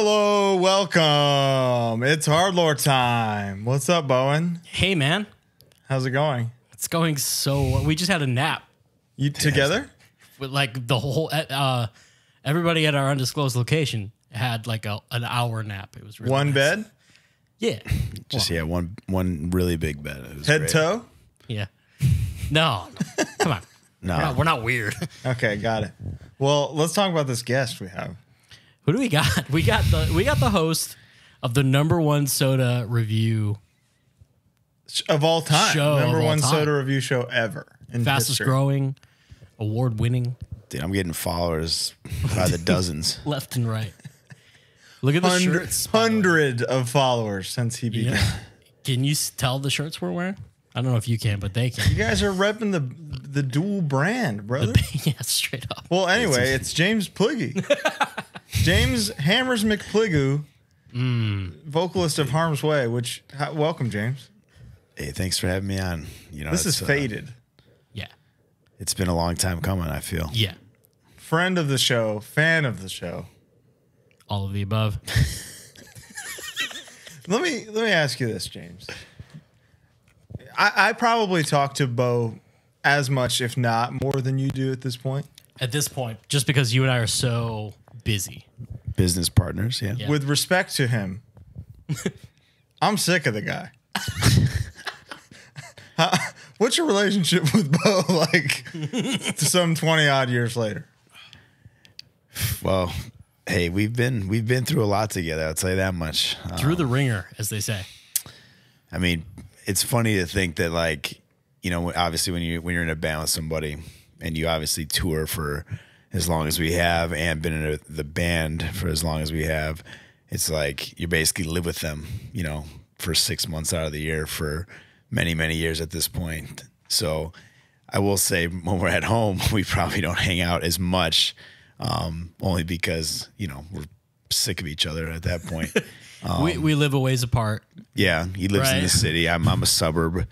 Hello, welcome. It's Hardlore time. What's up, Bowen? Hey, man. How's it going? It's going so. Well. We just had a nap You together? with like the whole. Uh, everybody at our undisclosed location had like a an hour nap. It was really One nice. bed, Yeah, Just yeah, one one really big bed. It was head great. toe. yeah. No, no. come on. No, We're not, we're not weird. Okay, got it. Well, let's talk about this guest we have. Who do we got? We got the we got the host of the number one soda review, Of all time, Show number all one time. soda review show ever. In fastest history. growing, award winning, dude, I'm getting followers by the dozens. left and right. Look at the Hundred, shirts. by the way. hundred of followers since he began. Yeah. Can you tell the shirts we're wearing? I don't know if you can, but they can. You guys are repping the the dual brand, brother. yeah, straight up. Well, anyway, it's James Pligge. James Hammers McPligu, Mm. vocalist of Harm's Way. Which ha- welcome, James. hey, thanks for having me on. You know, This it's, is uh, faded. Yeah. it's been a long time coming. I feel. Yeah. Friend of the show, fan of the show. All of the above. Let me let me ask you this, James. I, I probably talk to Bo as much, if not more, than you do at this point. At this point, just because you and I are so busy. Business partners. Yeah. Yeah. With respect to him, I'm sick of the guy. How- What's your relationship with Bo like some 20 odd years later? Well, hey, we've been we've been through a lot together. I'll tell you that much. Through the um, ringer, as they say. I mean, it's funny to think that like, you know, obviously when you when you're in a band with somebody and you obviously tour for as long as we have and been in a, the band for as long as we have, it's like you basically live with them, you know, for 6 months out of the year for many many years at this point. So, I will say when we're at home, we probably don't hang out as much um only because, you know, we're sick of each other at that point. we, we live a ways apart. Yeah, he lives in the city. I'm I'm a suburb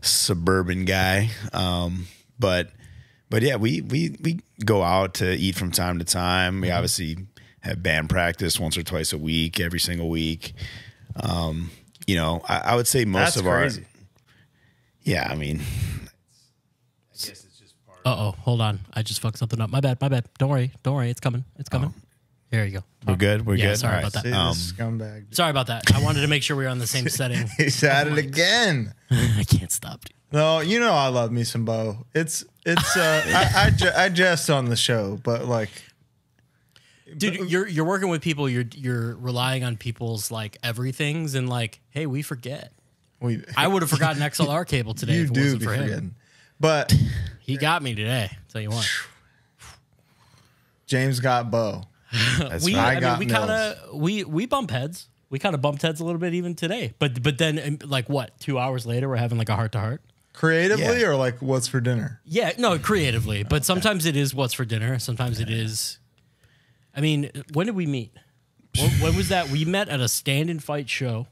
suburban guy. Um, but but yeah, we we we go out to eat from time to time. We obviously have band practice once or twice a week, every single week. Um, you know, I, I would say most That's of crazy. our yeah, I mean, Uh oh. Hold on. I just fucked something up. My bad. My bad. Don't worry. Don't worry. It's coming. It's coming. There you go. we're good. We're Yeah, good. sorry All about that. See Um, scumbag. Sorry about that. I wanted to make sure we were on the same setting. He's at it again. I can't stop. Dude. No, you know I love me some Bo. It's it's uh I I, ju- I jest on the show, but like Dude, you're you're working with people. You're you're relying on people's like everything's and like, hey, we forget. we I would have forgotten XLR cable today you if it do wasn't be for him. forgetting. But He got me today. Tell you what. James got Bo. that's we, right. I I, mean, we Mills. kind of we we bump heads. We kind of bumped heads a little bit even today. But but then um, like what? Two hours later, we're having like a heart to heart. Creatively Yeah. or like what's for dinner? Yeah, no, creatively. But sometimes it is what's for dinner. Sometimes it is. I mean, when did we meet? When, when was that? We met at a stand and fight show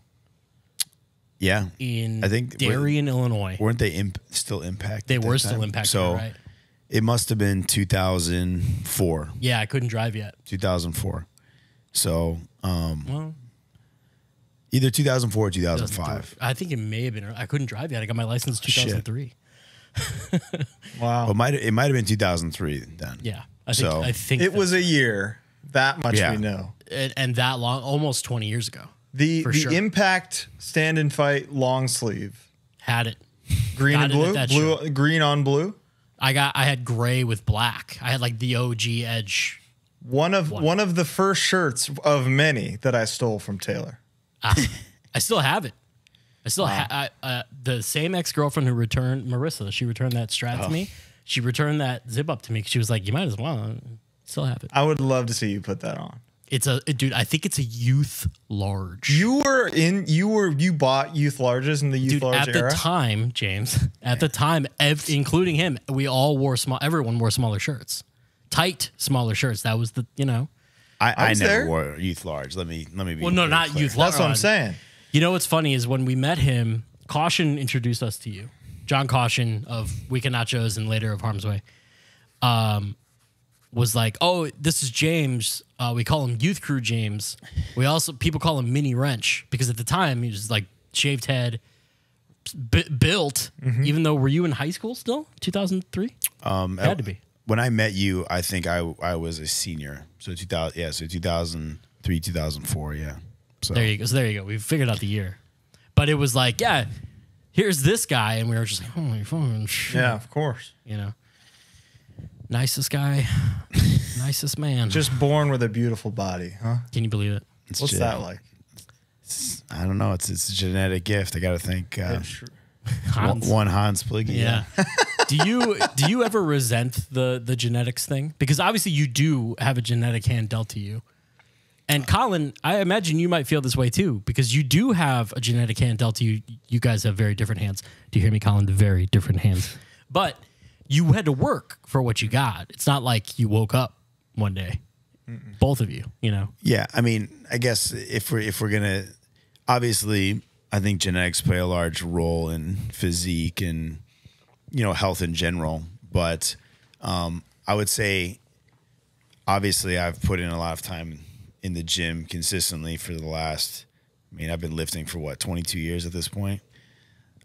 yeah. in I think- Darien, Illinois. Weren't they imp- still impact? They were still impact. So right? it must have been 2004. Yeah, I couldn't drive yet. 2004. So um, Well, either 2004 or 2005. I think it may have been. I couldn't drive yet. I got my license oh, shit. 2003. Wow. Well, it might it might have been 2003 then. Yeah, I think. So- I think it was a year. That much Yeah. we know. and, and that long, almost 20 years ago. The For the sure. impact stand and fight long sleeve. Had it. Green Got and it at blue? that Blue green on blue. I got. I had gray with black. I had like the OG edge. One of one of the first shirts of many that I stole from Taylor. Ah, I still have it. I still have uh, the same ex girlfriend who returned Marissa. She returned that strat to me. She returned that zip up to me. She was like, "You might as well." Still have it. I would love to see you put that on. It's a dude. I think it's a youth large. You were in you were you bought youth larges in the youth Dude, large at era. the time, James, at the time, ev- including him, we all wore small. Everyone wore smaller shirts, tight, smaller shirts. That was the you know. I, I, was never there. wore youth large. Let me let me be. Well, no, not clear. youth. Large. That's what I'm saying. You know what's funny is when we met him, Caution introduced us to you, John Caution of Weekend Nachos and later of Harm's Way. Um, was like, "Oh, this is James. Uh, we call him Youth Crew James. We also people call him Mini Wrench because at the time he was like shaved head, b- built. Even though were you in high school still? Two thousand three. Um, Had to be. When I met you, I think I I was a senior. So 2000, yeah, so 2003, 2004, yeah. So There you go. So there you go. We figured out the year, but it was like, yeah, here's this guy, and we were just like, holy fucking shit. Yeah, of course. you know, nicest guy, nicest man. Just born with a beautiful body, huh? can you believe it? it's What's gen- that like? I don't know. It's it's a genetic gift. I got to think. Uh, It's- one, Hans. one Hans Pligge. Yeah. do you do you ever resent the the genetics thing? Because obviously you do have a genetic hand dealt to you. And Colin, I imagine you might feel this way too, because you do have a genetic hand dealt to you. You guys have very different hands. Do you hear me, Colin? Very different hands. But you had to work for what you got. It's not like you woke up one day. Both of you, you know. Yeah, I mean, I guess if we're if we're gonna, obviously, I think genetics play a large role in physique and you know health in general. But um, I would say, obviously, I've put in a lot of time in the gym consistently for the last. I mean, I've been lifting for what twenty two years at this point.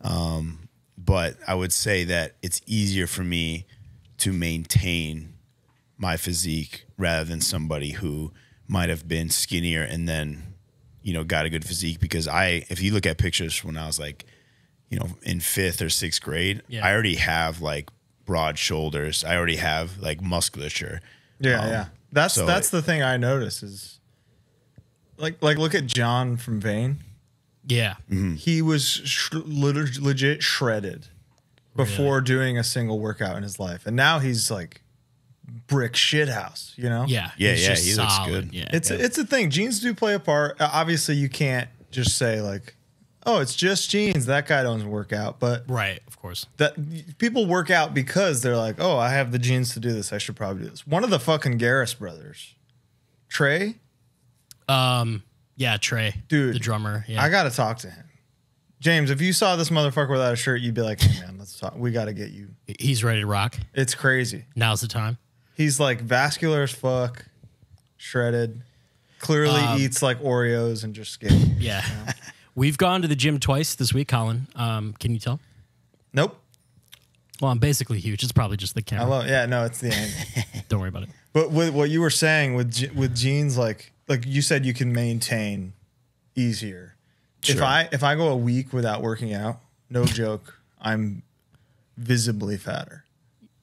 Um, but I would say that it's easier for me to maintain my physique rather than somebody who might have been skinnier and then you know got a good physique because I if you look at pictures when I was like you know in 5th or 6th grade Yeah. I already have like broad shoulders I already have like musculature Yeah, Um, yeah. That's so that's it- the thing I notice is like like look at John from Vane. Yeah. He was sh- legit shredded before doing a single workout in his life, and now he's like brick shithouse. You know? Yeah. Yeah, He's yeah, just he looks good. Yeah. It's it's a thing. Genes do play a part. Uh, Obviously, you can't just say like, "Oh, it's just genes." That guy doesn't work out, but right, of course. that people work out because they're like, "Oh, I have the genes to do this. I should probably do this." One of the fucking Garris brothers, Trey, Um, yeah, Trey, Dude, the drummer. Yeah, I got to talk to him. James, if you saw this motherfucker without a shirt, you'd be like, "Hey man, let's talk. We got to get you." he's ready to rock. It's crazy. Now's the time. He's like vascular as fuck, shredded. Clearly Um, eats like Oreos and just skate. Yeah, we've gone to the gym twice this week, Colin. Um, can you tell? Nope. Well, I'm basically huge. It's probably just the I camera. love. Yeah, no, it's the angle. Don't worry about it. But with what you were saying with with jeans, like like you said, you can maintain easier. If I if I go a week without working out, no joke, I'm visibly fatter.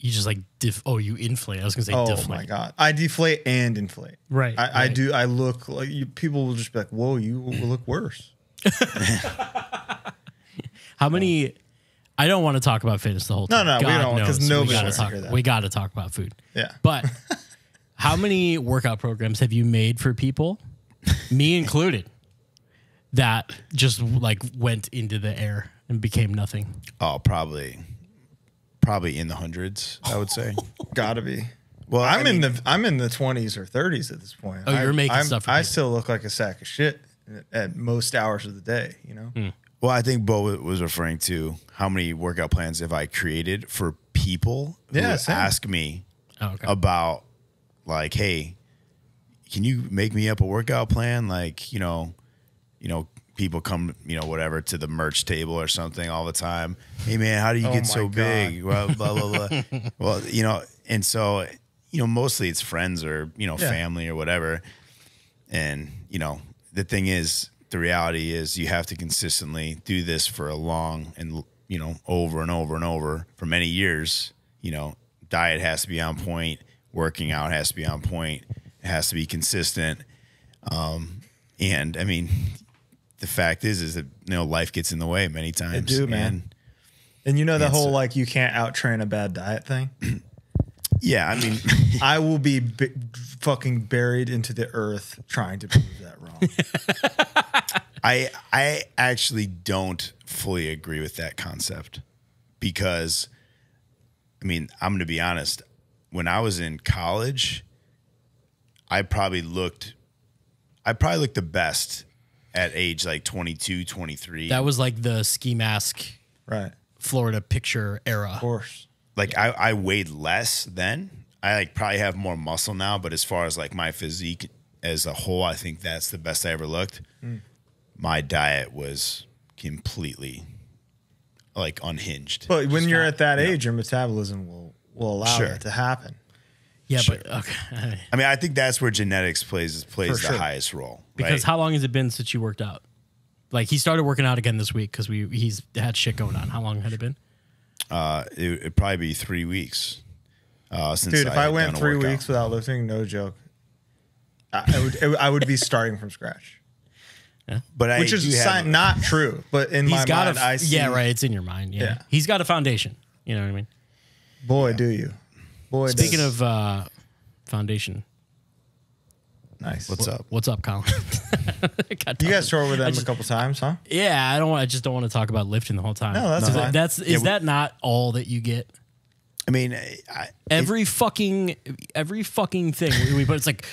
You just like diff. Oh, you inflate. I was gonna say Oh deflate. my god, I deflate and inflate. Right, I, I do. I look like you, people will just be like, "Whoa, you will look worse." How many? I don't want to talk about fitness the whole time. no, no, we don't, 'cause knows nobody wants to talk. hear that. We got to talk about food. Yeah. But how many workout programs have you made for people, me included, that just like went into the air and became nothing? oh probably probably in the hundreds I would say Gotta be. well I I'm in the I'm in the 20s or 30s at this point. Oh, you're I, making I'm- stuff for I people. still look like a sack of shit at- at most hours of the day. You know. Hmm. Well, I think Bo was referring to how many workout plans have I created for people who Yeah, same. ask me Oh, okay. about like, hey, can you make me up a workout plan? Like, you know, you know, people come, you know, whatever to the merch table or something all the time. Hey man, how do you Oh get so God. big? Well, blah blah blah. well, you know, and so you know, mostly it's friends or you know, Yeah. family or whatever. And you know, the thing is, the reality is, you have to consistently do this for a long and you know, over and over and over for many years. You know, diet has to be on point, working out has to be on point, it has to be consistent. Um, and I mean, the fact is, is that you know, life gets in the way many times. do, man. And, And you know the whole like you can't out train a bad diet thing. yeah, I mean, I will be b- fucking buried into the earth trying to prove that wrong. I I actually don't fully agree with that concept because I mean, I'm going to be honest, when I was in college, I probably looked I probably looked the best at age like 22, 23. that was like the ski mask right. Florida picture era. Of course. like I, I weighed less then. I like probably have more muscle now, but as far as like my physique as a whole, I think that's the best I ever looked. Hmm. My diet was completely like unhinged. But when Just you're fat. at that age, your metabolism will will allow Sure. that to happen. Yeah, Sure. but okay. I mean, I think that's where genetics plays plays For the sure. highest role. Because right? how long has it been since you worked out? Like he started working out again this week because we he's had shit going on. How long had it been? uh, it, it'd probably be three weeks. Uh, since Dude, if I went three workout. weeks without lifting, no joke, I, I would I would be starting from scratch, but I which do is have- not true. But in He's my got mind, a I see, yeah, right. It's in your mind. Yeah. Yeah. he's got a foundation. You know what I mean? Boy, do you? Boy, Speaking does. of uh, foundation, nice. What's up? what's up, Colin? God, You guys toured with them just- a couple times, huh? yeah, I don't. want I just don't want to talk about lifting the whole time. No, that's Is fine. that- That's is Yeah, we- that not all that you get? I mean, I, I, Every fucking every fucking thing we, we put. It's like.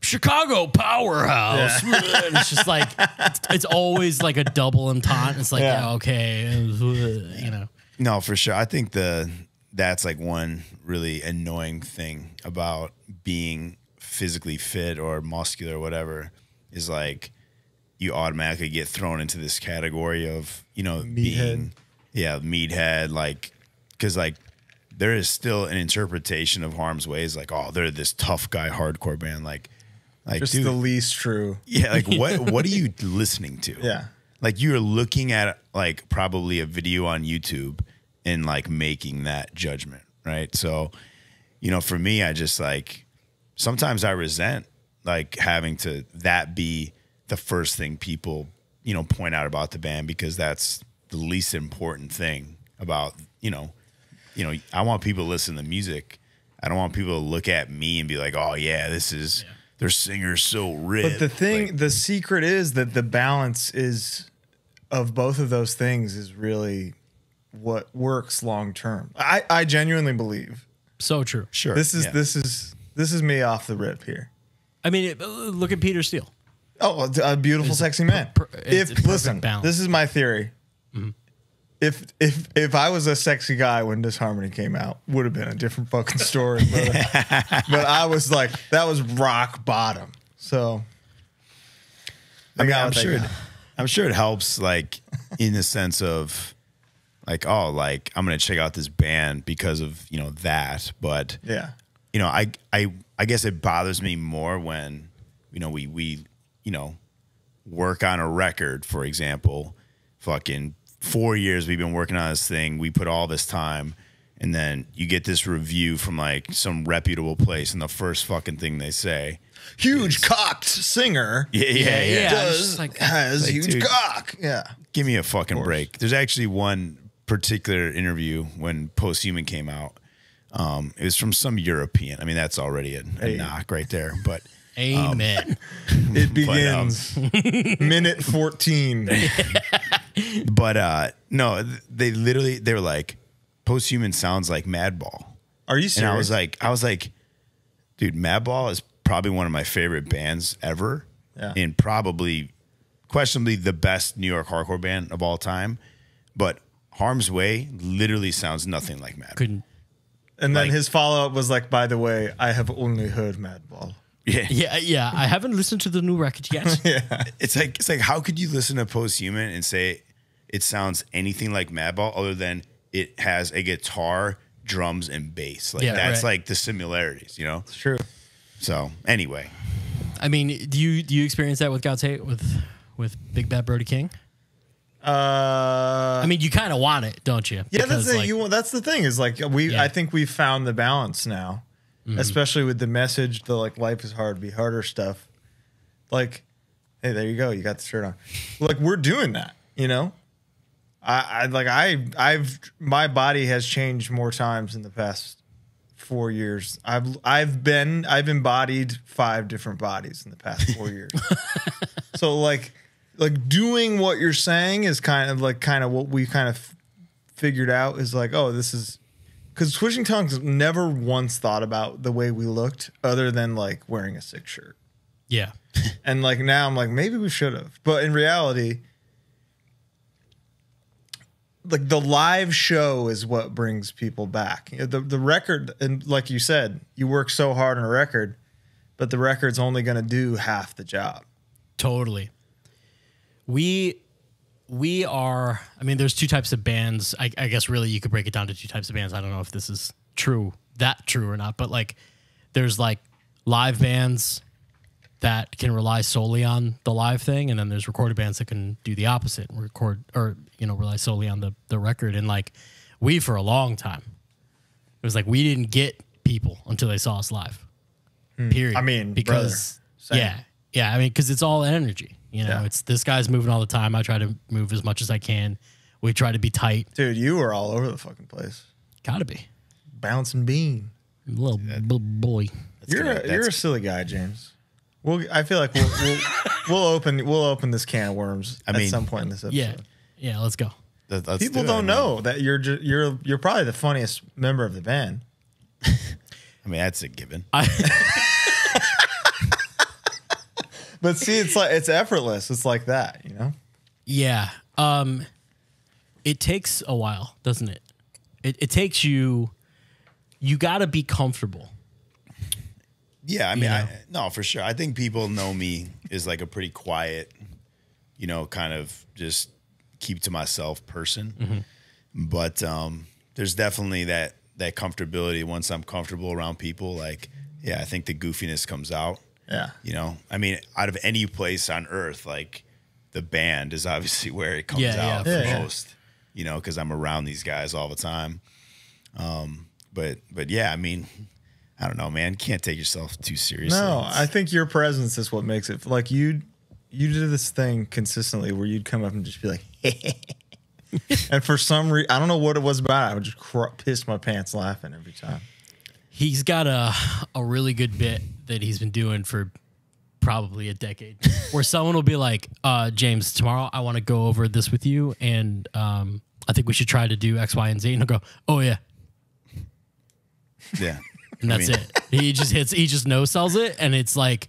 Chicago powerhouse. And it's just like it's, it's always like a double entente. It's like Yeah. yeah, okay, you know. No, for sure. I think the that's like one really annoying thing about being physically fit or muscular or whatever is like you automatically get thrown into this category of, you know, being yeah, meathead like cuz like there is still an interpretation of harm's ways like oh, they're this tough guy hardcore band like like Just dude, the least true. yeah, like what what are you listening to? Yeah. Like you're looking at like probably a video on YouTube and like making that judgment, right? So, you know, for me, I just like sometimes I resent like having to that be the first thing people, you know, point out about the band because that's the least important thing about, you know, you know, I want people to listen to music. I don't want people to look at me and be like, "Oh yeah, this is their singer's so rich." But the thing, the secret is that the balance is of both of those things is really what works long term. I, I genuinely believe So true. sure, this is yeah. this is this is me off the rip here. I mean, it- look at Peter Steele. Oh, a beautiful, sexy man. per- it's a if listen, balance. this is my theory. Mm-hmm. If if if I was a sexy guy when Disharmony came out, would have been a different fucking story. brother. but I was like, that was rock bottom. So I mean, I'm sure. It. I'm sure it helps, like in the sense of, like, oh, like I'm gonna check out this band because of you know that. But yeah, you know, I I I guess it bothers me more when you know we we you know work on a record, for example, fucking four years we've been working on this thing. We put all this time. And then you get this review from like some reputable place, and the first fucking thing they say, huge cocked singer. yeah, yeah, yeah, yeah. does like- has Like, huge dude. cock. Yeah. Give me a fucking break. There's actually one particular interview when Posthuman came out. Um, it was from some European. I mean, that's already a, a Hey. knock right there. But Amen. It But, um, begins minute 14. but uh, no, they literally they were like, Posthuman sounds like Madball, Are you and? I was like, I was like, dude, Madball is probably one of my favorite bands ever, Yeah. and probably questionably the best New York hardcore band of all time. But Harm's Way literally sounds nothing like Madball. Couldn't. and then like- his follow up was like, by the way, I have only heard Madball. Yeah. Yeah, yeah. I haven't listened to the new record yet. It's like it's like how could you listen to Posthuman and say it sounds anything like Madball other than it has a guitar, drums, and bass. Like Yeah, that's right. like the similarities, you know? It's true. So anyway. I mean, do you do you experience that with God's Hate with with Big Bad Brody King? Uh, I mean, you kind of want it, don't you? yeah, that's the, like, you, that's the thing is like we Yeah. I think we've found the balance now, Mm-hmm. especially with the message, the like life is hard, be harder stuff. Like, hey, there you go, you got the shirt on. Like we're doing that, you know. I, I like I I've my body has changed more times in the past four years. I've I've been I've embodied five different bodies in the past four years. so like like doing what you're saying is kind of like kind of what we kind of f- figured out is like oh this is because Twitching Tongues never once thought about the way we looked other than like wearing a sick shirt yeah, and like now I'm like maybe we should have, but in reality, like the live show is what brings people back. The the record and like you said, you work so hard on a record, but the record's only going to do half the job. Totally. We we are. I mean, there's two types of bands. I, I guess really you could break it down to two types of bands. I don't know if this is true, that true or not, but like there's like live bands that can rely solely on the live thing, and then there's recorded bands that can do the opposite, and record or you know rely solely on the the record. And like we for a long time, it was like we didn't get people until they saw us live. Hmm. Period. I mean, because brother, yeah, yeah. I mean, because it's all energy. You know, Yeah. it's this guy's moving all the time. I try to move as much as I can. We try to be tight. Dude, you were all over the fucking place. Gotta be Bouncing bean. little b- boy. You're gonna- a, you're a silly guy, James. We'll, I feel like we'll, we'll, we'll open we'll open this can of worms I at mean, some point in this episode. Yeah, yeah. Let's go. Let- let's People do don't mean- know that you're ju- you're you're probably the funniest member of the band. I mean, that's a given. I, But see, it's like it's effortless. It's like that, you know. yeah. Um, it takes a while, doesn't it? It, it takes you. You gotta be comfortable. Yeah, I mean, You know? I, no, for sure. I think people know me as like a pretty quiet, you know, kind of just keep to myself person. Mm-hmm. But um, there's definitely that that comfortability once I'm comfortable around people. Like, yeah, I think the goofiness comes out. Yeah. You know, I mean, out of any place on earth, like the band is obviously where it comes Yeah, yeah, out for the sure. most. You know, because I'm around these guys all the time. Um, but but yeah, I mean, I don't know, man. Can't take yourself too seriously. No, I think your presence is what makes it like you. You did this thing consistently where you'd come up and just be like, and for some reason, I don't know what it was about. I would just cr- piss my pants laughing every time. He's got a a really good bit that he's been doing for probably a decade, where someone will be like, uh, "James, tomorrow I want to go over this with you, and um, I think we should try to do X, Y, and Z." And he'll go, "Oh yeah," yeah. and I that's mean- it. He just hits, he just no sells it, and it's like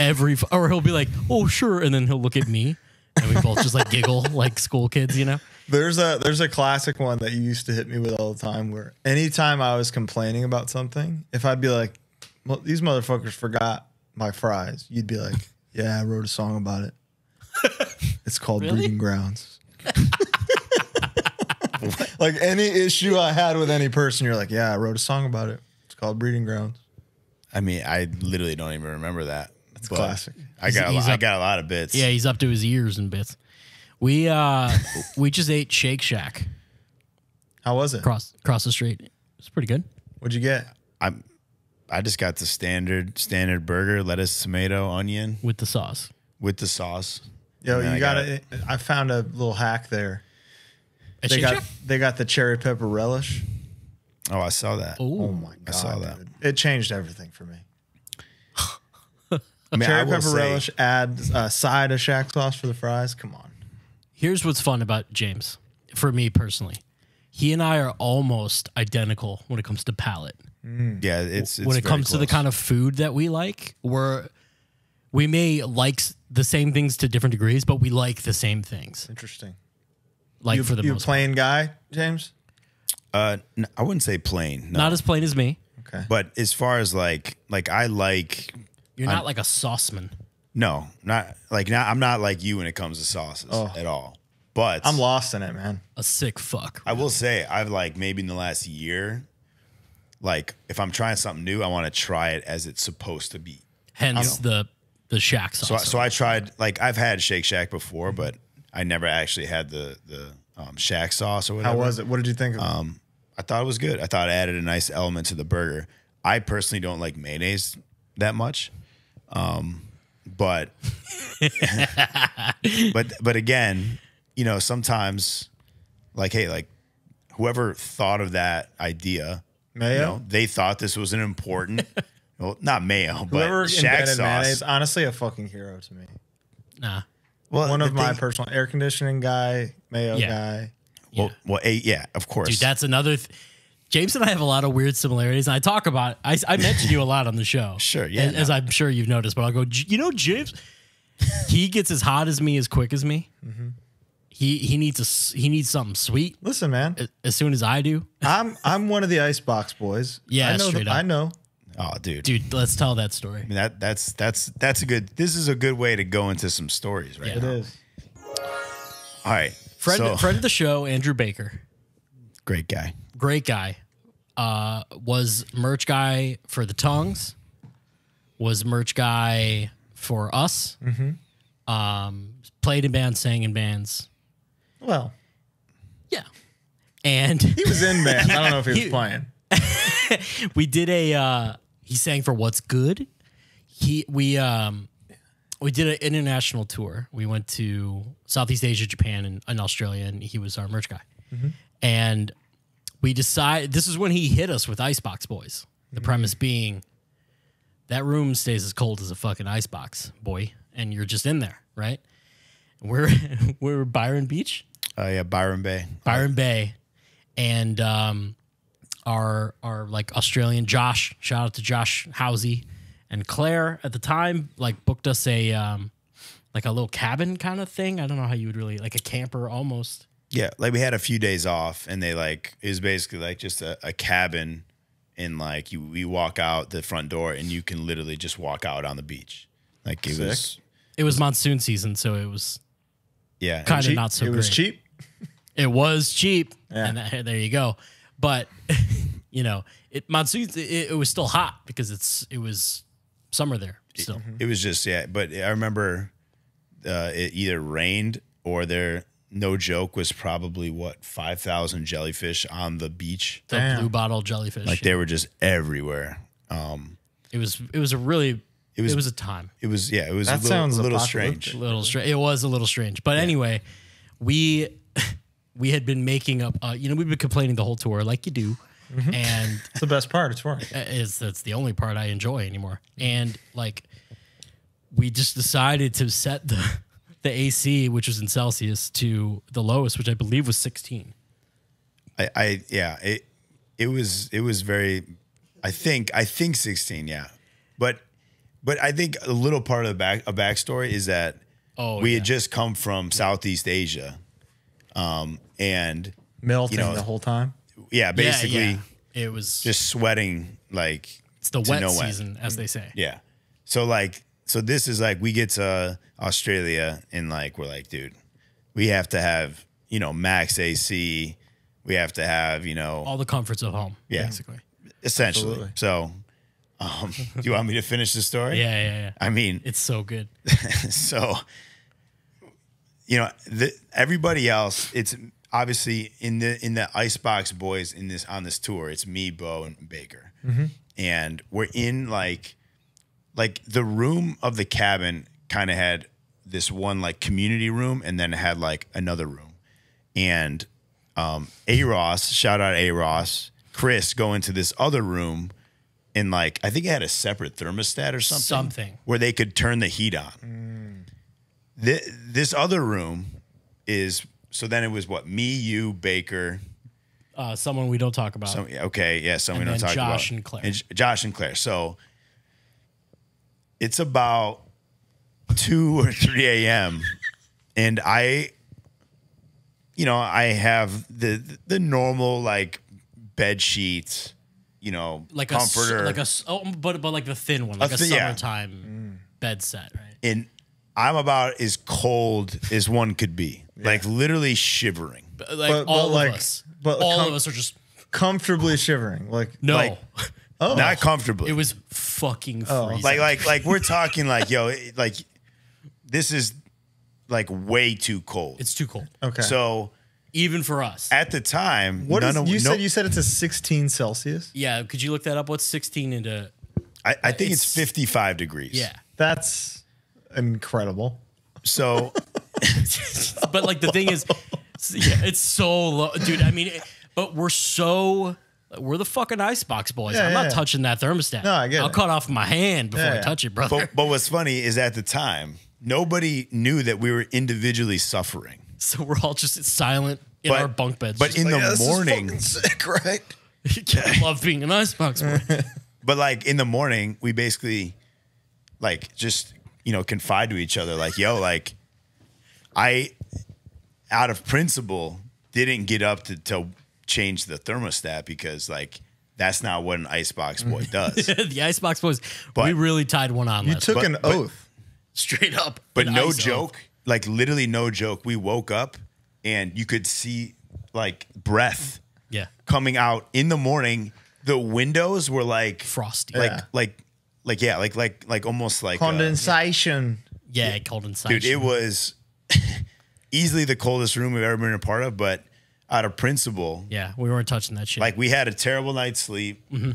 every, or he'll be like, "Oh sure," and then he'll look at me, and we both just like giggle like school kids, you know? There's a there's a classic one that you used to hit me with all the time. Where anytime I was complaining about something, if I'd be like, well, "These motherfuckers forgot my fries," you'd be like, "Yeah, I wrote a song about it. It's called Really? Breeding Grounds." like any issue I had with any person, you're like, "Yeah, I wrote a song about it. It's called Breeding Grounds." I mean, I literally don't even remember that. It's classic. I got a He's lot, I up- got a lot of bits. Yeah, he's up to his ears in bits. We uh we just ate Shake Shack How was it? across across the street. It's pretty good. What'd you get? I'm. I just got the standard standard burger, lettuce, tomato, onion with the sauce. with the sauce. Yo, And you I got got it. I found a little hack there. At They Shake got Shack? they got the cherry pepper relish. Oh, I saw that. Ooh. Oh my god, I saw that. dude. It changed everything for me. I mean, I Cherry will pepper say- relish, add a side of shack sauce for the fries. Come on. Here's what's fun about James, for me personally. He and I are almost identical when it comes to palate. Yeah, it's, it's when it very comes to the kind of food that we like, we're we may like the same things to different degrees, but we like the same things. Interesting. Like you for the you most plain guy, James? Uh, n- I wouldn't say plain, no. Not as plain as me. Okay. but as far as like, like I like You're not like a sauceman. No, not like not. I'm not like you when it comes to sauces Oh. at all. But I'm lost in it, man. A sick fuck. I will say I've like maybe in the last year, like if I'm trying something new, I want to try it as it's supposed to be. Hence the the shack sauce. So I, so I tried like I've had Shake Shack before, but I never actually had the the um, Shack sauce or whatever. How was it? What did you think of it? Um, I thought it was good. I thought it added a nice element to the burger. I personally don't like mayonnaise that much, um, but but but again, you know, sometimes like hey, like whoever thought of that idea, Mayo? you know, they thought this was an important. Well, not mayo, but Whoever Shack invented sauce. mayonnaise, honestly, a fucking hero to me. nah. Well, One of my thing- personal air conditioning guy, mayo Yeah. guy. Well, well, eh, yeah, of course. Dude, that's another. Th- James and I have a lot of weird similarities, and I talk about. I, I mention you a lot on the show. Sure, yeah, as, as. I'm sure you've noticed. But I'll go. You know, James, he gets as hot as me as quick as me. Mm-hmm. he he needs a s- he needs something sweet Listen, man, a- as soon as I do. I'm I'm one of the icebox boys. Yeah, I know. straight the- up. I know. Oh, dude. Dude, let's tell that story. I mean, that that's that's that's a good. This is a good way to go into some stories, right? Yeah. It now. is. All right, Friend so, friend of the show, Andrew Baker, great guy. great guy. Uh, was merch guy for the tongues. Was merch guy for us. Mm-hmm. Um, played in bands, sang in bands. Well, Yeah, and he was in band. I don't know if he was He- playing. we did a uh he sang for what's good he we um we did an international tour we went to southeast asia japan and, and australia and he was our merch guy and we decide this is when he hit us with icebox boys the premise being that room stays as cold as a fucking icebox boy and you're just in there right we're we're byron beach Oh yeah, Byron Bay. Byron Bay, and um, our our like Australian Josh. Shout out to Josh Housey and Claire at the time. Like booked us a um, like a little cabin kind of thing. I don't know how you would really like a camper almost. Yeah, like we had a few days off, and they like it was basically like just a, a cabin, and like you we walk out the front door, and you can literally just walk out on the beach. Like it was, It was monsoon season, so it was yeah, kind of not so it great. was cheap. It was cheap, Yeah. and that, there you go. But you know, it monsoon. It, it was still hot because it's it was summer there still. It was just yeah, but I remember uh, it either rained or there. No joke was probably what five thousand jellyfish on the beach. The Damn. blue bottle jellyfish. Like they were just everywhere. Um, It was it was a really it was- it was, a time. it was yeah, it was That a little, sounds a little strange. A little strange. It was a little strange. But anyway, we we had been making up uh, you know, we've been complaining the whole tour like you do. And It's the best part. It's fun. is that's the only part I enjoy anymore. And like we just decided to set the the AC, which was in Celsius, to the lowest, which I believe was 16. I, I yeah, it it was it was very I think I think 16, yeah. But but I think a little part of the back a backstory is that Oh, we yeah. had just come from Southeast Asia. Um and Melting You know, the whole time. yeah, basically yeah, yeah. it was just sweating like it's the to wet no end. season, as they say. Yeah. So like so this is like we get to Australia and like we're like, dude, we have to have, you know, max AC. We have to have, you know, All the comforts of home, Yeah. basically. essentially. Absolutely. So um do you want me to finish the story? Yeah, yeah, yeah. I mean, It's so good. so you know, the, everybody else, it's obviously in the in the Icebox boys in this on this tour, it's me, Bo, and Baker. And we're in like like the room of the cabin kind of had this one like community room and then it had like another room. And um A Ross, shout out A Ross, Chris go into this other room and like I think it had a separate thermostat or something. Something. Where they could turn the heat on. Thi- this other room is so then it was what me, you, Baker, Uh, someone we don't talk about. some, okay, yeah, someone And don't talk Josh about. Josh and Claire. J- Josh and Claire. So it's about two or three a.m. and I, you know, I have the the normal like bed sheets, you know, like a s- comforter, like a s- oh, but but like the thin one, like a, thi- yeah. summertime mm. bed set, right? and I'm about as cold as one could be, like literally shivering. Like But- but all like- of us, but all com- of us are just Comfortably shivering. Like no. like- oh, Not comfortably. it was fucking Oh. freezing. like like like we're talking like yo it- like this is like way too cold. it's too cold, okay. So even for us. at the time, what none is of you no- said? You said it's a 16 Celsius. yeah, could you look that up? What's sixteen into? I, I think it's, it's- 55 degrees. Yeah, That's incredible. So but like the thing is, yeah, it's so low, dude. I mean, it- but we're so. We're the fucking icebox boys. Yeah, I'm yeah, not yeah. touching that thermostat. No, I get I'll it. cut off my hand before Yeah, I touch it, brother. but, but what's funny is at the time, nobody knew that we were individually suffering. so we're all just silent in But- our bunk beds. But in Like, yeah, the this morning, fucking sick, right? I love being an icebox boy. but like in the morning, we basically like just, you know, confide to each other like, yo, like I out of principle, didn't get up to, to change the thermostat because like that's not what an icebox boy does. the Icebox Boys, we really tied one on. You last took But- an but- oath. straight up. But no ice joke, like literally no joke. We woke up and you could see like breath Yeah. coming out in the morning. The windows were like Frosty. like Yeah. like like yeah, like like like almost like uh, Condensation. yeah, cold inside. dude. It was easily the coldest room we've ever been a part of, but out of principle, yeah, we weren't touching that shit. like we had a terrible night's sleep. Mm-hmm.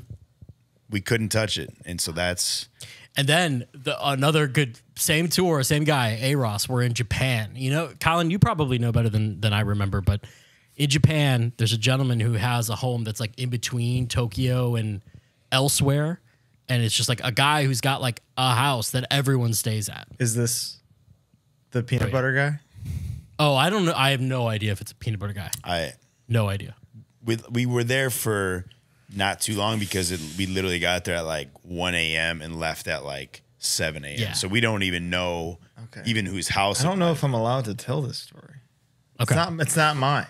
We couldn't touch it, and so that's And then the, another good same tour, same guy, A Ross. We're in Japan. You know, Colin, you probably know better than than I remember, but in Japan, there's a gentleman who has a home that's like in between Tokyo and elsewhere, and it's just like a guy who's got like a house that everyone stays at. Is this the peanut yeah. butter guy? Oh, I don't know. I have no idea if it's a peanut butter guy. I. No idea. we we were there for not too long because it, we literally got there at like 1 a.m. and left at like 7 a.m. Yeah. So we don't even know Okay. even whose house. I don't it know was. if I'm allowed to tell this story. Okay. It's not. It's not mine.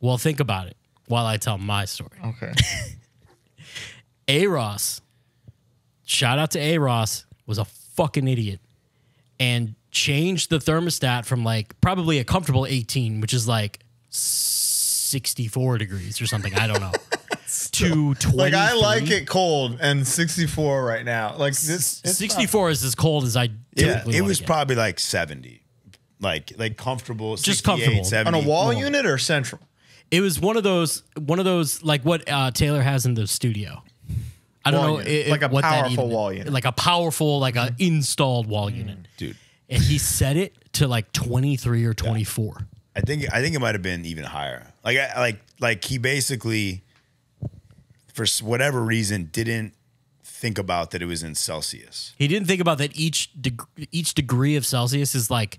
well, think about it while I tell my story. Okay. A Ross, shout out to A Ross, was a fucking idiot and changed the thermostat from like probably a comfortable 18, which is like 64 degrees or something. I don't know. to 20. like I like it cold and 64 right now. Like this. it's 64 is as cold as I Yeah, it was get. probably like 70, like like comfortable, Just comfortable. 70. on a wall Warm. unit or central. It was one of those, one of those like what uh, Taylor has in the studio. I don't Wall know, unit. i- Like a what that powerful even- wall unit. like a powerful, like a installed wall unit, dude. And he set it to like 23 or 24. I think I think it might have been even higher. Like I, like like he basically, for whatever reason, didn't think about that it was in Celsius. He didn't think about that each deg- each degree of Celsius is like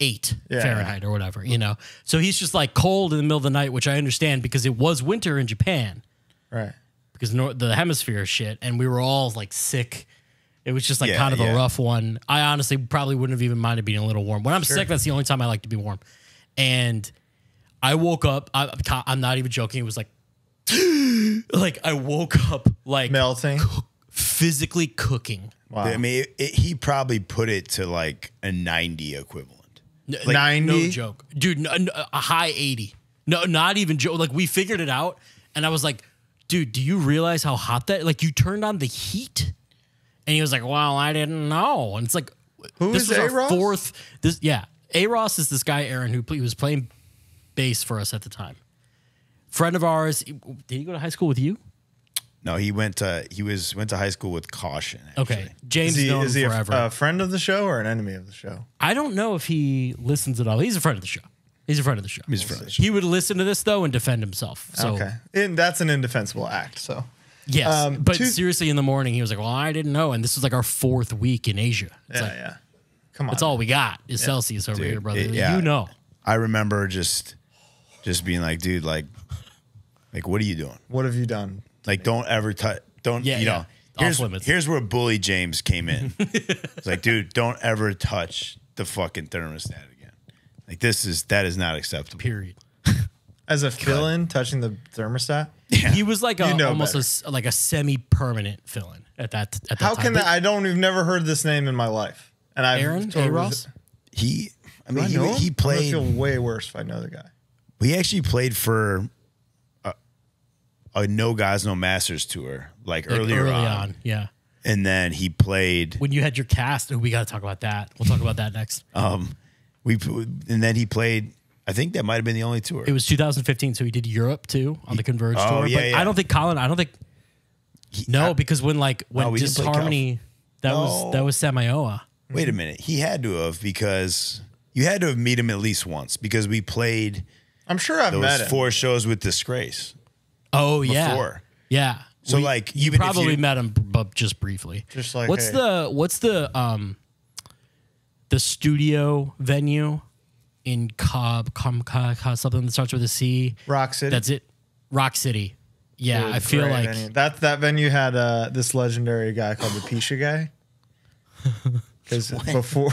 eight Yeah. Fahrenheit or whatever, you know. So he's just like cold in the middle of the night, which I understand because it was winter in Japan Right. because nor- the hemisphere is shit, and we were all like sick. It was just like Yeah, kind of yeah. a rough one. I honestly probably wouldn't have even minded being a little warm. When I'm sick, that's the only time I like to be warm. And I woke up. I, I'm not even joking. It was like, like I woke up like Melting. physically cooking. Wow. I mean, it, it, he probably put it to like a 90 equivalent. N- Like 90? No joke, dude. No, no, a high eighty. No, not even joke. Like we figured it out, and I was like, dude, do you realize how hot that? Like you turned on the heat, and he was like, well, I didn't know. And it's like, Who this is was our A-Ross? fourth. This yeah, A Ross is this guy Aaron who play, was playing bass for us at the time. Friend of ours. Did he go to high school with you? No, he went to he was went to high school with caution. Actually. Okay, James Is he, known is he a, forever. a friend of the show or an enemy of the show? I don't know if he listens at all. He's a friend of the show. He's a friend of the show. He's a friend of the show. He would listen to this though and defend himself. So okay. And that's an indefensible act. So yes, Um, but two- seriously, in the morning he was like, "Well, I didn't know," and this was like our fourth week in Asia. It's yeah, like yeah. Come on. that's all we got is Celsius over Dude, here, brother. it- yeah. You know, I remember just just being like, dude, like, like what are you doing? What have you done? Like, don't ever touch. Don't Yeah, you yeah. know? Off Here's limits. here's where Bully James came in. it's like, dude, don't ever touch the fucking thermostat again. Like this is that is not acceptable. period. As a fill-in, touching the thermostat. He was like a You know almost a like a semi-permanent fill-in at that at that How time. can But that? I don't. Have never heard this name in my life. And I Aaron A. Ross? He, I I mean, know he, him? he I'm played. feel way worse if I know the guy. He actually played for a, a No Guys No Masters tour, like, like, earlier early on. on, yeah. and then he played. When you had your cast, oh, we got to talk about that. We'll talk about that next. Um, we and then he played. I think that might have been the only tour. It was 2015, so he did Europe too on the Converge Oh, tour. yeah, but yeah. I don't think Colin. I don't think no, I- because when like when No, we didn't Disharmony, that was that was Samayoa. Wait a minute, he had to have because you had to have meet him at least once because we played I'm sure I've those met him. four shows with Disgrace. Oh yeah, Before. yeah. So, We- like, you probably you- met him, but just briefly. Just like, what's hey. the what's the um the studio venue in Cobb, Com, Co- Co- something that starts with a C. Rock City. That's it. Rock City. Yeah, Dude, I feel like venue. that that venue had uh, this legendary guy called the Pisha guy. Because before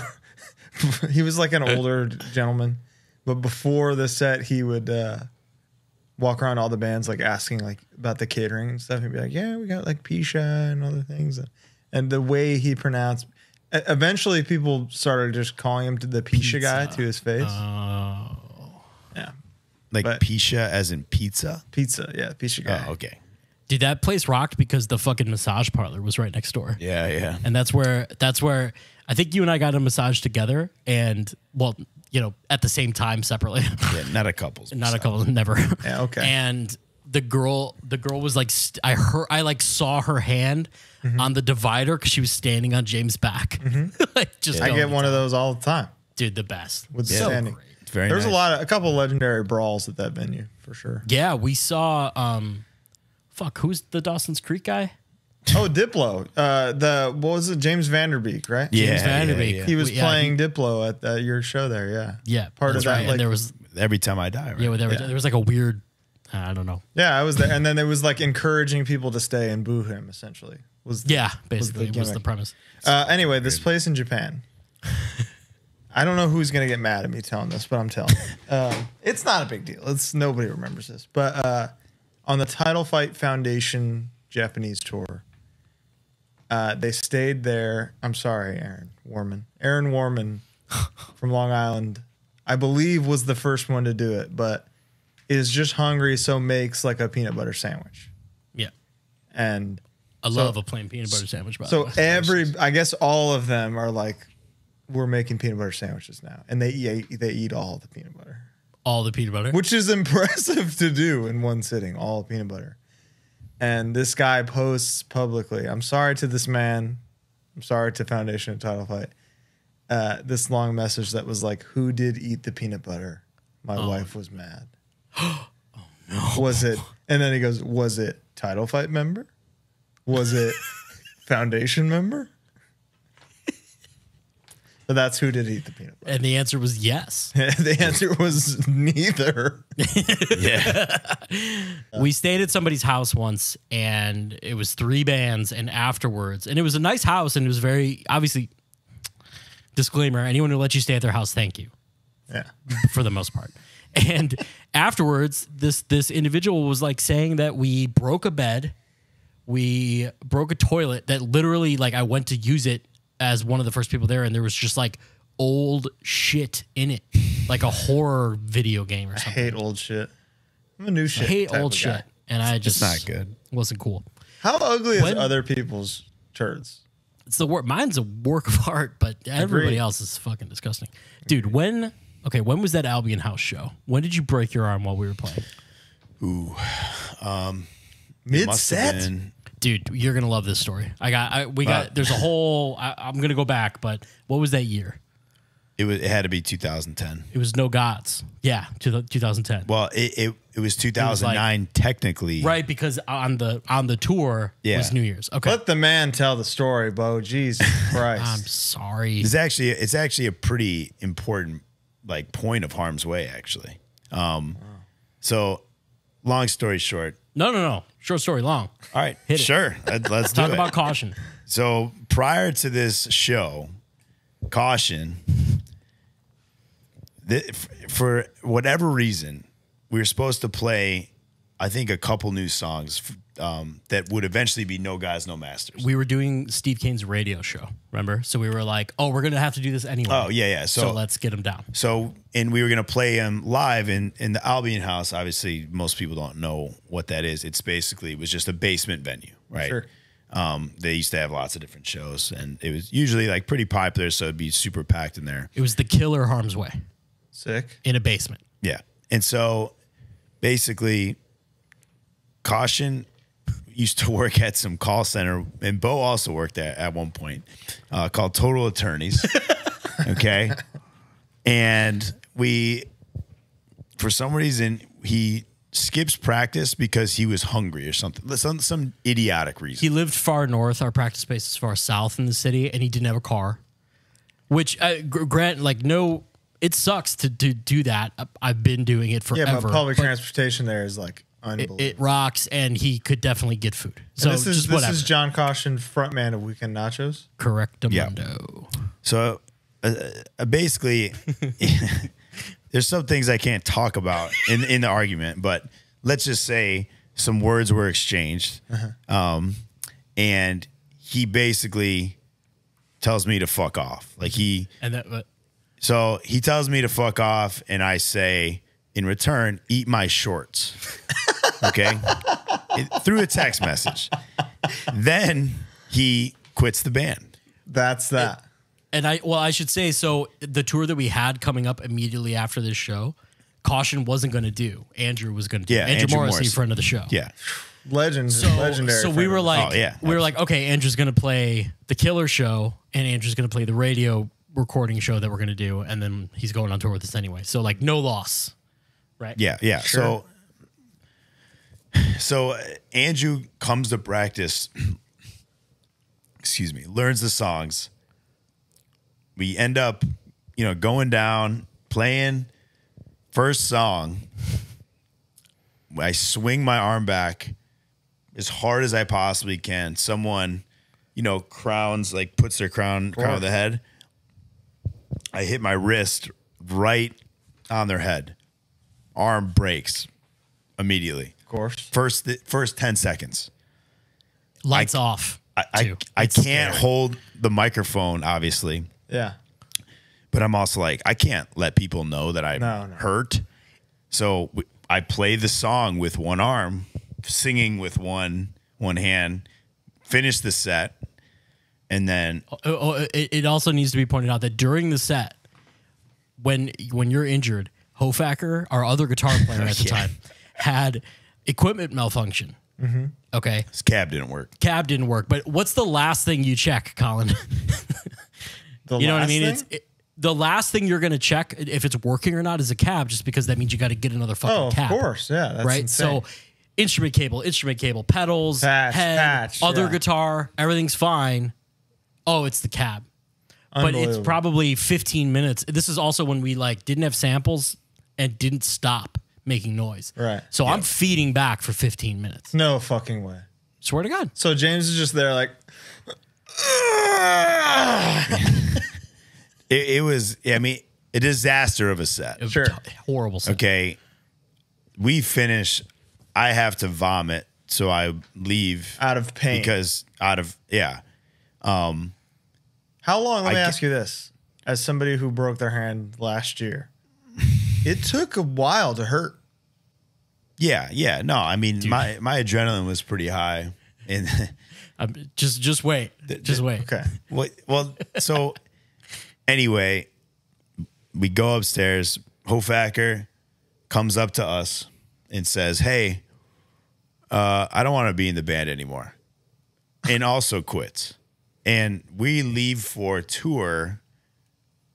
he was like an older gentleman, but before the set, he would uh, walk around all the bands, like asking like about the catering and stuff. He'd be like, "Yeah, we got like Pisha and other things," and the way he pronounced. Eventually, people started just calling him the Pisha guy to his face. Oh. yeah, Like But- Pisha as in pizza. pizza. Yeah, Pisha guy. Oh, okay. Dude, that place rocked because the fucking massage parlor was right next door. Yeah, yeah. And that's where that's where I think you and I got a massage together and well, you know, at the same time separately. Yeah, not a couple's. Not a couple, never. Yeah, okay. And the girl, the girl was like, st- I heard, I like saw her hand Mm-hmm. on the divider because she was standing on James' back. like just, I get to one of those all the time dude, the best. with so standing. great. Very There's nice. a lot of a couple legendary brawls at that venue for sure. Yeah, we saw. um Fuck, who's the Dawson's Creek guy? Oh, Diplo. Uh, the what was it? James Van Der Beek, right? Yeah, James yeah, Van Der Beek. yeah. He was Yeah, playing Diplo at, at your show there. Yeah. Yeah, Part of that, right. and like- there was Every time I die, right? yeah, there was, Yeah. there was like a weird. I don't know. Yeah, I was there, and then it was like encouraging people to stay and boo him. Essentially, was the- Yeah, basically was the gimmick. premise. Uh, anyway, this place in Japan. I don't know who's gonna get mad at me telling this, but I'm telling. Um, it's not a big deal. It's nobody remembers this, but uh, on the Title Fight Foundation Japanese tour, uh, they stayed there. I'm sorry, Aaron Warman. Aaron Warman from Long Island, I believe, was the first one to do it, but is just hungry, so makes like a peanut butter sandwich. Yeah, And I love a plain peanut butter sandwich. By so the way. every, I guess, all of them are like, we're making peanut butter sandwiches now, and they eat they eat all the peanut butter, all the peanut butter. which is impressive to do in one sitting, all peanut butter. And this guy posts publicly, "I'm sorry to this man, I'm sorry to Foundation and Title Fight." Uh, this long message that was like, "Who did eat the peanut butter? My wife was mad." oh no! Was it? And then he goes, "Was it Title Fight member? Was it Foundation member?" But that's who did eat the peanut butter. and the answer was yes. the answer was neither. yeah. we stayed at somebody's house once and it was three bands and afterwards and it was a nice house and it was very obviously disclaimer anyone who lets you stay at their house thank you Yeah. for the most part and afterwards this this individual was like saying that we broke a bed we broke a toilet that literally like i went to use it as one of the first people there and there was just like old shit in it like a horror video game or something. I hate old shit. I'm a new shit. I hate type old of guy. shit and i just It's not good. wasn't cool How ugly is other people's turds? it's the work. Mine's a work of art, but everybody Agreed. else is fucking disgusting, dude. When okay, when was that Albion House show? When did you break your arm while we were playing, Mid Must have set? been- dude? You're gonna love this story. I got, I, we got. Uh, there's a whole. I, I'm gonna go back, but what was that year? It was. It had to be 2010. It was No Gods. Yeah, to the 2010. Well, it it, it was 2009 technically. right, because on the on the tour Yeah. was New Year's. Okay, Let the man tell the story, Bo. Jesus Christ. I'm sorry. It's actually it's actually a pretty important like point of harm's way actually. Um, so long story short. No, no, no. Short story long. All right, Hit it. sure. Let, us Talk do about it. caution. So prior to this show, caution. for whatever reason, we were supposed to play, I think, a couple new songs um, that would eventually be No Gods, No Masters. We were doing Steve Kane's radio show. Remember? So we were like, oh, we're gonna have to do this anyway. Oh yeah, yeah. So, So, let's get him down. so and we were gonna play him live in in the Albion House. Obviously, most people don't know what that is. It's basically it was just a basement venue, right? Sure. Um, they used to have lots of different shows, and it was usually like pretty popular, so it'd be super packed in there. It was the killer harm's way Sick. in a basement. Yeah. And so basically, Caution used to work at some call center, and Bo also worked at at one point uh, called Total Attorneys. okay. And we, for some reason, he skips practice because he was hungry or something, some, some idiotic reason. He lived far north. Our practice space is far south in the city, and he didn't have a car. Which, uh, grant, like, no, it sucks to, to do that. I- I've been doing it Yeah, forever. Yeah, but public but transportation there is like it, unbelievable. it rocks, and he could definitely get food. So And this is just this whatever. is John Caution, frontman of Weekend Nachos. Correct, Yeah. Amundo. So uh, uh, basically, there's some things I can't talk about in in the argument, but let's just say some words were exchanged, um, and he basically tells me to fuck off. Like he, And that, but so he tells me to fuck off, and I say in return, eat my shorts. Okay, It- through a text message. Then he quits the band. That's that. and I well, I should say so. The tour that we had coming up immediately after this show, Caution wasn't going to do. Andrew was going to do. Yeah, Andrew, Andrew Morrissey, Morrissey. friend of the show. Yeah, Legend, So, legendary. so we were like, Oh, yeah, we were like, okay, Andrew's going to play the Killer Show, and Andrew's going to play the radio recording show that we're going to do, and then he's going on tour with us anyway. So like, no loss, right? yeah, yeah. So, so uh, Andrew comes to practice. excuse me. Learns the songs. We end up, you know, going down playing first song. I swing my arm back as hard as I possibly can. Someone, you know, crowns like puts their crown crown of the head. I hit my wrist right on their head. Arm breaks immediately. Of course. First, first ten seconds. Lights off. I I, too. I It's can't scary. hold the microphone, obviously, Yeah. but I'm also like I can't let people know that I'm No, no. hurt. So I play the song with one arm, singing with one one hand. Finish the set, and then Oh, oh, oh it, it also needs to be pointed out that during the set, when when you're injured, Hofacker, our other guitar player at the Yeah. time, had equipment malfunction. Mm-hmm. Okay, his cab didn't work. cab didn't work. But what's the last thing you check, Colin? The you know what I mean? thing? It's it, the last thing you're going to check if it's working or not is a cab, just because that means you got to get another fucking oh, of cab. course. Yeah. That's right? Insane. So instrument cable, instrument cable, pedals, Patch, head, patch, other yeah. guitar, everything's fine. Oh, it's the cab. But it's probably 15 minutes. This is also when we like didn't have samples and didn't stop making noise. Right. So I'm feeding back for 15 minutes. no fucking way. Swear to God. So James is just there, like, It, it was, I mean, a disaster of a set. It was Sure. Horrible. stuff. Okay, we finish. I have to vomit, so I leave out of pain. because out of yeah. Um, How long? Let me ask you this: as somebody who broke their hand last year, it took a while to hurt. Yeah, yeah. No, I mean my my adrenaline was pretty high, and Um, just just wait. Just wait. Okay. well, well, so anyway, we go upstairs. Hofacker comes up to us and says, "Hey, uh, I don't want to be in the band anymore," and also quits. And we leave for a tour.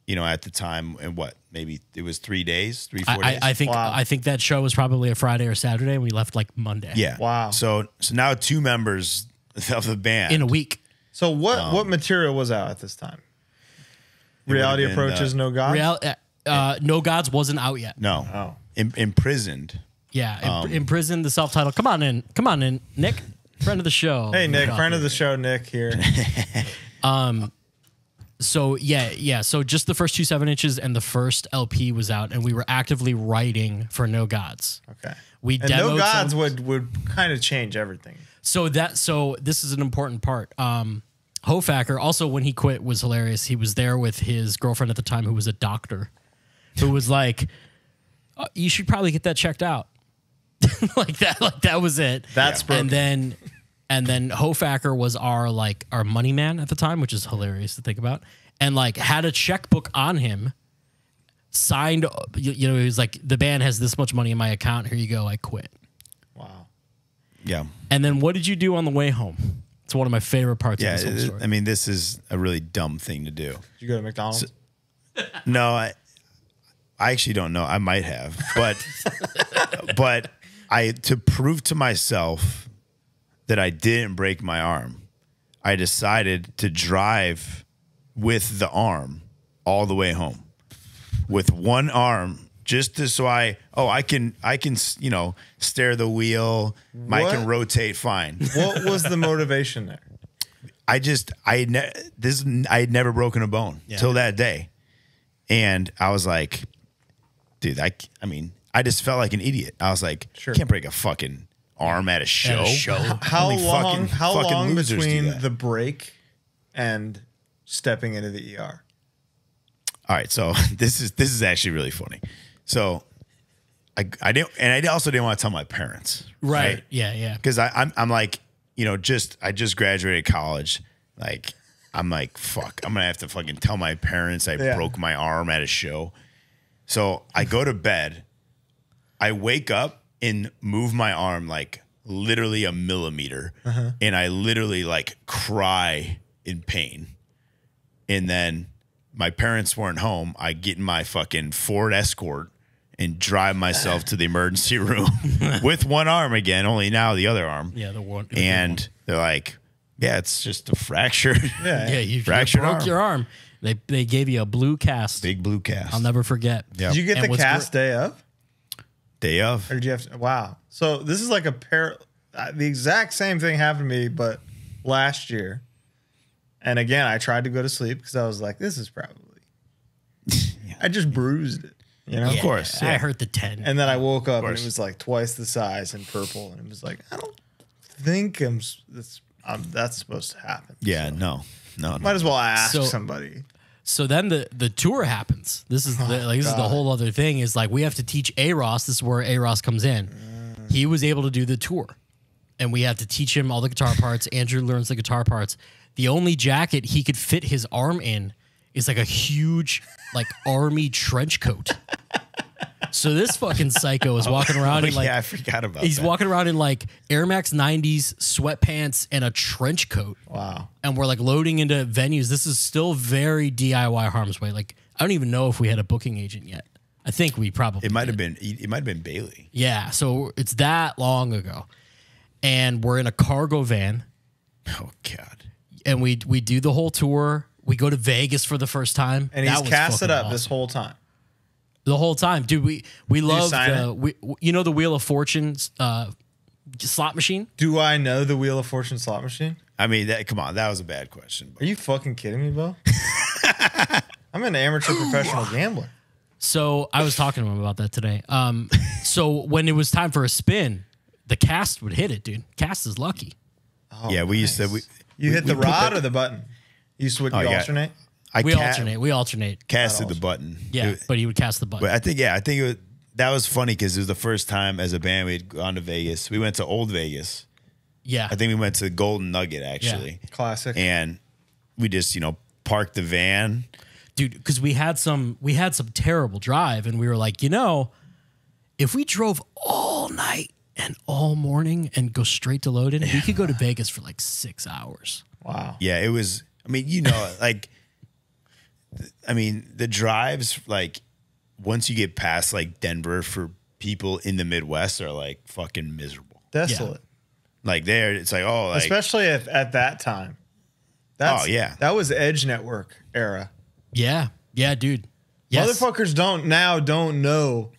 You know, at the time, and what maybe it was three days, three four I, days. I, I think Wow. I think that show was probably a Friday or Saturday, and we left like Monday. Yeah. Wow. So so now two members of the band in a week. So what? Um, what material was out at this time? Reality would've been, approaches, uh, no God. Real, uh, uh, no gods wasn't out yet. no Oh. im- imprisoned. Yeah, in, Um, imprisoned the self-titled. Come on in, come on in, Nick, friend of the show. Hey Nick, friend of the show, Nick here. So yeah, yeah. So just the first two seven inches and the first LP was out, and we were actively writing for No Gods. Okay. We and no gods some- would would kind of change everything. So that so this is an important part. Um, Hofacker also when he quit was hilarious. He was there with his girlfriend at the time who was a doctor, who was like, uh, "You should probably get that checked out." like that, like that was it. That's broken. and then and then Hofacker was our like our money man at the time, which is hilarious to think about, and like had a checkbook on him. Signed, you, you know, he was like, the band has this much money in my account. Here you go. I quit. Wow. Yeah. And then what did you do on the way home? It's one of my favorite parts Yeah. of this whole story. I mean, this is a really dumb thing to do. Did you go to McDonald's? No, I, I actually don't know. I might have, but, but I to prove to myself that I didn't break my arm, I decided to drive with the arm all the way home, with one arm, just to, so I oh I can I can you know steer the wheel, I can rotate fine. what was the motivation there? I just I ne- this I had never broken a bone till that day, and I was like, dude, I I mean, I just felt like an idiot. I was like, Sure. can't break a fucking arm at a show. show. How Only long? fucking- how fucking long between the break and stepping into the ER? All right, so this is this is actually really funny. So, I I didn't, and I also didn't want to tell my parents, Right. Yeah. Yeah. because I'm I'm like, you know, just I just graduated college, like I'm like, fuck, I'm gonna have to fucking tell my parents I Yeah. broke my arm at a show. So I go to bed, I wake up and move my arm like literally a millimeter, uh-huh. and I literally like cry in pain. And then my parents weren't home. I get in my fucking Ford Escort and drive myself to the emergency room with one arm again, only now the other arm. Yeah. The one. And they're like, yeah, it's just a fracture. Yeah. yeah, you, you fractured broke arm. your arm. They they gave you a blue cast. Big blue cast. I'll never forget. Yeah. Did you get And the what's cast day of, Day of. or did you have? To, wow. So this is like a pair. Uh, the exact same thing happened to me, but last year. And again, I tried to go to sleep because I was like, "This is probably." I just bruised it, you know. Of course. I hurt the ten. And then I woke up and it was like twice the size and purple, and it was like, I don't think I'm. s- That's um, that's supposed to happen. Yeah, no. No, no. Might as well ask So- somebody. So then the the tour happens. This is the, like this is the whole other thing. Is like we have to teach A Ross. This is where A Ross comes in. He was able to do the tour, and we have to teach him all the guitar parts. Andrew learns the guitar parts. The only jacket he could fit his arm in is like a huge like army trench coat. So this fucking psycho is walking oh, around in like yeah, I forgot about he's that. walking around in like Air Max 90s sweatpants and a trench coat Wow. and we're like loading into venues. This is still very DIY harm's way. Like I don't even know if we had a booking agent yet. I think we probably It might have been. It might have been Bailey. Yeah, so it's that long ago, and we're in a cargo van, Oh God. and we we do the whole tour. We go to Vegas for the first time, And That he's casted fucking up this whole time. The whole time, dude. We we love sign the we, you know the Wheel of Fortune uh, slot machine. Do I know the Wheel of Fortune slot machine? I mean, that. Come on, that was a bad question. Are you fucking kidding me, Bo? I'm an amateur professional gambler. So I was talking to him about that today. Um, so when it was time for a spin, the cast would hit it, dude. Cast is lucky. yeah, we used to. We, You we- hit we the put rod the- or the button? You switch, Oh, you yeah. alternate. I We ca- alternate. We alternate. Casted the button. Yeah, It- but he would cast the button. But I think yeah, I think it was, that was funny because it was the first time as a band we'd gone to Vegas. We went to Old Vegas. yeah, I think we went to Golden Nugget actually, Classic. and we just you know parked the van. dude. Because we had some, we had some terrible drive, and we were like, you know, if we drove all night and all morning and go straight to Loden, we could go to Vegas for like six hours. wow. Yeah, it was. I mean, you know, like, I mean, the drives like once you get past like Denver for people in the Midwest are like fucking miserable. Desolate. Like there, it's like oh, like Especially at, at that time. That's, Oh, yeah. That was Edge Network era. Yeah, yeah, dude. Yes. Motherfuckers don't now don't know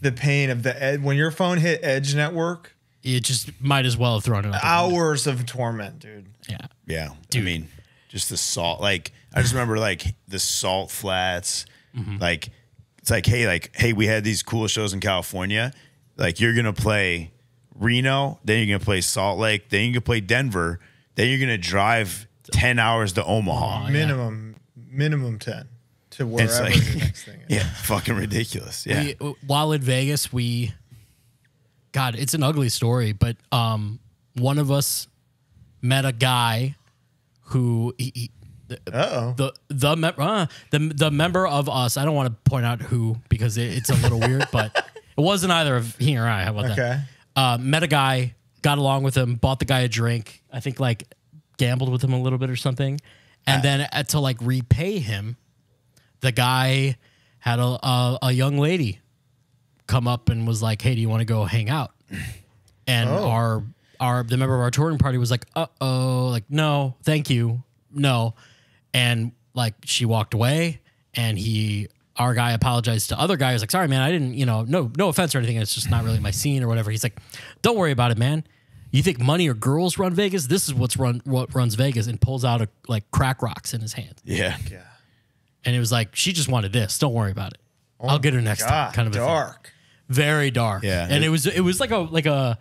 the pain of the ed- when your phone hit Edge Network. It just might as well have thrown it out. Hours of torment, dude. Yeah. Yeah. I mean, just the salt. Like, I just remember like the salt flats. Like, it's like, hey, like, hey, we had these cool shows in California. Like, you're going to play Reno, then you're going to play Salt Lake, then you're going to play Denver, then you're going to drive 10 hours to Omaha. minimum minimum ten to wherever like- the next thing is. Yeah. Fucking ridiculous. Yeah. we, while in Vegas, we, God, it's an ugly story, but um, one of us met a guy who he, he, Uh oh. the the mem- uh, the the member of us. I don't want to point out who because it, it's a little weird, but it wasn't either of he or I. How about that? Okay. Uh, met a guy, got along with him, bought the guy a drink. I think like gambled with him a little bit or something, and then uh, to like repay him, the guy had a, a a young lady come up and was like, "Hey, do you want to go hang out?" And Oh. our our the member of our touring party was like, "Uh oh, like no, thank you, no," and like she walked away, and he. Our guy apologized to other guy. He was like, "Sorry, man, I didn't, you know, no, no offense or anything. It's just not really my scene or whatever." He's like, "Don't worry about it, man. You think money or girls run Vegas? This is what's run what runs Vegas." And pulls out a like crack rocks in his hand, Yeah. Yeah. and it was like, "She just wanted this. Don't worry about it." I'll get her next time. Kind of a thing. dark. very dark. Yeah. and it was it was like a like a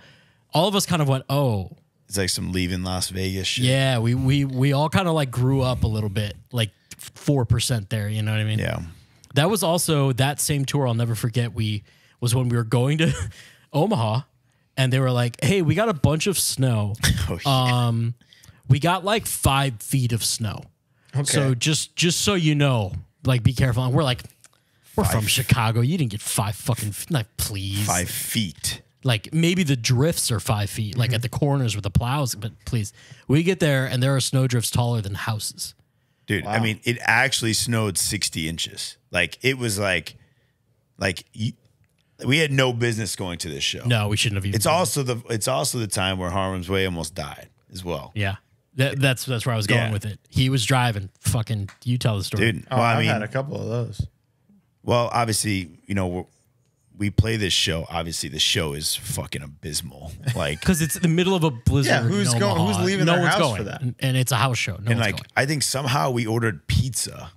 all of us kind of went oh It's like some leaving Las Vegas shit. yeah we we we all kind of like grew up a little bit like four percent there. You know what I mean? Yeah. That was also that same tour. I'll never forget. We was when we were going to Omaha, and they were like, "Hey, we got a bunch of snow. Oh, yeah. Um, we got like five feet of snow. Okay. So just just so you know, like, be careful." And we're like, "We're from Chicago. You didn't get five fucking f- like, please. Five feet. Like maybe the drifts are five feet, like at mm-hmm. the corners with the plows. But please, we get there and there are snow drifts taller than houses. Dude, I mean, it actually snowed 60 inches. Like, it was like, like, you, we had no business going to this show. No, we shouldn't have even. It's also the it's also the time where Harm's Way almost died as well. Yeah. That, that's that's where I was going Yeah. with it. He was driving. Fucking, you tell the story. Dude, Oh, well, I I've mean, had a couple of those. well, obviously, you know, we're, we play this show. Obviously, the show is fucking abysmal. Like, Because it's the middle of a blizzard. Yeah, who's in going- Omaha. who's leaving no their one's house going. for that? And, and it's a house show. No and one's like, going. I think somehow we ordered pizza.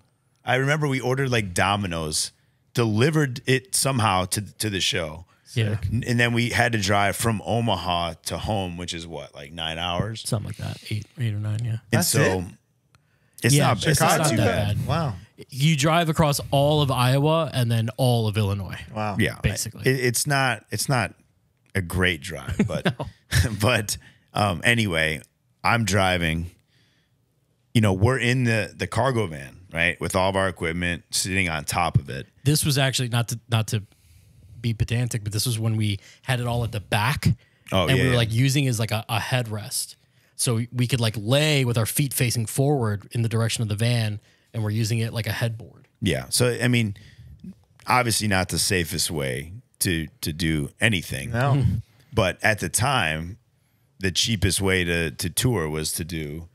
I remember we ordered like Domino's, delivered it somehow to to the show. Yeah. And then we had to drive from Omaha to home, which is what, like nine hours? Something like that. Eight, eight or nine. Yeah. And That's so it? it's Yeah, not, it's not not too bad. bad. Wow. You drive across all of Iowa and then all of Illinois. Wow. Yeah, Basically. it, it's not it's not a great drive, but but um, anyway, I'm driving. You know, we're in the the cargo van, right, with all of our equipment sitting on top of it. This was actually not to not to be pedantic, but this was when we had it all at the back. Oh, and yeah, we were yeah. like using it as like a, a headrest. So we- we could like lay with our feet facing forward in the direction of the van, and we're using it like a headboard. Yeah. So I mean, obviously not the safest way to to do anything. No. But at the time, the cheapest way to to tour was to do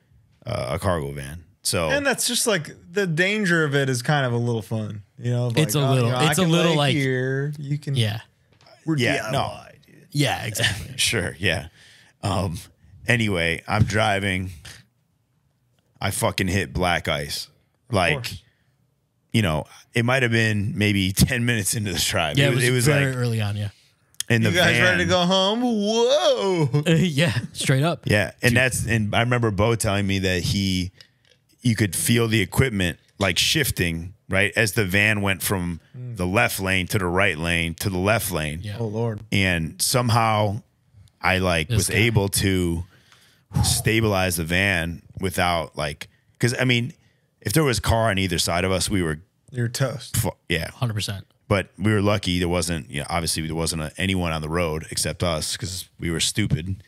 uh, a cargo van. So And that's just like the danger of it is kind of a little fun. You know, of It's like, a oh, little- you know, it's a little like- here. You can. Yeah. We're Yeah, DIY, no. dude. Yeah, exactly. Sure, yeah. Um anyway, I'm driving. I fucking hit black ice. Like you know, it might have been maybe 10 minutes into the drive. yeah, it was, it was very like early on. Yeah. in the You guys van. ready to go home? Whoa. yeah, straight up. Yeah, and that's and I remember Bo telling me that he you could feel the equipment like shifting, right? As the van went from the left lane to the right lane to the left lane. Yeah. Oh Lord. and somehow I like This was guy. able to stabilize the van without like because I mean, if there was a car on either side of us, we were You're toast. fu- yeah, Hundred percent. but we were lucky there wasn't you know obviously there wasn't a, anyone on the road except us because we were stupid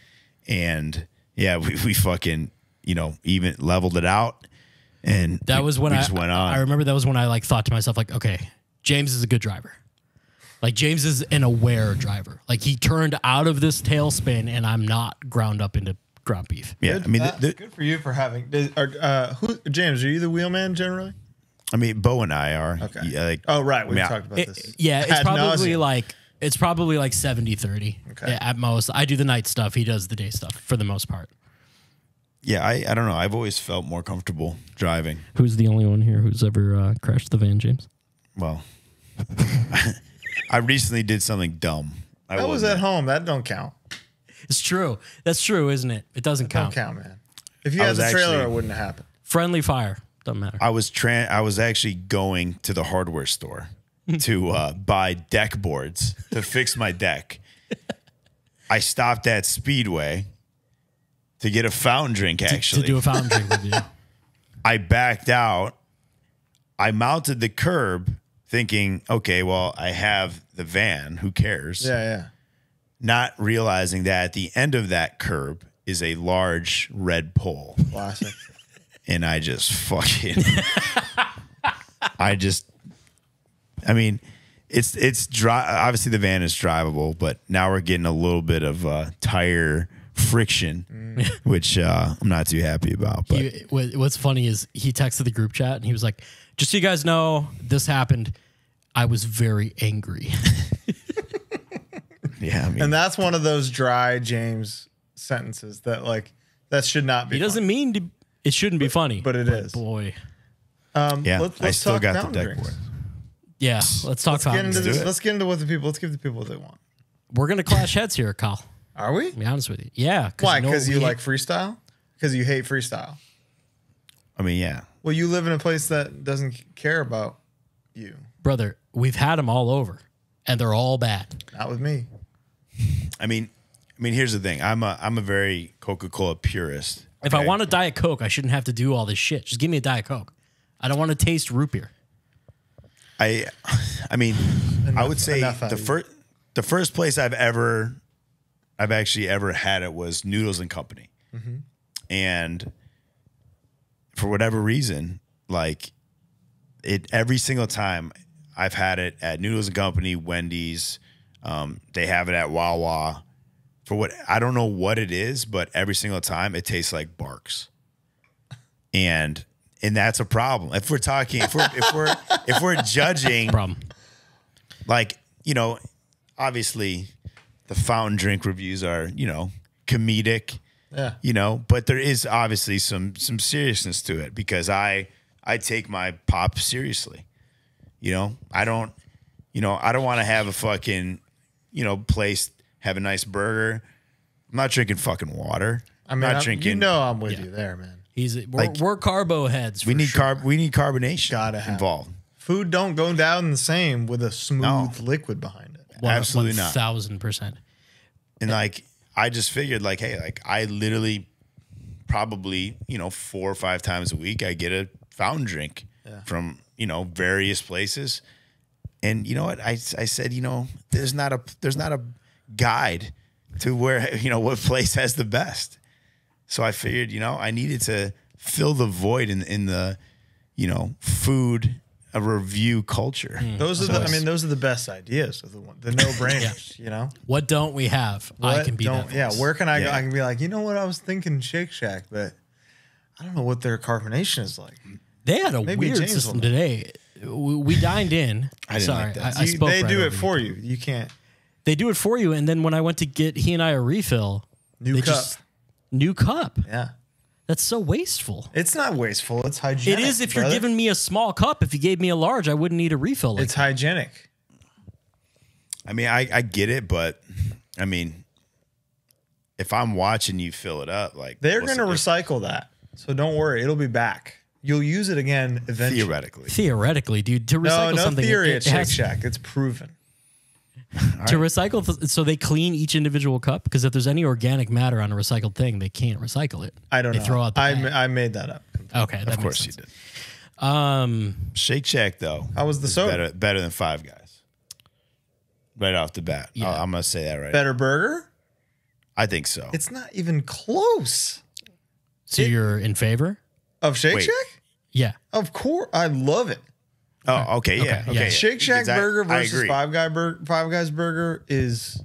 and yeah we, we fucking you know even leveled it out and That we- was when we I just went on I remember that was when I like thought to myself like, okay, James is a good driver. Like James is an aware driver. Like he turned out of this tailspin, and I'm not ground up into ground beef. yeah Good, I mean uh, the, the, good for you for having. Are, uh, who, James, are you the wheelman generally? I mean Bo and I are Okay. yeah, like Oh right, we I mean, talked about It- this. yeah, it's Ad probably nauseam. like it's probably like 70 30 Okay. at most. I do the night stuff. He does the day stuff for the most part. yeah I I don't know I've always felt more comfortable driving Who's the only one here who's ever uh, crashed the van, James? well I recently did something dumb I That was admit. at home. That don't count. It's true. That's true, isn't it? It doesn't count. Don't count. count, man. If you I had was the trailer, actually- it wouldn't have happened. Friendly fire. Doesn't matter. I was tran I was actually going to the hardware store to uh, buy deck boards to fix my deck. I stopped at Speedway to get a fountain drink. Actually, to do a fountain drink with you. I backed out. I mounted the curb, thinking, "Okay, well, I have the van. Who cares?" Yeah, yeah. Not realizing that at the end of that curb is a large red pole. Classic. and I just fucking I just I mean it's it's dri- obviously the van is drivable but now we're getting a little bit of uh, tire friction which uh, I'm not too happy about but He, what's funny is he texted the group chat and he was like, "Just so you guys know, this happened. I was very angry." yeah I mean and that's one of those dry James sentences that like that should not be. he doesn't fun. mean to. It shouldn't be funny, but it is. Boy, Um, yeah let's, I let's still talk got the fountain deck drinks. board Yeah, let's talk Let's get fountains. into do this. it. Let's get into what the people. Let's give the people what they want. We're gonna clash heads here, Kyle. Are we? To be honest with you, yeah. Why? know Because what you like freestyle? Because you hate freestyle? I mean, yeah. Well, you live in a place that doesn't care about you. brother. We've had them all over, and they're all bad. Not with me. I mean, I mean, here's the thing. I'm a I'm a very Coca Cola purist. If I want a diet coke, I shouldn't have to do all this shit. Just give me a diet coke. I don't want to taste root beer. I, I mean, I would say the first the first place I've ever, I've actually ever had it was Noodles and Company, Mm-hmm. and for whatever reason, like it every single time I've had it at Noodles and Company, Wendy's, um, they have it at Wawa. For what I don't know what it is, but every single time it tastes like Barq's, and and that's a problem. If we're talking, if we're if we're if we're judging Problem. like you know obviously the fountain drink reviews are you know comedic Yeah. you know but there is obviously some some seriousness to it because i i take my pop seriously you know i don't you know i don't want to have a fucking you know place have a nice burger i'm not drinking fucking water I mean, I'm not I'm- drinking you know I'm with you there, man. He's we're, Like- we're carbo heads. we need sure. carb we need carbonation Gotta have it. involved Food don't go down the same with a smooth No. liquid behind it. One- absolutely not. Thousand percent. And like I just figured like, hey, like I literally probably, you know, four or five times a week I get a fountain drink from, you know, various places. And you know what? I I said, you know, there's not a there's not a guide to where, you know, what place has the best. So I figured, you know, I needed to fill the void in in the, you know, food a review culture. Hmm. Those are the. I mean, those are the best ideas. Of the one, the no brainers. You know. What don't we have? I can be don't- Yeah. Where can I go? I can be like, you know what? I was thinking Shake Shack, but I don't know what their carbonation is like. They had a Maybe weird system today. We, we dined in. I didn't Sorry, like that. I, I You- spoke they right do it for you. You can't. They do it for you, and then when I went to get he and I a refill, New cup. just new cup. yeah. That's so wasteful. It's not wasteful. It's hygienic. It is if you're giving me a small cup. If you gave me a large, I wouldn't need a refill. Like It's hygienic. I mean, I, I get it, but I mean, if I'm watching you fill it up, like They're going to the recycle that. So don't worry. It'll be back. You'll use it again eventually. theoretically. theoretically, dude, to No, recycle no something, theory it, at Shake has- Shack. It's proven. to recycle. th- So they clean each individual cup because if there's any organic matter on a recycled thing, they can't recycle it. I don't they know. Throw out the I, ma- I made that up. okay, that Of course makes you did. Um, Shake Shack though, How was the is soda? better better than Five Guys. Right off the bat, Yeah. I'll- I'm gonna say that right. Better burger? I think so. It's not even close. so you're in favor? Of Shake Wait. Shack? Yeah. Of course. I love it. oh, okay, yeah, Okay, okay. yeah. Shake Shack Because burger I versus agree. Five Guy burger, Five Guys burger is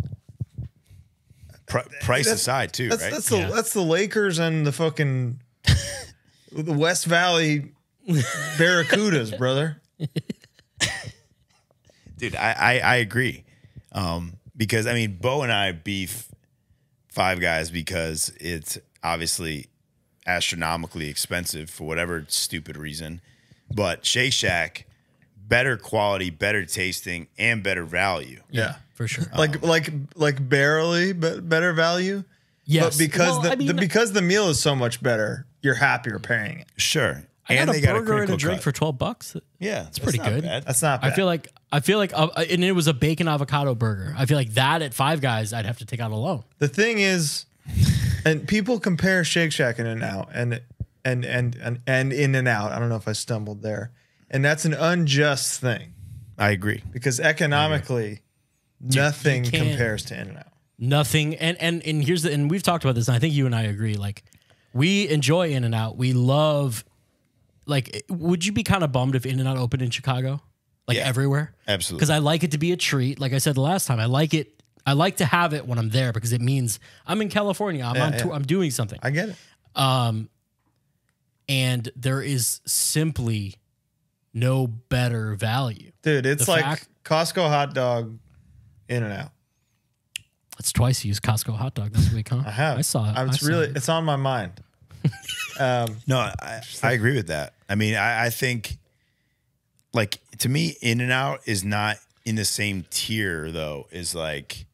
Pri- price That's- aside too, that's right? that's the Yeah. that's the Lakers and the fucking the West Valley Barracudas, brother. dude I, I i agree um because i mean bo and i beef five guys because it's obviously astronomically expensive for whatever stupid reason but shake shack better quality better tasting and better value Yeah. For sure. Like like like barely but better value. yes. But because Well, the, I mean, the because the meal is so much better, you're happier paying it. sure I and got they a got a burger and a drink cut. for 12 bucks. yeah that's pretty not good. bad. That's not bad. I feel like I feel like uh, and it was a bacon avocado burger. I feel like that at Five Guys I'd have to take out alone. the thing is and people compare Shake Shack in and out and and and and, and in and out. I don't know if I stumbled there. And that's an unjust thing i agree because economically nothing can't- compares to in and out. Nothing. And and and here's the and we've talked about this. And I think you and I agree. Like we enjoy In and Out. We love. Like, would you be kind of bummed if In and Out opened in Chicago, like Yeah. everywhere? absolutely Because I like it to be a treat. Like I said the last time, I like it. I like to have it when I'm there because it means I'm in California. I'm Yeah, on yeah. tour. I'm doing something. I get it. Um, and there is simply no better value. Dude, it's The like fact- Costco hot dog in and out. It's twice you used Costco hot dog this week, huh? I have. I saw it. I'm- It's I really it. it's on my mind. um, No, I, I agree with that. I mean, I, I think like to me, In and Out is not in the same tier though. Is like,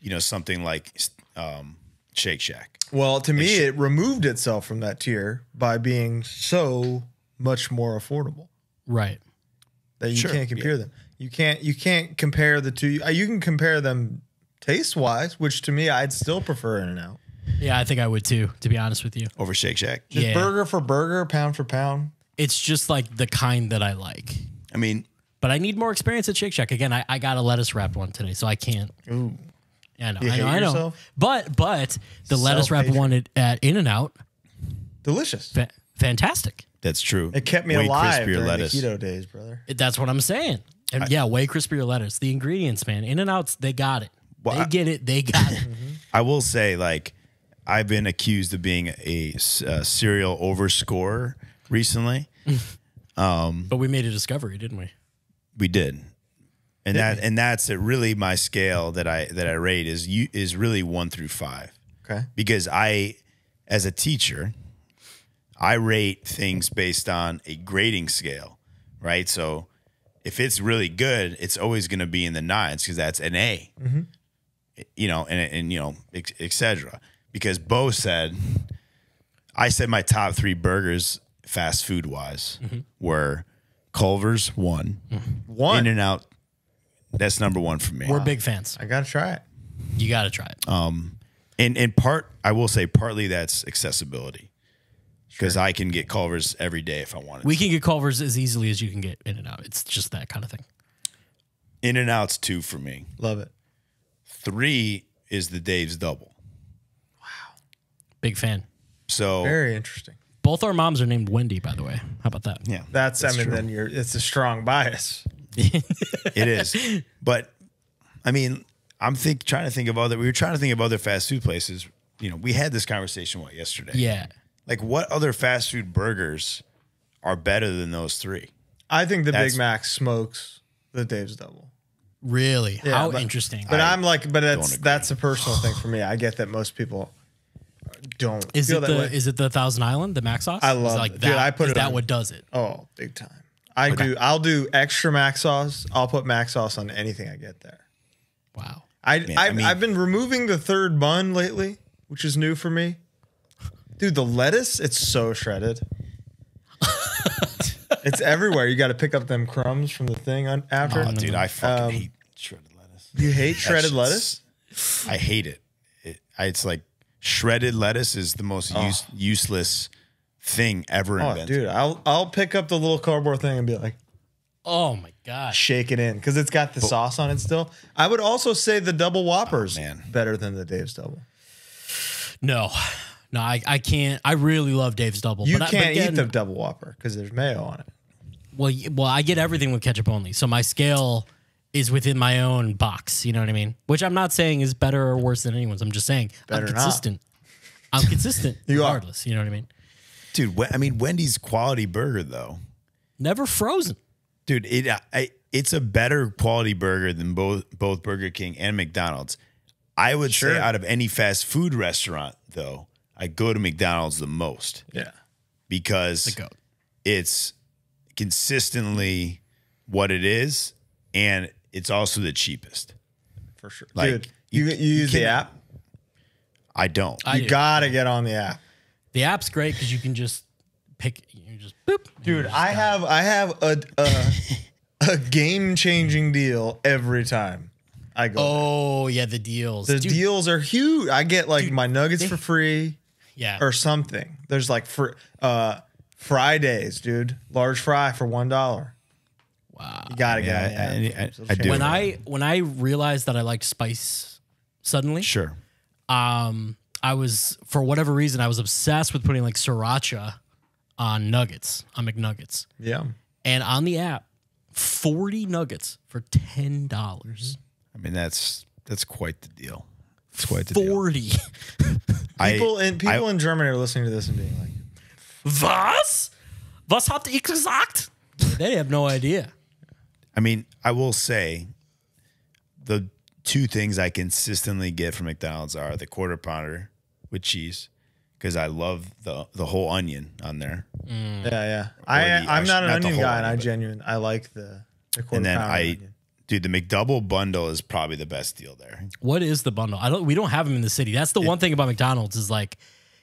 you know, something like um, Shake Shack. Well, to me, it removed itself from that tier by being so much more affordable Right. that you Sure, can't compare them. You can't you can't compare the two. uh, You can compare them taste wise, which to me I'd still prefer In and Out. Yeah, I think I would too, to be honest with you. over Shake Shack. Just Yeah. burger for burger, pound for pound. It's just like the kind that I like. I mean, But I need more experience at Shake Shack. Again, I, I got a lettuce wrapped one today, so I can't. Ooh. Yeah, I know, You I know, I know. yourself? But but the lettuce wrap Self-hatred. one at, at In and Out, Delicious. fa- fantastic. that's true. It kept me Way alive crispier during lettuce. the keto days, brother. It- that's what I'm saying. And yeah, way crispier lettuce. The ingredients, man. In and Outs, they got it. Well, they I- get it. They got it. I will say, like, I've been accused of being a, uh serial overscorer recently. but we made a discovery, didn't we? We did, and that and that's it really my scale that I that I rate is you is really one through five Okay. because I, as a teacher, I rate things based on a grading scale, right? So if it's really good, it's always going to be in the nines because that's an A, mm-hmm. you know, and and you know, et, et cetera. Because Bo said, I said my top three burgers, fast food wise, mm-hmm. were Culver's one, One. In and Out. That's number one for me. We're big fans. I gotta try it. You got to try it. Um, and in part, I will say partly that's accessibility because I can get Culver's every day if I wanted. To. We to. can get Culver's as easily as you can get In and Out. It's just that kind of thing. In and Out's two for me. Love it. Three is the Dave's double. Wow, big fan. So Very interesting. Both our moms are named Wendy, by the way. How about that? yeah, That's, I mean, true. then you're it's a strong bias. It is. But I mean, I'm think trying to think of other. We were trying to think of other fast food places. You know, we had this conversation what yesterday. Yeah. Like, what other fast food burgers are better than those three? I think the That's- Big Mac smokes the Dave's double. Really? Yeah, How but- interesting. But I I'm like, but that's agree. that's a personal thing for me. I get that most people don't is feel it that the way. is it the Thousand Island, the mac sauce? I Is love like it. that. Dude, I put is it that on- what does it? oh, big time. I do. I'll do extra mac sauce. I'll put mac sauce on anything I get there. Wow. I, I I've, mean- I've been removing the third bun lately, which is new for me. Dude, the lettuce, it's so shredded. it's everywhere. You got to pick up them crumbs from the thing on, after. Oh. Dude, I fucking Um, hate shredded lettuce. You hate shredded lettuce? I hate it. it I, it's like shredded lettuce is the most use, useless thing ever Oh, invented. dude, I'll I'll pick up the little cardboard thing and be like, Oh my gosh. shake it in because it's got the sauce on it still. I would also say the double whoppers Oh, man. better than the Dave's double. No. No, I, I can't. I really love Dave's double. You but I- but can't again, eat the double whopper because there's mayo on it. Well, y- well, I get everything with ketchup only. So my scale is within my own box. You know what I mean? Which I'm not saying is better or worse than anyone's. I'm just saying Better I'm not. consistent. I'm consistent You are. regardless. You know what I mean? Dude, I mean Wendy's quality burger though. Never frozen. Dude, it I, it's a better quality burger than both both Burger King and McDonald's. I would Sure. say out of any fast food restaurant though, I go to McDonald's the most Yeah. because it's consistently what it is and it's also the cheapest. For sure. Like, Dude, you, you- you, use the app? I don't. I You do. gotta get on the app. The app's great because you can just pick. You just boop. Dude, I have I have a a, a game changing deal every time I go. there. Oh yeah, the deals. the Dude, deals are huge. I get like my nuggets for free Yeah. or something. There's like for uh Fridays, dude. Large fry for one dollar. wow. You gotta Yeah, get on the I- app. I- I do. When I when I realized that I liked spice suddenly, Sure. um, I was for whatever reason I was obsessed with putting like sriracha on nuggets on McNuggets, Yeah. and on the app, forty nuggets for ten dollars. I mean that's that's quite the deal. It's quite the deal. Forty. I- People in people I- in Germany are listening to this and being like, Was? Was habt ihr gesagt? They have no idea. I mean, I will say the two things I consistently get from McDonald's are the quarter pounder with cheese because I love the the whole onion on there. Mm. Yeah, yeah. I the- I'm not an not onion whole guy, and I onion, genuine I like the, the quarter And then pounder I, onion. dude, the McDouble bundle is probably the best deal there. What is the bundle? I don't. We don't have him in the city. That's the one thing about McDonald's is like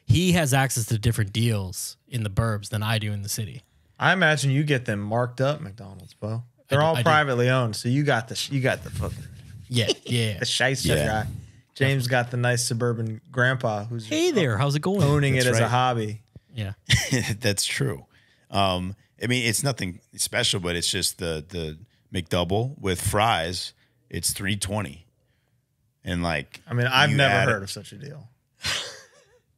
he has access to different deals in the burbs than I do in the city. I imagine you get them marked up McDonald's, bro. They're do- all I do. privately owned, so you got the you got the fucking Yeah, yeah. the shyster Yeah. guy. James got the nice suburban grandpa who's hey there, how's it going? owning it That's as a right. hobby. Yeah, That's true. Um, I mean, it's nothing special, but it's just the the McDouble with fries. It's three twenty, and like I mean, I've you never add- heard of such a deal.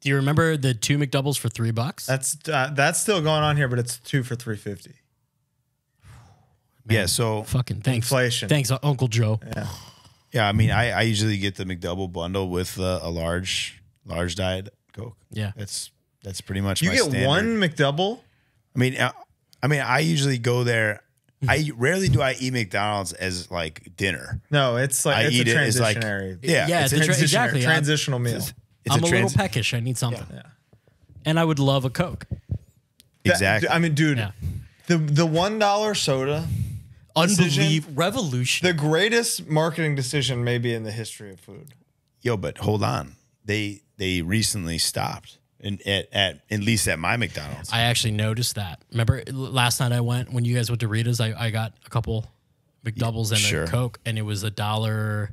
do you remember the two McDoubles for three bucks? That's uh, that's still going on here, but it's two for three fifty. Yeah, so Fucking thanks, Inflation. Thanks, Uncle Joe. Yeah, yeah, I mean, I, I usually get the McDouble bundle with uh, a large large diet Coke. Yeah. That's that's pretty much you my get standard. one McDouble. I mean, uh, I mean, I usually go there. I rarely do I eat McDonald's as like dinner. No, it's like I it's eat a it as like transitionary. yeah, Yeah, it's, it's a, a tra- transitionary- exactly. I- transitional meal. it's I'm a, little peckish. I need something, Yeah. and I would love a Coke. That- exactly. I mean, dude, Yeah, the the one dollar soda, Decision- unbelievable revolution. the greatest marketing decision maybe in the history of food. Yo, but hold on. They they recently stopped, and at, at at least at my McDonald's. I actually noticed that. Remember last night I went when you guys went to Rita's. I, I got a couple McDoubles and Sure. a Coke, and it was a dollar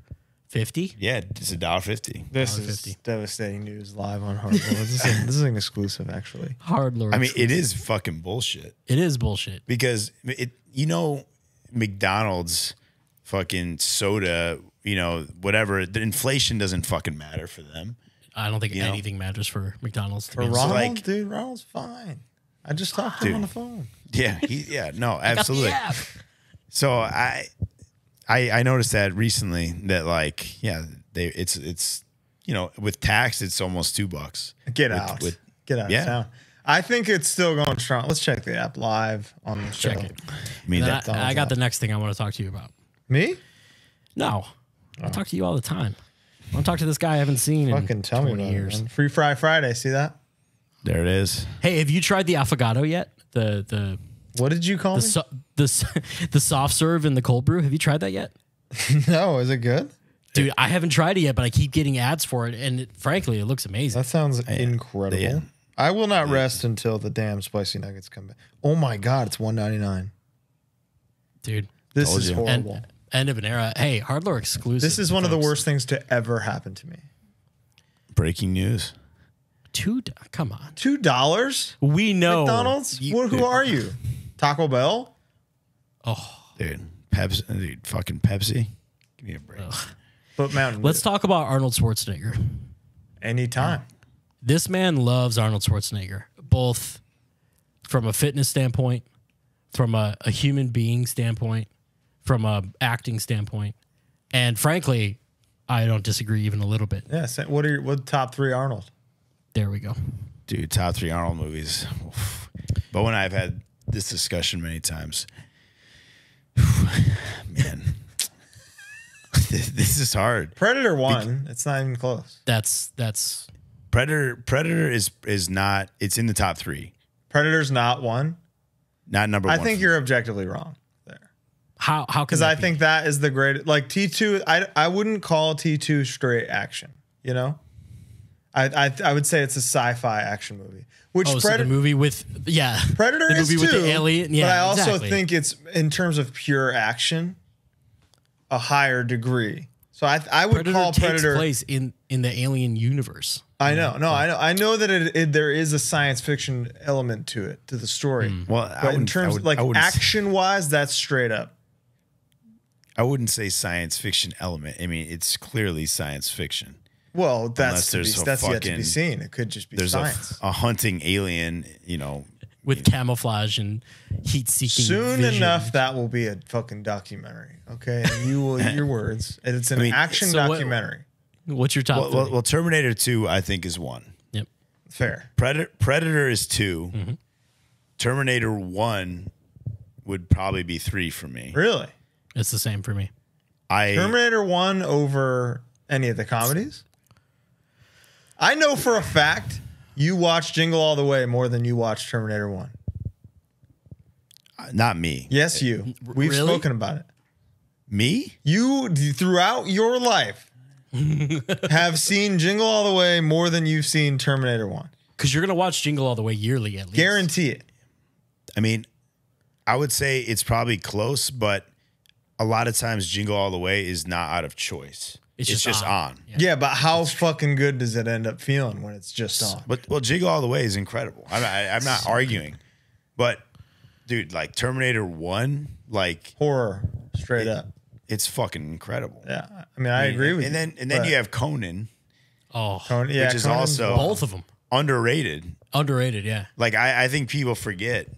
fifty. yeah, it's a dollar fifty. This is $1.50. devastating news live on Hardlore. this, is, this is an exclusive, actually. Hardlore. I mean, it is fucking bullshit it is bullshit. because it. You know, McDonald's fucking soda. You know, whatever. The inflation doesn't fucking matter for them. I don't think You know? anything matters for McDonald's. To For be. Ronald, like- dude, Ronald's fine. I just talked to him on the phone. Yeah, he, yeah, no, absolutely. So I, I, I noticed that recently that like, yeah, they it's it's you know with tax it's almost two bucks. Get With- out. with- Get out yeah. of town. I think it's still going strong. Let's check the app live on the show. Check it. I mean, that, I, I got the next thing I want to talk to you about. Me? No, Oh. I talk to you all the time. I want to talk to this guy I haven't seen in tell me 20 about years. it. Free Fry Friday. See that? there it is. Hey, have you tried the affogato yet? The the What did you call the me? so, the s- the soft serve and the cold brew. Have you tried that yet? no, is it good? Dude, I haven't tried it yet, but I keep getting ads for it, and it, frankly, it looks amazing. That sounds incredible. yeah. I will not rest until the damn spicy nuggets come back. Oh my god, it's one ninety nine. Dude, This Told is you. horrible. and end of an era. Hey, Hardlore exclusive. this is one of the folks. worst things to ever happen to me. Breaking news. Two, do- come on. Two dollars? We know McDonald's? You- What, who are you? Taco Bell? Oh Dude, Pepsi, dude, fucking Pepsi. Give me a break. But Mountain Let's Dew. talk about Arnold Schwarzenegger. anytime. This man loves Arnold Schwarzenegger, both from a fitness standpoint, from a, a human being standpoint, from a acting standpoint, and frankly, I don't disagree even a little bit. Yeah. sa- What are your what top three Arnold? There we go. Dude, top three Arnold movies. Oof. Bo and I have had this discussion many times. Man, this is hard. Predator one. It's not even close. That's that's Predator, Predator is is not. It's in the top three, Predator's not one. not number I one. I think you're objectively wrong there. how how Because I be? think that is the great like T two. I I wouldn't call T two straight action. You know, I I I would say it's a sci-fi action movie. Which oh, so the Predator movie with yeah Predator the is movie with too, the alien. Yeah, but I also exactly. think it's in terms of pure action, a higher degree. So I I would Predator call takes Predator. place in in the alien universe. I know, no, I know, I know that it, it there is a science fiction element to it to the story. Hmm. Well, but in terms would- like I wouldn't s- action wise, that's straight up. I wouldn't say science fiction element. I mean, it's clearly science fiction. Well, that's Unless to be, there's a that's yet to be seen. It could just be There's a, science. a hunting alien. You know, with camouflage and heat seeking. Soon vision. enough, that will be a fucking documentary. Okay, and you will your words. And it's an I mean, action so what- documentary. What's your top? well, well, three? well, Terminator Two, I think, is one. yep. Fair. Predator Predator is 2 Mm-hmm. Terminator One would probably be three for me. Really, It's the same for me. I Terminator One over any of the comedies. I know for a fact You watch Jingle All the Way more than you watch Terminator 1. Uh, Not me. Yes, you. We've really? spoken about it. Me? You, throughout your life, have seen Jingle All the Way more than you've seen Terminator 1. Because you're gonna watch Jingle All the Way yearly at least. Guarantee it. I mean, I would say it's probably close, but a lot of times Jingle All the Way is not out of choice. It's It's, just just, on. on. Yeah. Yeah, but how fucking good does it end up feeling when it's just on? But well, Jingle All the Way is incredible. I'm not, I, I'm not arguing, but dude, like Terminator One, like Horror, straight up. It's fucking incredible. Yeah, I mean, I agree with and you. then and then but you have Conan, Oh, Conan- yeah, which is Conan's also- both of them underrated. underrated. Yeah. Like I, I think people forget.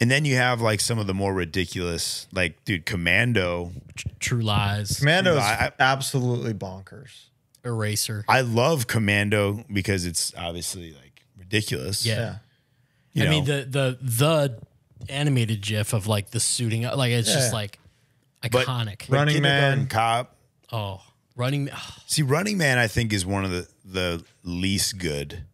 And then you have like some of the more ridiculous, like dude, Commando. True Lies. Commando's I- I- absolutely bonkers. Eraser. I love Commando because it's obviously like ridiculous. Yeah. Yeah. You I know? mean the the the animated GIF of like the suiting up, like it's just Yeah. like But- iconic. Running Man. Cop. oh, running. oh, See, Running Man, I think is one of the the least good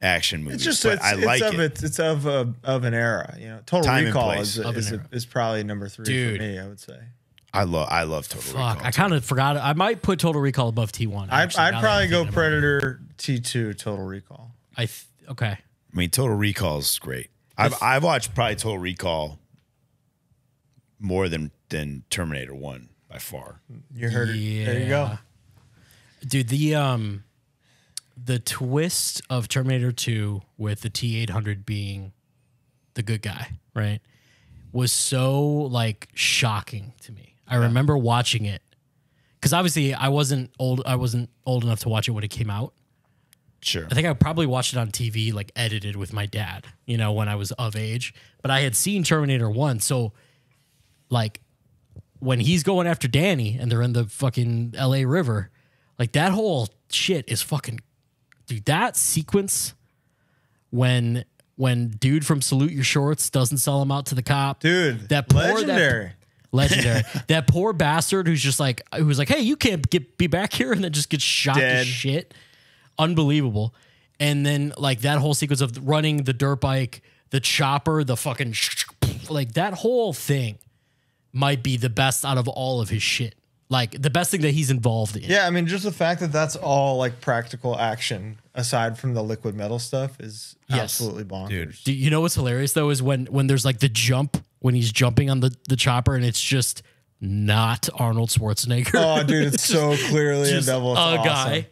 action movies. It's just but it's, I it's like of it. it's of a, of an era. You know, Total Time Recall is Of an is, era. is probably number three Dude. for me. I would say. I love I love Total fuck! Recall. I kind of forgot. I might put Total Recall above T one. I'd, I'd probably go Predator T two Total Recall. I th- okay. I mean, Total Recall is great. I've I've watched probably Total Recall more than than Terminator One by far. You heard it. There you go. Dude. The um, the twist of Terminator Two with the T eight hundred being the good guy, right, was so like shocking to me. I remember watching it because obviously I wasn't old. I wasn't old enough to watch it when it came out. Sure. I think I probably watched it on TV, like edited with my dad, you know, when I was of age. But I had seen Terminator 1. So, like, when he's going after Danny and they're in the fucking LA River, like, that whole shit is fucking. Dude, that sequence when. When dude from Salute Your Shorts doesn't sell him out to the cop, Dude, that poor, that- legendary. legendary. that poor bastard who's just like who's like, "Hey, you can't get be back here," and then just gets shot Dead. to shit. Unbelievable. And then like that whole sequence of running the dirt bike, the chopper, the fucking like that whole thing might be the best out of all of his shit. Like the best thing that he's involved in. Yeah, I mean, just the fact that that's all like practical action, aside from the liquid metal stuff, is Yes. absolutely bonkers. Dude. Do you know what's hilarious though is when when there's like the jump when he's jumping on the the chopper and it's just not Arnold Schwarzenegger. Oh, dude, it's so clearly a Just devil. It's a awesome. guy.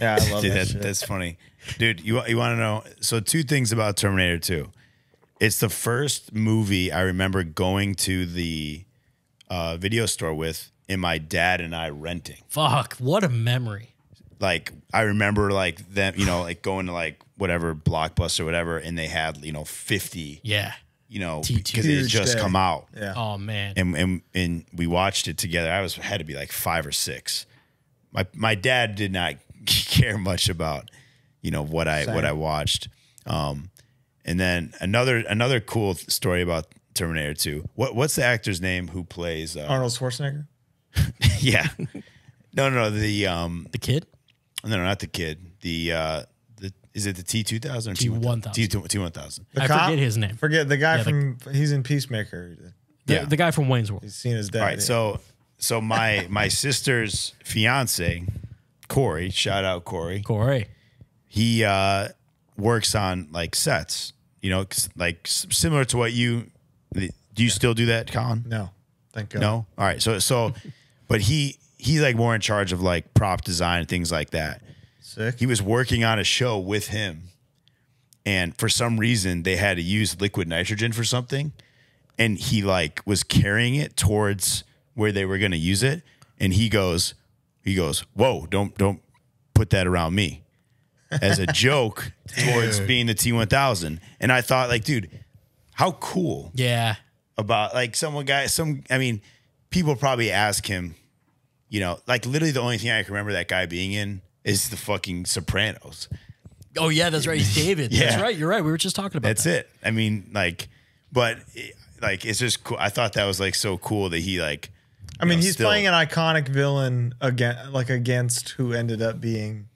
Yeah, I love Dude, that, that, shit. that's funny, dude. You you want to know? So two things about Terminator Two. It's the first movie I remember going to the uh, video store with, and my dad and I renting. Fuck, what a memory. Like I remember, like them, you know, like going to like whatever blockbuster, or whatever, and they had you know fifty, Yeah. you know, because it had just day. come out. yeah. Oh man. and and and we watched it together. I was had to be like five or six. My my dad did not care much about you know what I what I watched. Um, and then another another cool story about Terminator Two. What what's the actor's name who plays? Uh, Arnold Schwarzenegger. yeah, no no no the um the kid? no no not the kid the uh the is it the T two thousand or T T1000. T one thousand? The I forget his name. Forget the guy Yeah, the- from. he's in Peacemaker. The, Yeah. the guy from Wayne's World. He's seen his dad. All right, so so my my sister's fiance Corey, shout out Corey. Corey. he uh, works on like sets, you know, like similar to what you do. You still do that, Colin? no, thank God. No. All right. So so, but he he's like more in charge of like prop design and things like that. sick. He was working on a show with him, and for some reason they had to use liquid nitrogen for something, and he like was carrying it towards where they were going to use it, and he goes, he goes, "Whoa! Don't don't put that around me." As a joke towards being the T1000. And I thought, like, dude, how cool Yeah. about like someone guy some I mean, people probably ask him, you know, like literally the only thing I can remember that guy being in is the fucking Sopranos. Oh yeah, that's right. He's David. That's Yeah. right. You're right. We were just talking about That's that. it. I mean, like, but like it's just cool. I thought that was like so cool that he like. I mean, know, he's still- playing an iconic villain again, like against who ended up being,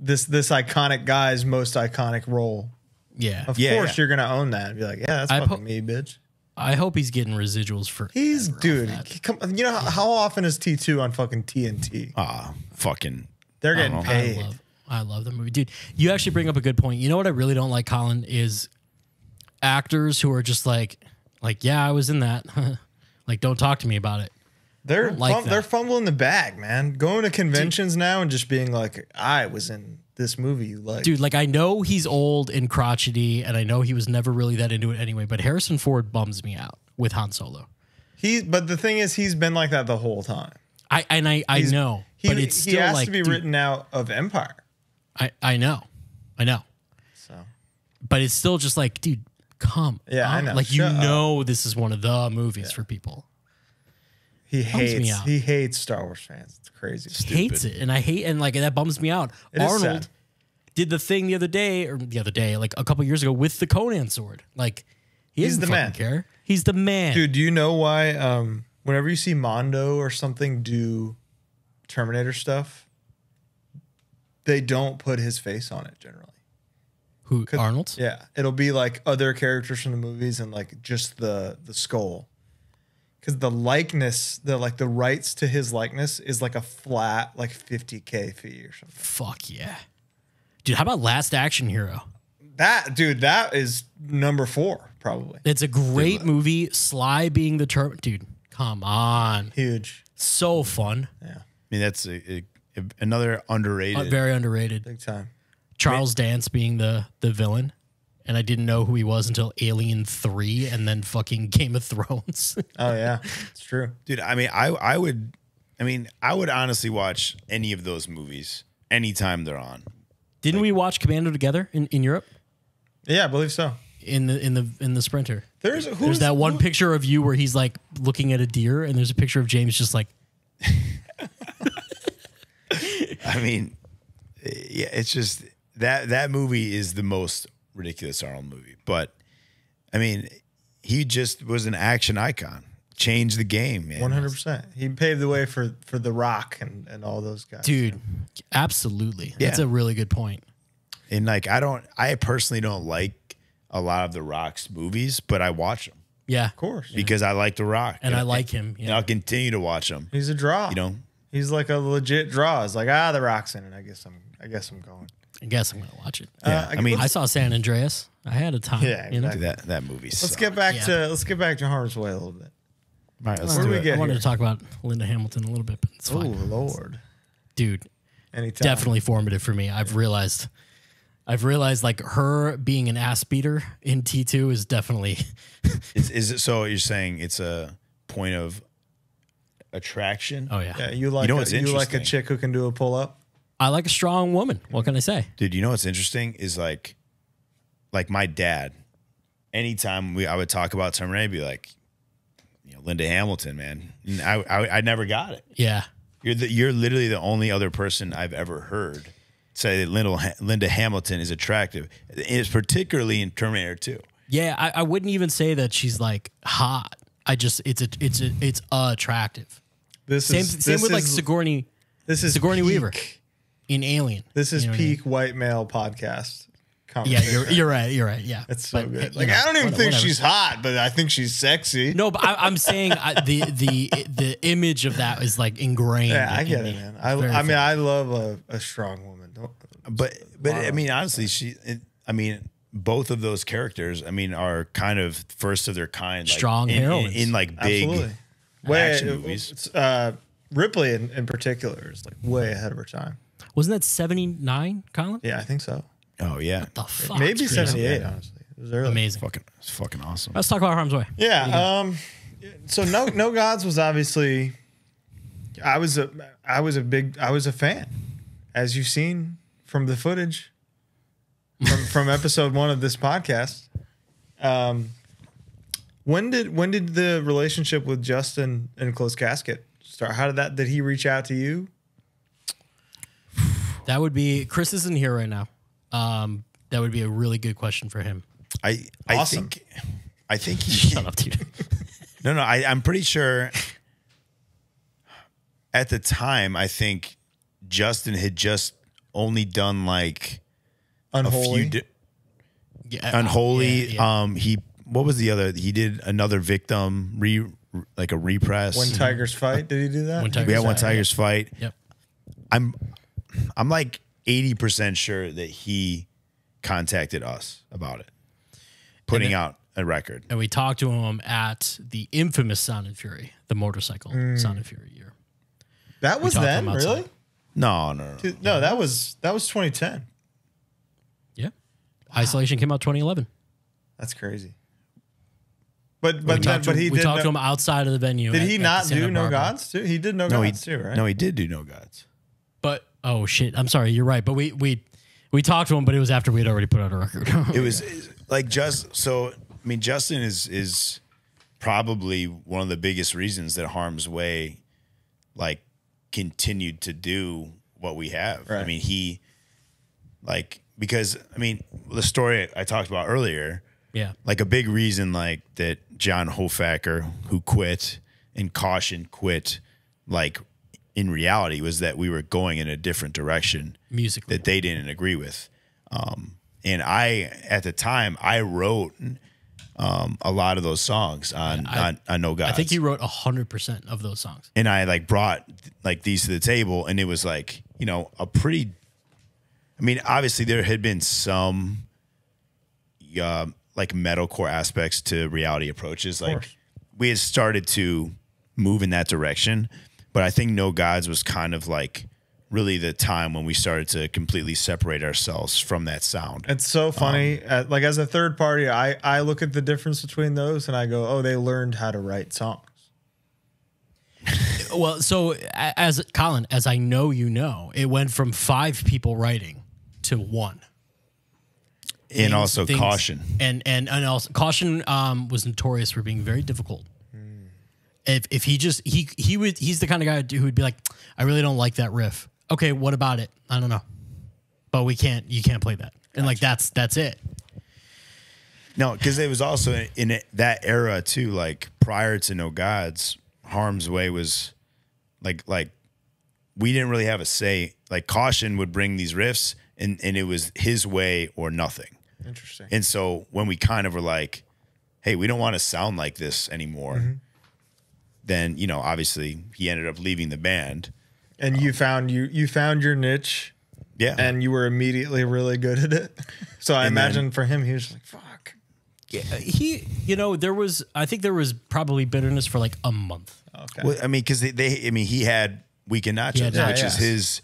this this iconic guy's most iconic role. Yeah. Of Yeah, course, yeah. you're gonna own that and be like, yeah, that's I fucking po- me, bitch. I hope he's getting residuals for. He's dude. he come, you know how, how often is T two on fucking TNT? Ah, fucking. They're getting know. I paid. love, I love the movie, dude. You actually bring up a good point. You know what I really don't like, Colin, is actors who are just like, like, yeah, I was in that. like, don't talk to me about it. They're like fum- they're fumbling the bag, man. Going to conventions now and just being like, I was in this movie you like. Dude, like I know he's old and crotchety, and I know he was never really that into it anyway. But Harrison Ford bums me out with Han Solo. He but the thing is he's been like that the whole time. I and I I He's- know, He, but it's he still has like to be dude, written out of Empire. I I know, I know, So but it's still just like, dude, come. Yeah, I know. Like you up. know, this is one of the movies for people. He Bums me hates out. he hates Star Wars fans. It's crazy. He hates it, and I hate, and like that bums me out. It is Arnold did the thing the other day, or the other day, like a couple years ago, with the Conan sword. Like he He's the man. care. He's the man. Dude, do you know why um whenever you see Mondo or something do Terminator stuff, they don't put his face on it generally. Who Arnold? Yeah, it'll be like other characters from the movies and like just the the skull. Cuz the likeness, the like the rights to his likeness is like a flat like 50k fee or something. Fuck yeah, dude. How about Last Action Hero? That dude, that is number 4 probably. It's a great movie. Sly being the term, dude. Come on, Huge. so fun. Yeah, I mean, that's a, a- another underrated. Uh, very underrated. big time. Charles Dance being the the villain, and I didn't know who he was until Alien Three, and then fucking Game of Thrones. Oh yeah, it's true. Dude, I mean, I I would, I mean, I would honestly watch any of those movies anytime they're on. didn't we watch Commando together in, in Europe Yeah, I believe so. in the in the in the Sprinter? There's who's There's that one who- picture of you where he's like looking at a deer, and there's a picture of James just like, I mean, yeah, it's just that that movie is the most ridiculous Arnold movie. But I mean, he just was an action icon, changed the game, man. One hundred percent. He paved the way for for The Rock and and all those guys. dude, absolutely. That's a really good point. And like, I don't, I personally don't like a lot of the Rock's movies, but I watch them Yeah, of course. because I like the Rock, and I like him. and I'll continue to watch them. He's a draw. You know, he's like a legit draw. It's like ah, The Rock's in it. I guess I'm. I guess I'm going. I guess I'm gonna watch it. Uh, yeah. I I mean, I saw San Andreas. I had a time. Yeah, you know. that that movie. Let's get back Yeah. to let's get back to Harm's Way a little bit. All right, let's Where do do we it. get I wanted here? to talk about Linda Hamilton a little bit, but it's Oh fine. Lord, Dude, anytime. definitely formative for me. I've realized I've realized like her being an ass beater in T2 is definitely Is, is it so? You're saying it's a point of attraction? Oh yeah. Yeah, you like you know a, what's you like a chick who can do a pull up. I like a strong woman. What can I say? Dude, you know what's interesting is like, like my dad. Anytime we, I would talk about Terminator, I'd be like, you know, Linda Hamilton, man. And I, I, I never got it. Yeah. You're the, you're literally the only other person I've ever heard say that Linda, Linda Hamilton is attractive. It's particularly in Terminator 2. Yeah, I, I wouldn't even say that she's like hot. I just it's a it's a it's attractive. This Same is same this with like Sigourney this is Sigourney peak- Weaver. In Alien. This is You know what I mean? peak white male podcast. Yeah, conversation. you're you're right. You're right. Yeah, It's so But, good. you Like know, I don't even what- think whatever. she's hot, but I think she's sexy. No, but I, I'm saying I, the the the image of that is like ingrained. yeah, I get it, man. I, I mean, funny. I love a, a strong woman. Don't, But but I mean, honestly, she. It, I mean, both of those characters. I mean, are kind of first of their kind. Like, Strong in, in, heroines. in, like big absolutely. action Way, movies. Uh, Ripley in, in particular is like way ahead of her time. Wasn't that 79, Colin? Yeah, I think so. Oh yeah, The fuck, Maybe crazy. 78, honestly. It was early. Amazing. fucking it's fucking awesome. Let's talk about Harm's Way. Yeah. Um. So no, no gods was obviously. I was a, I was a big, I was a fan, as you've seen from the footage, from from episode one of this podcast. Um. When did when did the relationship with Justin and Closed Casket start? How did that? Did he reach out to you? That would be Chris isn't here right now. Um, that would be a really good question for him. I I Awesome. think I think he Shut up, dude. No, no, I, I'm pretty sure at the time, I think Justin had just only done like a few di- Yeah, unholy. yeah, yeah. Um, he what was the other? He did another victim re like a repress. when Tigers fight, did he do that? When Tigers we had one fight, Tigers fight. Yep. I'm I'm like eighty percent sure that he contacted us about it, putting then- out a record. And we talked to him at the infamous Sound and Fury, the motorcycle mm. Sound and Fury year. that was then, really? No, no, no. Dude, No, that was that was 2010. Yeah. Isolation came out 2011. That's crazy. But but that, talked, but to, he we did. talked no- to him outside of the venue. did at- he at not Santa do No Barbara. Gods too? He did No No, he Gods too, right? no, he did do no gods. But oh shit, I'm sorry, you're right. But we we we talked to him, but it was after we had already put out a record. It was like just so. I mean, Justin is is probably one of the biggest reasons that Harm's Way like continued to do what we have. I mean, he like because I mean the story I talked about earlier. yeah. like a big reason like that John Hofacker who quit and caution quit like in reality was that we were going in a different direction Musically. that they didn't agree with um and I at the time I wrote um a lot of those songs on on, on No Gods I think he wrote hundred percent of those songs. and I like brought like these to the table, and it was like you know a pretty. I mean, obviously there had been some, uh, like metalcore aspects to reality approaches. Like we had started to move in that direction, but I think No Gods was kind of like really the time when we started to completely separate ourselves from that sound. It's so funny. uh, like as a third party, I I look at the difference between those and I go, oh, they learned how to write songs. Well, so as Colin, as I know you know, it went from five people writing to one. and Things- also things- caution. and and and also caution um, was notorious for being very difficult. If if he just he he would he's the kind of guy who would be like, I really don't like that riff. Okay, what about it? I don't know, but we can't. You can't play that. And like that's that's it. No, because it was also in it- that era too. Like prior to No Gods, Harm's Way was like like we didn't really have a say. Like Caution would bring these riffs, and and it was his way or nothing. Interesting. And so when we kind of were like, "Hey, we don't want to sound like this anymore," mm-hmm. Then you know, obviously, he ended up leaving the band. And you found you you found your niche, Yeah, and you were immediately really good at it. So I And then- imagine for him, he was like, "Fuck." Yeah, he you know there was I think there was probably bitterness for like a month. Okay. well, I mean, because they, they, I mean, he had Weekend Nachos, had- Yeah, which yeah. is his,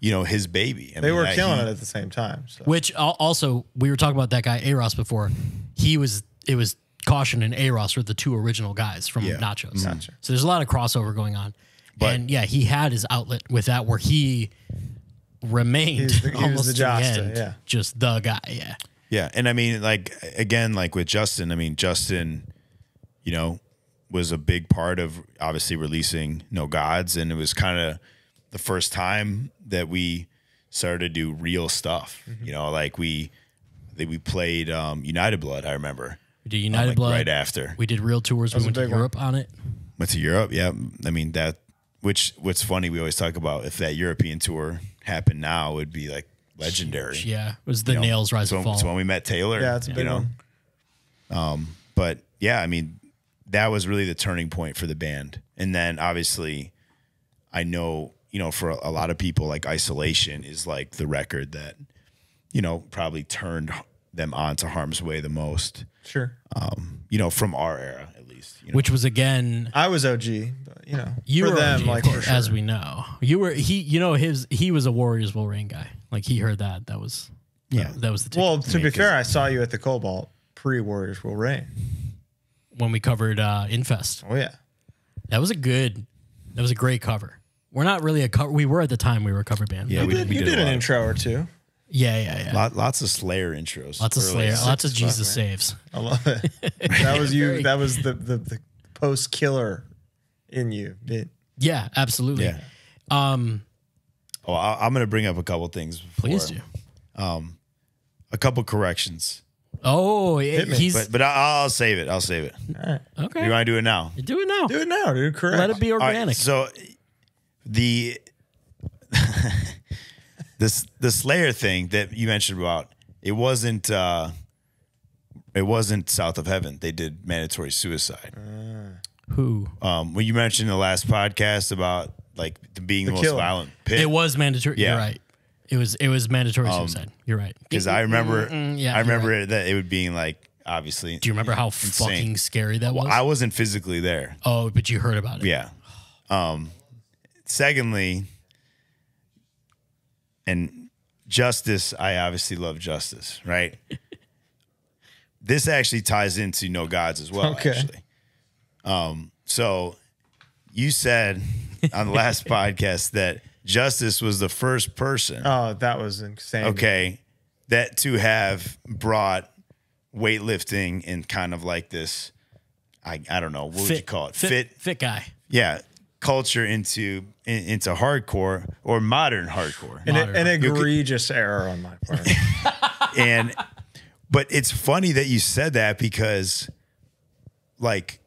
you know, his baby. I they mean, were that killing he- it at the same time. So Which also we were talking about that guy Aros before. He was it was Caution and Aros were the two original guys from Yeah. Nachos. Gotcha. So there's a lot of crossover going on. But- and yeah, he had his outlet with that where he remained He was the- almost the to the end, yeah. just the guy. Yeah, Yeah, and I mean, like again, like with Justin, I mean, Justin, you know, was a big part of obviously releasing No Gods, and it was kind of the first time that we started to do real stuff. Mm-hmm. You know, like we that we played um, United Blood. I remember we did oh, United like Blood. right after We did real tours. We went to big one. Europe on it. went to Europe. Yeah, I mean that. Which what's funny, we always talk about if that European tour happened now, it would be like legendary. Yeah, it was the You know, Nails Rise so, and Fall. So when we met Taylor, yeah, it's a big you know, one. Um, but yeah, I mean, that was really the turning point for the band. And then obviously, I know, you know, for a, a lot of people, like Isolation is like the record that, you know, probably turned them on to Harm's Way the most, Sure. um, you know, from our era at least. You know? which was again I was OG, but you know, you for were them, OG, like for sure. as we know. You were he. You know his. He was a Warriors Will Reign guy. Like he heard that. That was Yeah. That was the ticket. well, to mean, be 'cause- fair, I saw you at the Cobalt pre Warriors Will Reign. when we covered uh, Infest. Oh yeah, That was a good. That was a great cover. We're not really a cover. We were at the time. We were a cover band. Yeah, you we- did, we you did a did an intro or two. Yeah, yeah, yeah. Lot, lots of Slayer intros. Lots of early. Slayer. Lots of Jesus man. saves. I love it. That was you. That was the the, the post killer in you. It, Yeah, absolutely. Yeah. Um, Oh, I, I'm going to bring up a couple things. Before. please do. Um, A couple corrections, Oh, me. he's but but I, I'll save it. I'll save it. all right, okay. You want to do it now? do it now. do it now, dude. Correct. Let it be All right, organic. so the this the Slayer thing that you mentioned about it wasn't uh it wasn't South of Heaven. They did mandatory suicide. Who? Um when you mentioned in the last podcast about like the being the, most killing. violent pit. It was mandatory. Yeah. You're right. It was it was mandatory suicide. You're right. because I remember Mm, yeah, I you're remember right. it, that it would being like obviously Do you remember how Insane. fucking scary that was? I wasn't physically there. oh, but you heard about it. Yeah. Um secondly and justice, I obviously love justice, right? this actually ties into no gods as well, Okay. actually. Um so you said on the last podcast that justice was the first person Oh, that was insane. okay, that to have brought weightlifting and kind of like this, I, I don't know, what would you call it? Fit, Fit, fit guy. yeah, culture into in, into hardcore or modern hardcore. An, Modern. an You could- egregious error on my part. and but it's funny that you said that because like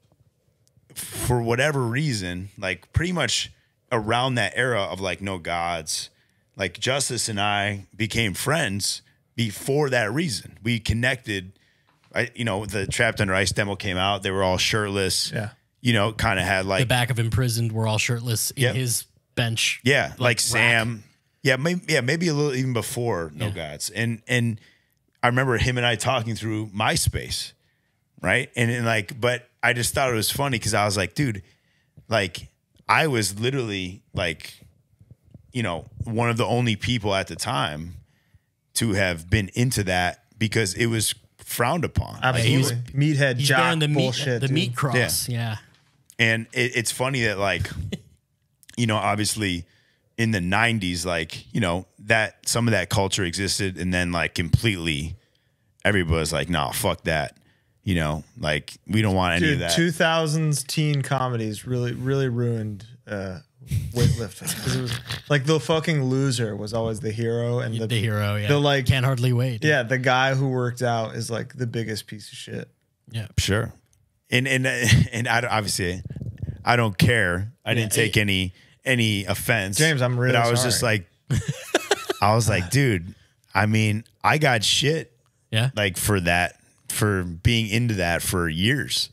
for whatever reason like pretty much around that era of like no gods like justice and i became friends before that reason we connected I, you know the trapped under ice demo came out they were all shirtless Yeah. You know kind of had like The back of imprisoned. We're all shirtless in Yep. his bench. Yeah, like, rack. Sam. Yeah, maybe yeah, maybe a little even before No Yeah. Gods. And and I remember him and I talking through MySpace, right? And, and like, but I just thought it was funny because I was like, dude, like I was literally like, you know, one of the only people at the time to have been into that because it was frowned upon. Like, Absolutely. it was- Meathead He's jock bearing the meat, bullshit. the dude. meat cross. Yeah. And it, it's funny that like, you know, obviously in the '90s, like you know that some of that culture existed, and then like completely, everybody was like, "No, fuck that," you know, like we don't want any Dude, of that. two thousands teen comedies really really ruined uh, weightlifting 'Cause it was like the fucking loser was always the hero and the, The hero. Yeah. the, like- can't hardly wait. yeah the guy who worked out is like the biggest piece of shit. Yeah. Sure, and and and I don't- obviously, I don't care. I didn't take any any offense, James, I'm really But I was just sorry. like, I was like, dude. I mean, I got shit Yeah. like for that for being into that for years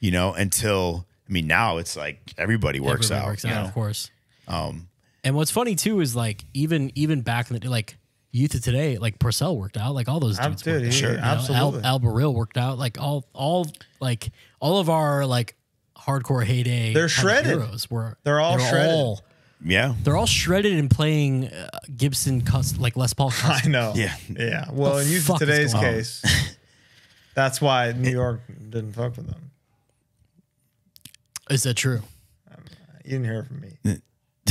you know until i mean now it's like everybody works Everybody out Works you out, know? of course. um And what's funny too is like even even back in the like youth of today, like Porcell worked out, like all those dudes. dude, worked out, he- you know? absolutely. Al, Al Barile worked out, like all all like all of our like hardcore heyday. They're shredded. Heroes were They're all shredded. all- yeah they're all shredded and playing uh, Gibson cus- like Les Paul. I know. Yeah. Yeah. Well, The in youth fuck is today's case, that's why New York didn't fuck with them. Is that true? You didn't hear it from me.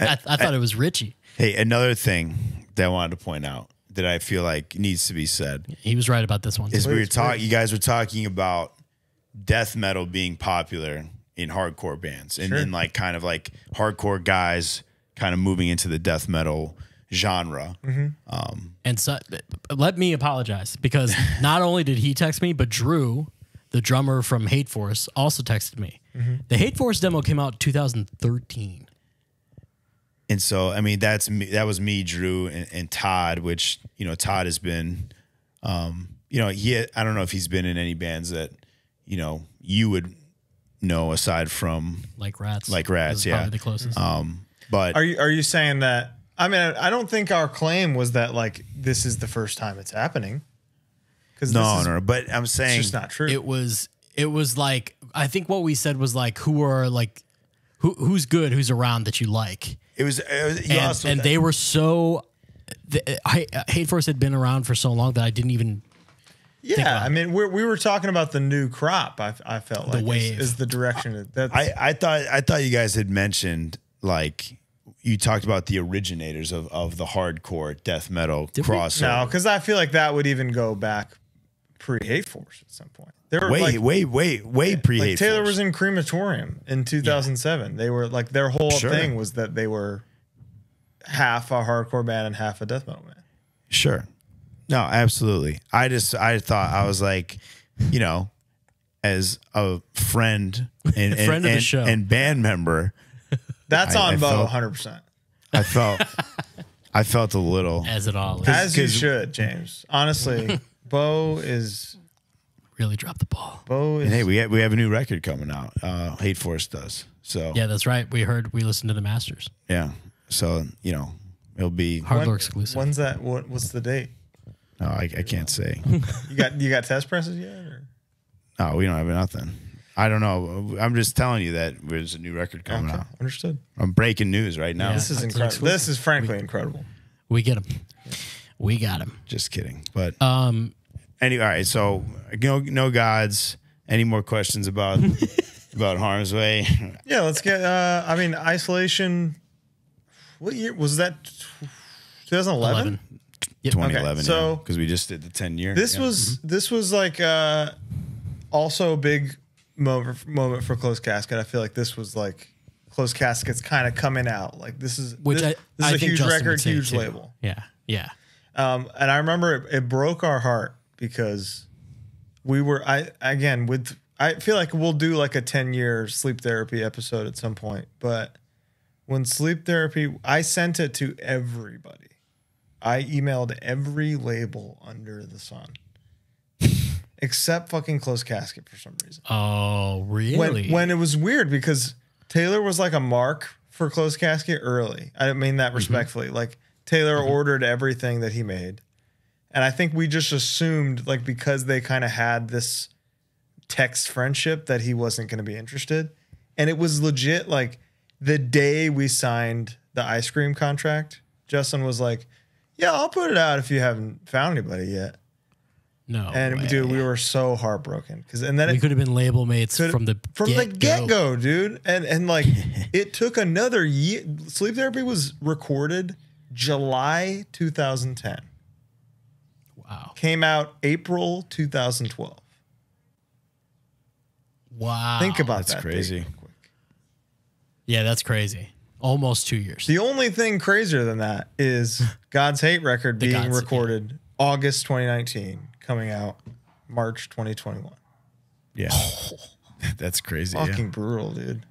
I, I thought it was Richie. Hey another thing that i wanted to point out that i feel like needs to be said He was right about this one. is we were Please, talking you guys were talking about death metal being popular in hardcore bands and, Sure. and like kind of like hardcore guys kind of moving into the death metal genre mm-hmm. um, And so, let me apologize because not only did he text me, but Drew, the drummer from Hate Force, also texted me. Mm-hmm. The Hate Force demo came out 2013. And so, I mean, that's me, that was me, Drew, and, and Todd. Which you know, Todd has been, um, you know, he. I don't know if he's been in any bands that, you know, you would know aside from, Like Rats. Like Rats, yeah. The closest. um, but Are you are you saying that? I mean, I don't think our claim was that like this is the first time it's happening. Because no, no, no. But I'm it's saying, just not true. it was, it was like, I think what we said was like, who are like, who, who's good, who's around that you like. It was. It was you And, and they were so, the, I, Hate Force had been around for so long that I didn't even yeah, about I mean, we're, we were talking about the new crop. I, I felt like is- wave. is, the direction that that's, I, I thought I thought you guys had mentioned like you talked about the originators of, of the hardcore death metal Did we? crossover. no, because I feel like that would even go back pre Hate Force at some point. They were Wait, like, wait, wait, way pre like hate. Taylor was in Crematorium in 2007. They were like their whole Sure. thing was that they were half a hardcore band and half a death metal band. Sure. No, absolutely. I just I thought I was like, you know, as a friend and and, Friend of the and- show. and band member, That's I- on I Bo 100. percent I felt I felt a little. as it all is. As you 'cause- should, James. Honestly, Bo is really dropped the ball. Bo is And hey, we have, we have a new record coming out. Uh, Hate Force does. So Yeah, that's right. We heard we listened to the Masters. yeah. So you know, it'll be. Hard When- exclusive. When's that? What, what's the date? No, I, I can't say. You got you got test presses yet? Or? No, we don't have nothing. I don't know. I'm just telling you that there's a new record coming Okay, out. understood. I'm breaking news right now. Yeah. This is That's incredible. exclusive. This is frankly incredible. we get him. We got him. Just kidding. But Um, anyway, all right. So no, no gods. Any more questions about about Harm's Way? Yeah, let's get. Uh, I mean, isolation. What year was that? 2011. eleven. Yep. 2011. so- because we just did the 10 year. This yeah. was this was like uh, also a big moment moment for Closed Casket. I feel like this was like Closed Casket's kind of coming out. Like this is Which this, I, this I is a think huge Justin record, huge too. label. Yeah, yeah. Um, and I remember it, it broke our heart because we were I again with I feel like we'll do like a 10 year sleep therapy episode at some point, but when sleep therapy I sent it to everybody. I emailed every label under the sun. Except fucking Closed Casket for some reason. Oh, really? When when it was weird because Taylor was like a mark for Closed Casket early. I don't mean that mm-hmm. respectfully. Like Taylor mm-hmm. ordered everything that he made. And I think we just assumed like because they kind of had this text friendship that he wasn't going to be interested. And it was legit like the day we signed the ice cream contract, Justin was like, "Yeah, I'll put it out if you haven't found anybody yet." no, And way. dude, we were so heartbroken cuz and then we it could have been label mates from the from the get go, dude. And and like it took another year. Sleep therapy was recorded July 2010. Wow, Came out April 2012. wow. Think about that. that's that. crazy. real quick. yeah, that's crazy. Almost two years. The only thing crazier than that is God's Hate record being God's- recorded August 2019, coming out March 2021. Yeah. That's crazy. yeah. Fucking brutal, dude.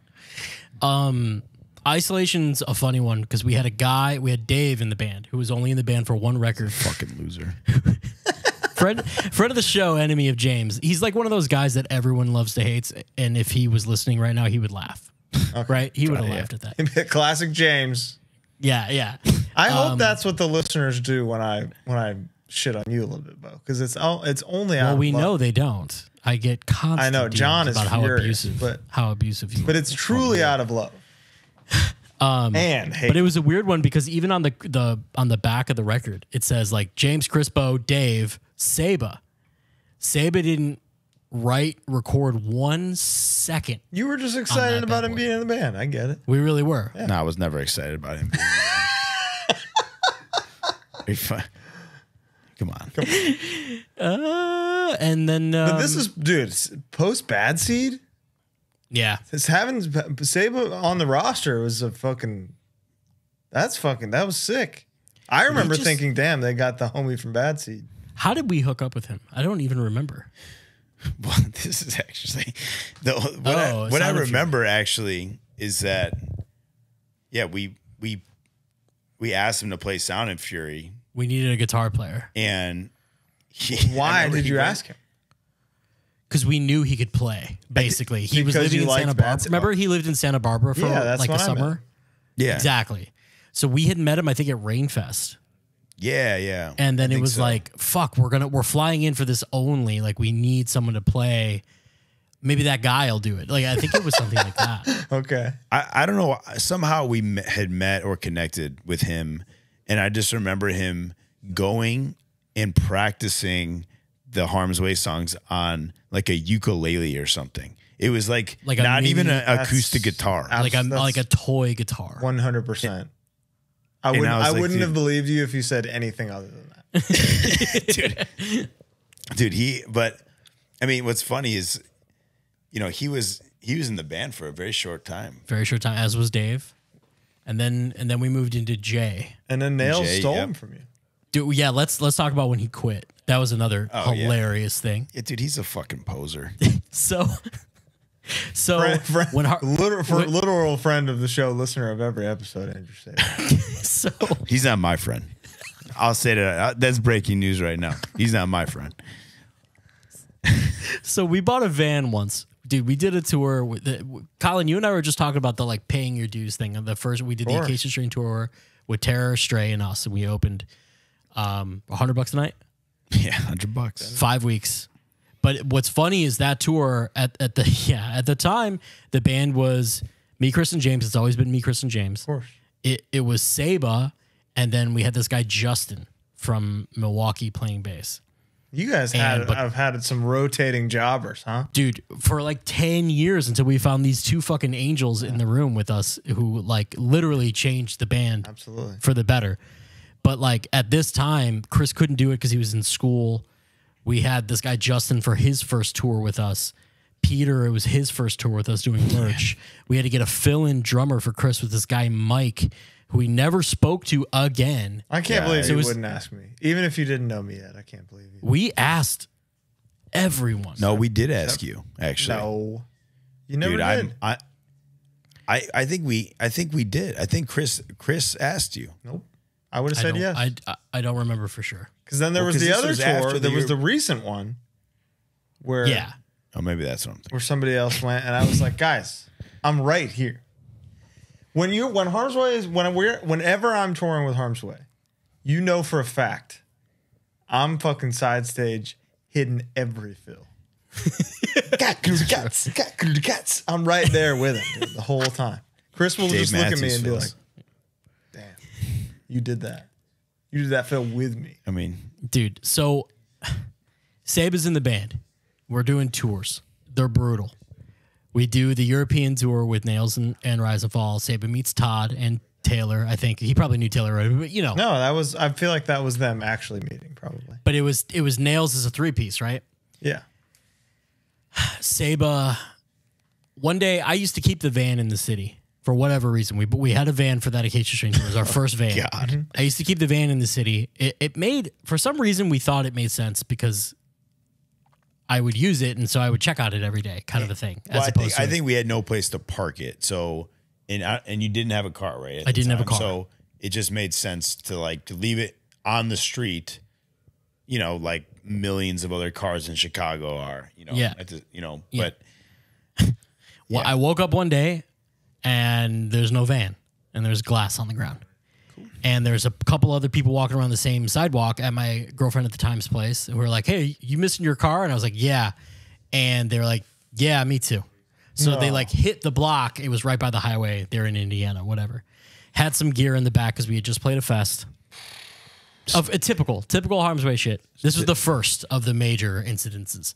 Um, isolation's a funny one because we had a guy, we had Dave in the band who was only in the band for one record. Fucking loser. friend, friend of the show, enemy of James. He's like one of those guys that everyone loves to hate, and if he was listening right now, he would laugh. Right? He would have laughed at that. Classic James. Yeah, yeah. I hope Um, that's what the listeners do when I when I shit on you a little bit, Bo, because it's all it's only out Well, of we love. know they don't. I get constant. I know, John is about how abusive, but- how abusive you. but are. it's truly out of love. Um, and hate. But it was a weird one because even on the the on the back of the record, it says like James Crispo, Dave, Saba. Saba didn't write, record one second. you were just excited about him boy. being in the band. I get it. We really were. No, I was never excited about him. Be fun. Come on. Uh, and then um, But this is, dude, post Bad Seed. Yeah, This having Saba on the roster was a fucking. That's fucking. That was sick. I remember just- thinking, damn, they got the homie from Bad Seed. How did we hook up with him? I don't even remember. Well, this is actually the what, I, Oh, what I Sound of Fury. remember actually is that yeah we we we asked him to play Sound and Fury We needed a guitar player and he, Why did you went- ask him? Because we knew he could play. Basically, he was living in Santa Barbara. Seed? Remember, he lived in Santa Barbara for Yeah, like a what meant. summer. yeah Exactly. So we had met him, I think, at Rainfest. yeah yeah And then I it was so. like, fuck, we're gonna we're flying in for this only. Like we need someone to play. Maybe that guy'll do it. Like I think it was something like that. Okay. I, I don't know somehow we met, had met or connected with him and I just remember him going and practicing the Harm's Way songs on like a ukulele or something. It was like, Like a not even an acoustic guitar. like a like a toy guitar. One hundred percent. I wouldn't. I I, like, wouldn't dude- have believed you if you said anything other than that. Dude. Dude he but i mean what's funny is you know he was he was in the band for a very short time Very short time, as was Dave. And then and then we moved into Jay. And then Nails Jay, stole yep. him from you. Dude, yeah, let's let's talk about when he quit. That was another Oh, yeah. hilarious thing. yeah dude he's a fucking poser So So Friend, friend, when Har- literal, for, when- literal friend of the show, listener of every episode, Andrew Saban. so He's not my friend. I'll say that. uh, That's breaking news right now. He's not my friend. so we bought a van once. Dude, we did a tour with the, Colin, you and I were just talking about the like paying your dues thing. The first we did the. Acacia Strain tour with Terror, Stray, and us, and we opened um hundred bucks a night. Yeah, hundred bucks. five weeks. But what's funny is that tour at, at the yeah at the time the band was me, Chris, and James. It's always been me, Chris, and James. Of course. It it was Saba, and then we had this guy Justin from Milwaukee playing bass. You guys had And- but- have had some rotating jobbers, huh? Dude, for like 10 years until we found these two fucking angels in the room with us who like literally changed the band Absolutely. for the better. But like at this time, Chris couldn't do it because he was in school. We had this guy Justin for his first tour with us. Peter, it was his first tour with us doing merch. We had to get a fill-in drummer for Chris with this guy Mike, who we never spoke to again. I can't Yeah, believe it you was- wouldn't ask me, even if you didn't know me yet. I can't believe you. We asked everyone. No, we did ask you actually. No, you never dude. did. I'm, I, I, I think we, I think we did. I think Chris, Chris asked you. nope. I would have said don't, yes. I, I- I don't remember for sure. Because then there Well, was 'cause the this other was after tour. the There was year- the recent one where Yeah. Oh, maybe that's what I'm thinking. where somebody else went, and I was like, guys, I'm right here. When you when Harm's Way is when we're whenever I'm touring with Harm's Way, you know for a fact, I'm fucking side stage hitting every fill. Cats, cats, cats. I'm right there with him dude, the whole time. Chris will Dave just look at me Matthews and be like, fills. "Damn, you did that. You did that film with me." I mean, Dude, so Saba's in the band. We're doing tours. They're brutal. We do the European tour with Nails and, and Rise and Fall. Saba meets Todd and Taylor. I think he probably knew Taylor already, but you know. No, that was. I feel like that was them actually meeting, probably. But it was it was Nails as a three piece, right? Yeah. Saba. Uh, one day, I used to keep the van in the city for whatever reason. We but we had a van for that Acacia Strain. It was our first van. God. Mm-hmm. I used to keep the van in the city. It, it made for some reason we thought it made sense because I would use it, and so I would check out it every day, kind of a thing. As I opposed think, to I think we had no place to park it. So, and I, and you didn't have a car, right? I didn't have a car. So it just made sense to like to leave it on the street. You know, like millions of other cars in Chicago are. You know, Yeah. At the, you know, Yeah. but Well, Yeah. I woke up one day and there's no van and there's glass on the ground. And there's a couple other people walking around the same sidewalk at my girlfriend at the time's place who were like, Hey, you missing your car? And I was like, Yeah. And they were like, Yeah, me too. So they like hit the block. It was right by the highway. They're in Indiana, whatever. Had some gear in the back because we had just played a fest. Of a typical, typical Harm's Way shit. This was the first of the major incidences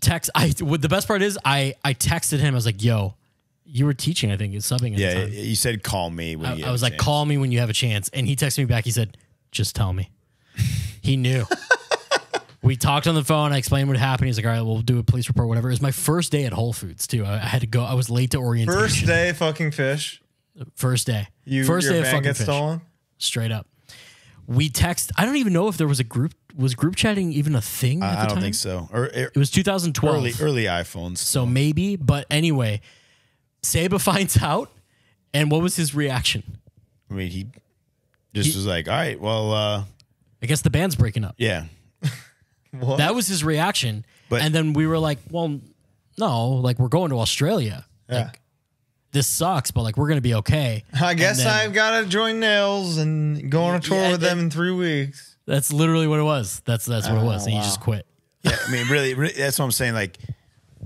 text I what the best part is I I texted him I was like yo you were teaching I think it's subbing at the yeah, time. you said call me when you I, I have was a like chance. call me when you have a chance and he texted me back he said just tell me he knew we talked on the phone I explained what happened he's like all right we'll do a police report whatever it was my first day at Whole Foods too I, I had to go I was late to orientation First day, fucking fish. first day You first your day of fucking gets fish stolen. straight up we text I don't even know if there was a group was group chatting even a thing at I the I don't time? think so. Or, or it was 2012 early early iPhones. So maybe, but anyway, Saba finds out, and what was his reaction? I mean, he just was like, all right, well, uh, I guess the band's breaking up. yeah. What? That was his reaction. But- and then we were like, well, no, like we're going to Australia. yeah. Like this sucks, but like we're gonna be okay. I guess And then- I've got to join Nails and go on a tour Yeah, with them and- in three weeks. That's literally what it was. That's that's what it was. Oh, And he just quit. Yeah, I mean, really, really, that's what I'm saying. Like,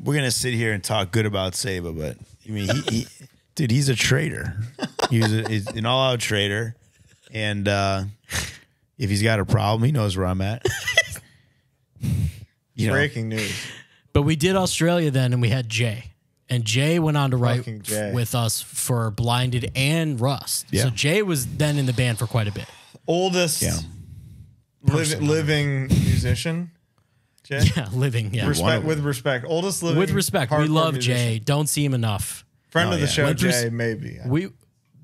we're gonna sit here and talk good about Saba, but I mean, he, he dude, he's a traitor. He's, a, he's an all-out traitor, and uh, if he's got a problem, he knows where I'm at. You know, Breaking news. But we did Australia then, and we had Jay. And Jay went on to write with us for Blinded and Rust. Yeah. So Jay was then in the band for quite a bit. Oldest Yeah. liv- Person. living musician. Jay. Yeah, living. Yeah. Respect of with respect. Oldest living. with respect, we love musician. Jay. Don't see him enough. Friend Oh, of the yeah. show, Went Jay. s- Maybe. We,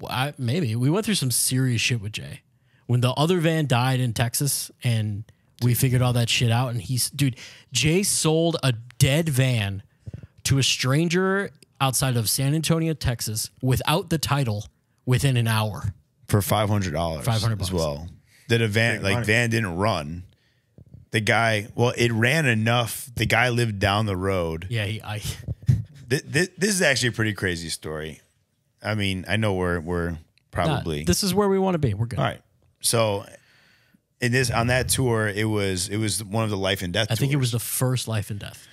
I, maybe we went through some serious shit with Jay when the other van died in Texas, and we figured all that shit out. And he's, dude, Jay sold a dead van to a stranger outside of San Antonio, Texas, without the title within an hour. for five hundred dollars. 500 as well. That event, like money. van didn't run. The guy, well, it ran enough. The guy lived down the road. Yeah, he, I, Th- th- this is actually a pretty crazy story. I mean, I know we're we're nah, probably this is where we want to be. We're good. all right. So, in this on that tour, it was it was one of the life and death. I think it was the first life and death.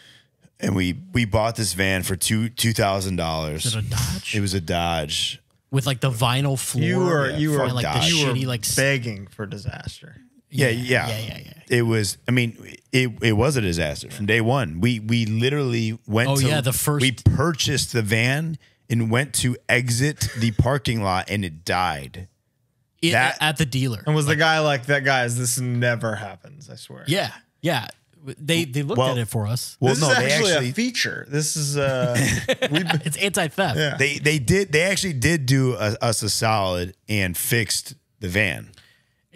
and we we bought this van for two two thousand dollars. Is it a Dodge? It was a Dodge. With like the vinyl floor. You were you were and like the Dodge. you were shitty like begging for disaster. Yeah, yeah, yeah, yeah, yeah. It was. I mean, it it was a disaster from day one. We we literally went. Oh, to, yeah, the first- We purchased the van and went to exit the parking lot, and it died. It- that- at the dealer. And was the guy like that? Guys, this never happens. I swear. Yeah, yeah. They they looked Well- at it for us. Well, this no, is they actually, actually a feature. This is uh, It's anti theft. yeah. they they did they actually did do a, us a solid and fixed the van.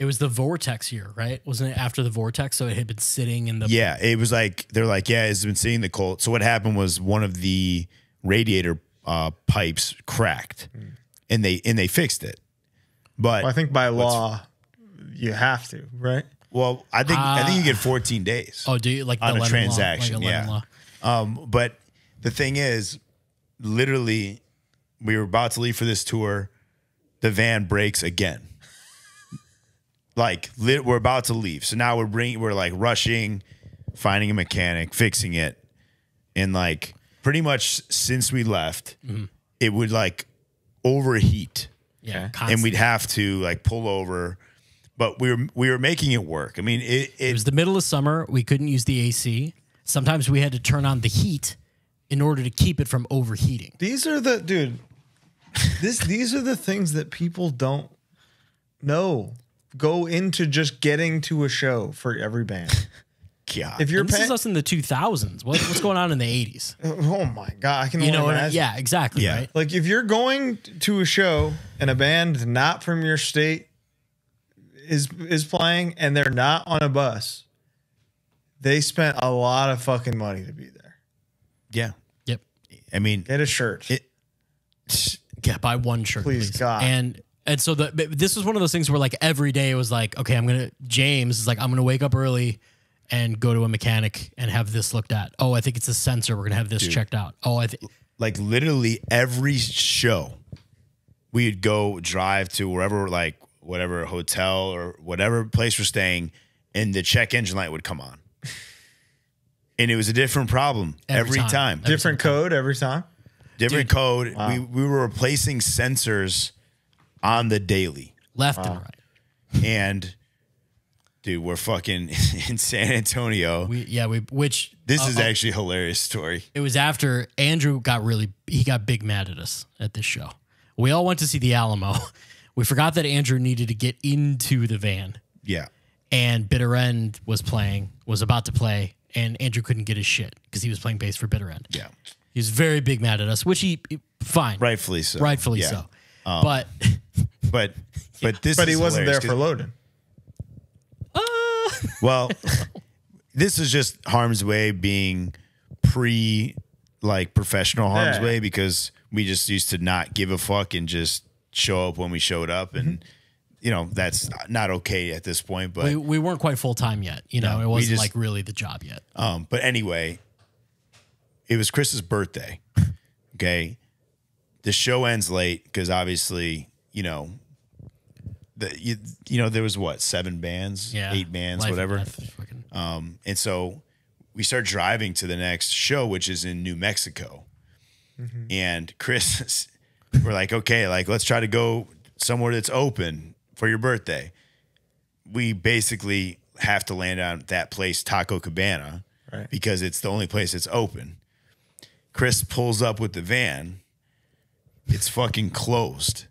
It was the vortex year, right? Wasn't it after the vortex? So it had been sitting in the Yeah, it was like they're like, yeah, it's been sitting in the cold. So what happened was one of the radiator uh, pipes cracked, and they and they fixed it. But I think by law you have to, right? Well, I think I think you get 14 days. Oh, do you like the On a transaction, Law, like a yeah. law? Um, but the thing is, literally, we were about to leave for this tour. The van breaks again. Like lit, we're about to leave, so now we're bringing, we're like rushing, finding a mechanic, fixing it, and like pretty much since we left, Mm-hmm. it would like overheat Yeah, Okay. and we'd have to like pull over. But we were we were making it work. I mean, it, It it was the middle of summer. We couldn't use the AC. Sometimes we had to turn on the heat in order to keep it from overheating. These are the dude. This these are the things that people don't know. Go into just getting to a show for every band. God. If you're And this is us in the 2000s. What, what's going on in the 80s? oh my god, I can You know, what I- imagine. yeah, exactly. Yeah. Right. Like if you're going to a show and a band not from your state is is playing and they're not on a bus, they spent a lot of fucking money to be there. yeah. Yep. I mean, Get a shirt. It- Yeah, buy one shirt, Please, please. God. And and so the this was one of those things where like every day it was like, okay, I'm gonna James is like, I'm gonna wake up early and go to a mechanic and have this looked at. Oh, I think it's a sensor. We're gonna have this checked out. Oh, I think like literally every show, we'd go drive to wherever, like whatever hotel or whatever place we're staying, and the check engine light would come on. And it was a different problem Every every, time. time. Every Different code every time. Different code. We, we were replacing sensors on the daily. left and right. And dude, we're fucking in San Antonio. We yeah, we which This uh, is uh, actually a hilarious story. it was after Andrew got really he got big mad at us at this show. We all went to see the Alamo. We forgot that Andrew needed to get into the van. Yeah. and Bitter End was playing, was about to play, and Andrew couldn't get his shit because he was playing bass for Bitter End. Yeah. He was very big mad at us, which he fine, Rightfully so. rightfully Yeah. so. Um, but But but this But he wasn't there hilarious for loading. Uh. Well, this is just Harm's Way being pre like professional Harm's Yeah. Way because we just used to not give a fuck and just show up when we showed up and mm-hmm. you know that's not okay at this point but we, we weren't quite full time yet. You know, No, it wasn't just- like really the job yet. um but anyway it was Chris's birthday okay the show ends late because obviously you know the you, you know there was what seven bands Yeah, eight bands Life whatever Death, fucking- Um, and so we start driving to the next show, which is in New Mexico. And Chris, we're like, okay, like let's try to go somewhere that's open for your birthday. We basically have to land on that place, Taco Cabana, Right. because it's the only place that's open. Chris pulls up with the van. It's fucking closed.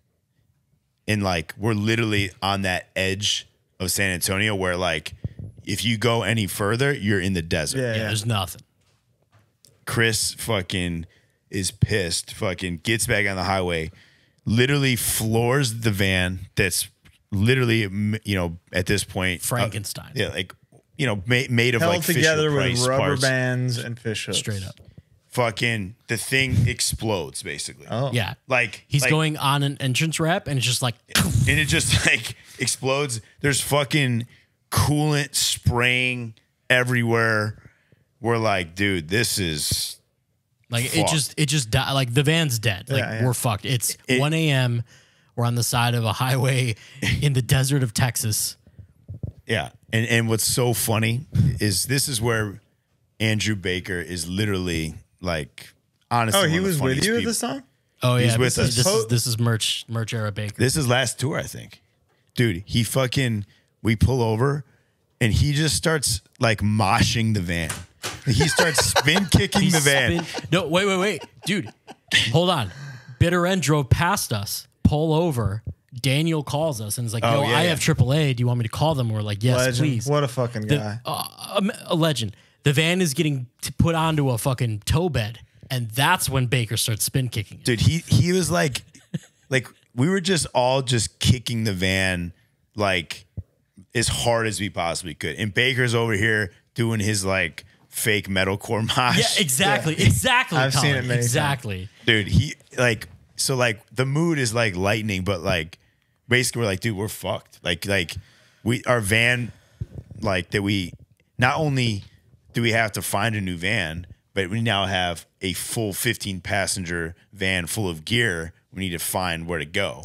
And like we're literally on that edge of San Antonio where like if you go any further, you're in the desert. Yeah, yeah, yeah. there's nothing. Chris fucking is pissed, fucking gets back on the highway, literally floors the van that's literally, you know, at this point, uh, Frankenstein. yeah, like, you know, made, made of Held like together Fisher with rubber parts. bands and fish hooks. Straight up. Fucking the thing explodes basically. Oh. Yeah. Like He's like- going on an entrance ramp and it's just like and it just like explodes. There's fucking coolant spraying everywhere. We're like, dude, this is like it just it just died. like the van's dead. Like Yeah, yeah. we're fucked. It's It- 1 a.m. We're on the side of a highway in the desert of Texas. yeah. And and what's so funny is this is where Andrew Baker is literally like honestly. Oh, he was with you at people. this time? Oh yeah, He's with this, us. Is, this is this is merch merch era Baker. This is last tour, I think. Dude, he fucking we pull over and he just starts like moshing the van. He starts spin kicking He's the van. spin- no, wait, wait, wait, dude, hold on. Bitter End drove past us. Pull over. Daniel calls us and is like, Oh, "Yo, yeah, I yeah. have AAA. Do you want me to call them?" We're like, "Yes, Legend. please." What a fucking The- guy. uh, um, a legend. The van is getting t- put onto a fucking tow bed, and that's when Baker starts spin kicking. it. Dude, he he was like like we were just all just kicking the van like as hard as we possibly could. And Baker's over here doing his like fake metalcore mosh. Yeah, exactly, exactly. I've seen it many times. exactly. dude he like so like the mood is like lightning but like basically we're like dude we're fucked like like we our van like that we not only do we have to find a new van but we now have a full 15 passenger van full of gear we need to find where to go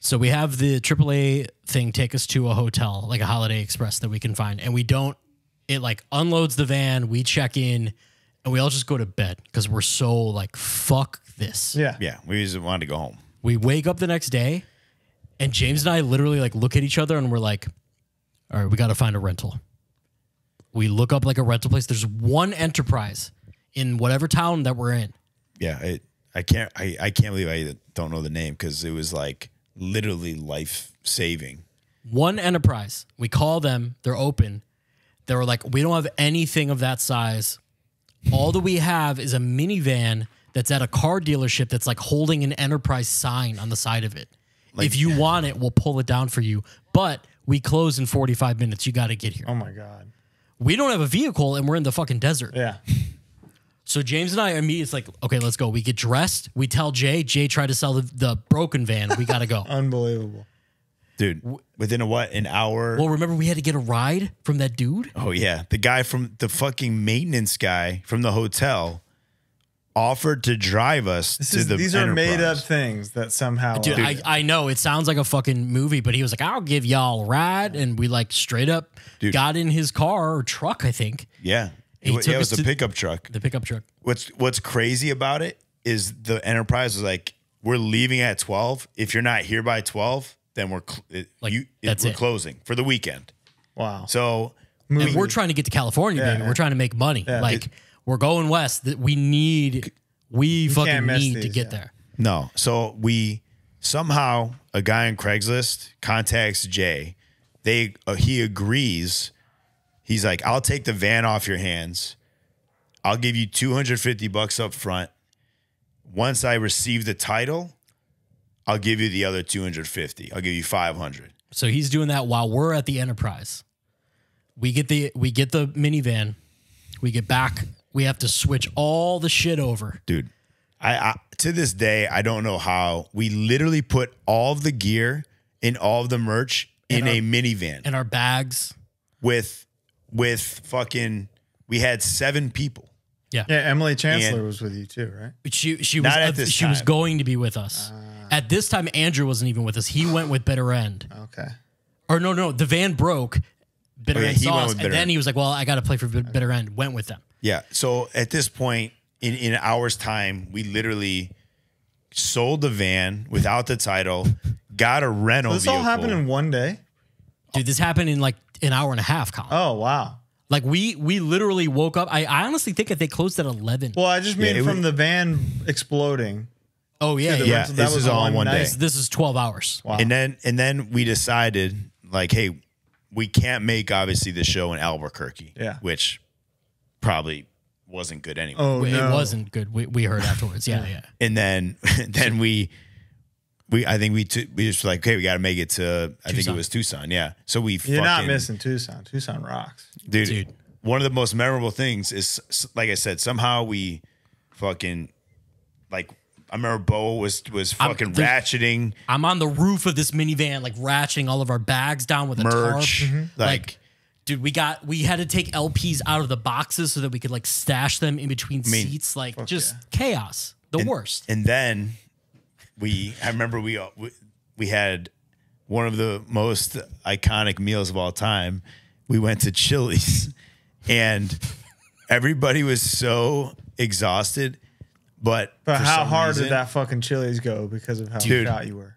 So we have the AAA thing take us to a hotel, like a Holiday Express that we can find, and we don't. It like unloads the van. We check in, and we all just go to bed because we're so like fuck this. Yeah. yeah we just wanted to go home We wake up the next day, and James and I literally like look at each other and we're like, "All right, we got to find a rental." We look up like a rental place. There's one enterprise in whatever town that we're in. yeah it, i can't I, I can't believe i don't know the name because it was like literally life saving One enterprise. We call them. They're open. They were like, we don't have anything of that size. All that we have is a minivan that's at a car dealership that's like holding an enterprise sign on the side of it. if you want it, we'll pull it down for you. But we close in 45 minutes. You got to get here. Oh my God. We don't have a vehicle and we're in the fucking desert. Yeah. So James and I immediately it's like, okay, let's go. We get dressed. We tell Jay. Jay tried to sell the, the broken van. We got to go. Unbelievable. dude within a what an hour well, remember we had to get a ride from that dude. Oh yeah, the guy from the fucking maintenance guy from the hotel offered to drive us This to is, the. these are made up things that somehow. Dude, are- I, I know it sounds like a fucking movie, but he was like, I'll give y'all a ride. And we like straight up Dude. got in his car or truck, I think, Yeah, He it, took yeah, it was a pickup truck. the pickup truck. What's What's crazy about it is the Enterprise is like, "We're leaving at twelve. If you're not here by twelve, then we're it, Like, you, it- that's we're it. closing for the weekend." wow. So And we're trying to get to California, Yeah, baby. yeah. We're trying to make money. Yeah. Like we're going west. That we need, we fucking can't miss need to get yeah. there. No. So we somehow a guy on Craigslist contacts Jay. They uh, he agrees. He's like, "I'll take the van off your hands. I'll give you 250 bucks up front. Once I receive the title, I'll give you the other 250. I'll give you 500." So he's doing that while we're at the Enterprise. We get the we get the minivan. We get back. We have to switch all the shit over. Dude, I, I to this day I don't know how we literally put all of the gear and all of the merch in a minivan. And our bags. with with fucking we had seven people. Yeah. yeah, Emily Chancellor And- was with you too, right? She she was Not at uh, this she was time. going to be with us. at this time, Andrew wasn't even with us. He went with Bitter End. Okay. Or no, no, the van broke. Bitter Oh, yeah, End he saw went us, with and Bitter then End. he was like, "Well, I got to play for Bit- Bitter End." Went with them. Yeah. So at this point, in, in an hour's time, we literally sold the van without the title, got a rental This vehicle. all happened in one day. Dude, this happened in like an hour and a half, Colin. Oh wow. Like we we literally woke up. I, I honestly think that they closed at eleven. Well, I just mean it from was- the van exploding. oh yeah, yeah. yeah, rental- that this was is all in one one day. This is twelve hours. Wow. And then and then we decided like, hey, we can't make obviously the show in Albuquerque. Yeah. Which probably wasn't good anyway. oh it no. wasn't good. We, we heard afterwards. Yeah, yeah. and then then we we I think we took we just were like okay we got to make it to I think it was Tucson yeah so we You're not missing Tucson. Tucson rocks. dude, Dude. one of the most memorable things is like I said somehow we fucking like I remember Bo was was I'm- fucking ratcheting I'm on the roof of this minivan, like ratcheting all of our bags down with a merch. tarp. Like, Like, dude, we got we had to take LPs out of the boxes so that we could like stash them in between mean, seats. Like just chaos. The worst. and then we I remember we uh, we, we had one of the most iconic meals of all time. We went to Chili's and everybody was so exhausted, but But for how some hard reason- did that fucking Chili's go because of how Dude. shot you were?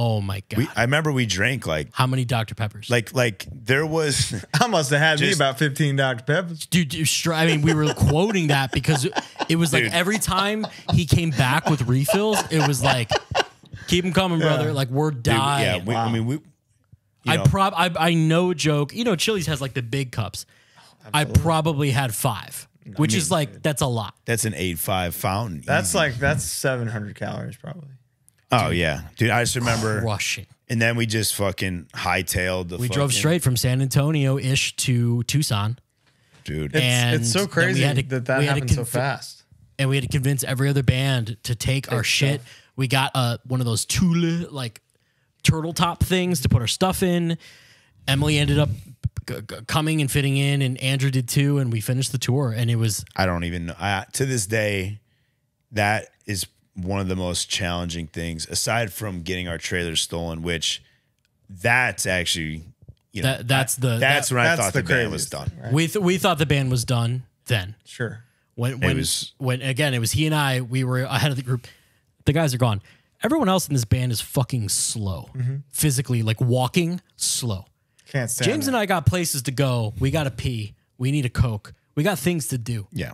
Oh my god. We, I remember we drank like How many Dr. Peppers? like like there was I must have had me about 15 Dr. Peppers. dude, dude, str- I mean, we were quoting that because it was like Dude. every time he came back with refills, it was like, keep them coming, brother. Like we're dude, dying. yeah, we, I mean we you I prob I I no joke. You know, Chili's has like the big cups. I probably had five, which is like that's a lot. that's an eight five fountain. That's easy. like that's 700 calories probably. Oh yeah. Dude, I just remember Rushing. and then we just fucking hightailed the We drove straight from San Antonio ish to Tucson, dude. It's, And it's so then we crazy had to- that that we had to happened so fast. and we had to convince every other band to take our shit. We got uh, one of those Thule like turtle top things to put our stuff in. Emily ended up g- g- coming and fitting in, and Andrew did too. And we finished the tour, and it was I don't even know. I, to this day, that is one of the most challenging things, aside from getting our trailers stolen, which that's actually, you know, That- that's the- that's that- when I thought the the, band was done. thing, right? we th- we thought the band was done then. Sure. When when was- when again it was he and I we were ahead of the group. The guys are gone. Everyone else in this band is fucking slow, Mm-hmm. physically like walking slow. Can't stand James it. and I got places to go. We got to pee. We need a coke. We got things to do. Yeah,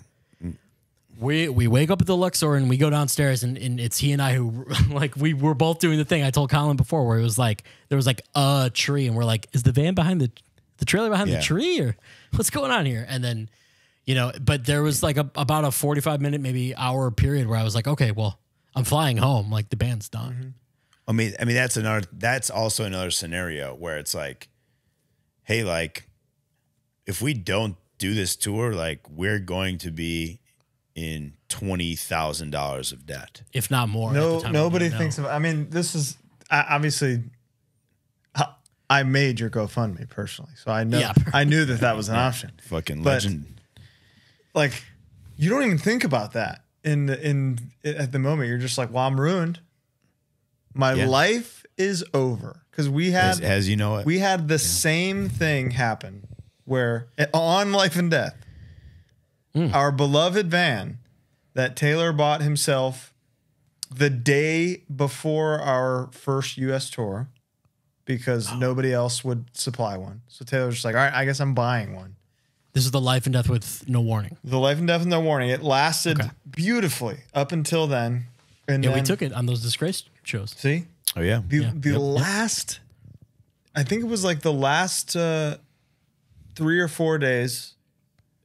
We we wake up at the Luxor and we go downstairs and, and it's he and I who like we were both doing the thing I told Colin before where it was like there was like a tree and we're like is the van behind the the trailer behind Yeah. the tree or what's going on here and then you know but there was like a, about a 45 minute maybe hour period where I was like okay well I'm flying home like the band's done mm-hmm. I mean, I mean that's another. That's also another scenario where it's like, hey, like, if we don't do this tour, like, we're going to be in twenty thousand dollars of debt. if not more at No, the time nobody thinks of. I mean, this is I, obviously. I- I made your GoFundMe personally, so I know Yeah. I knew that that was an option. Fucking But- legend. Like, you don't even think about that in the, in at the moment. You're just like, well, I'm ruined. My Yeah. life is over because we had as you know it. we had the same thing happen where on life and death our beloved van that taylor bought himself the day before our first us tour because nobody else would supply one. So taylor was just like all right i guess i'm buying one. This is the life and death with no warning. The life and death with no warning. It lasted Okay. beautifully up until then. And yeah then, we took it on those disgrace shows. See? Oh yeah. the, Yeah. the Yep. last i think it was like the last uh three or four days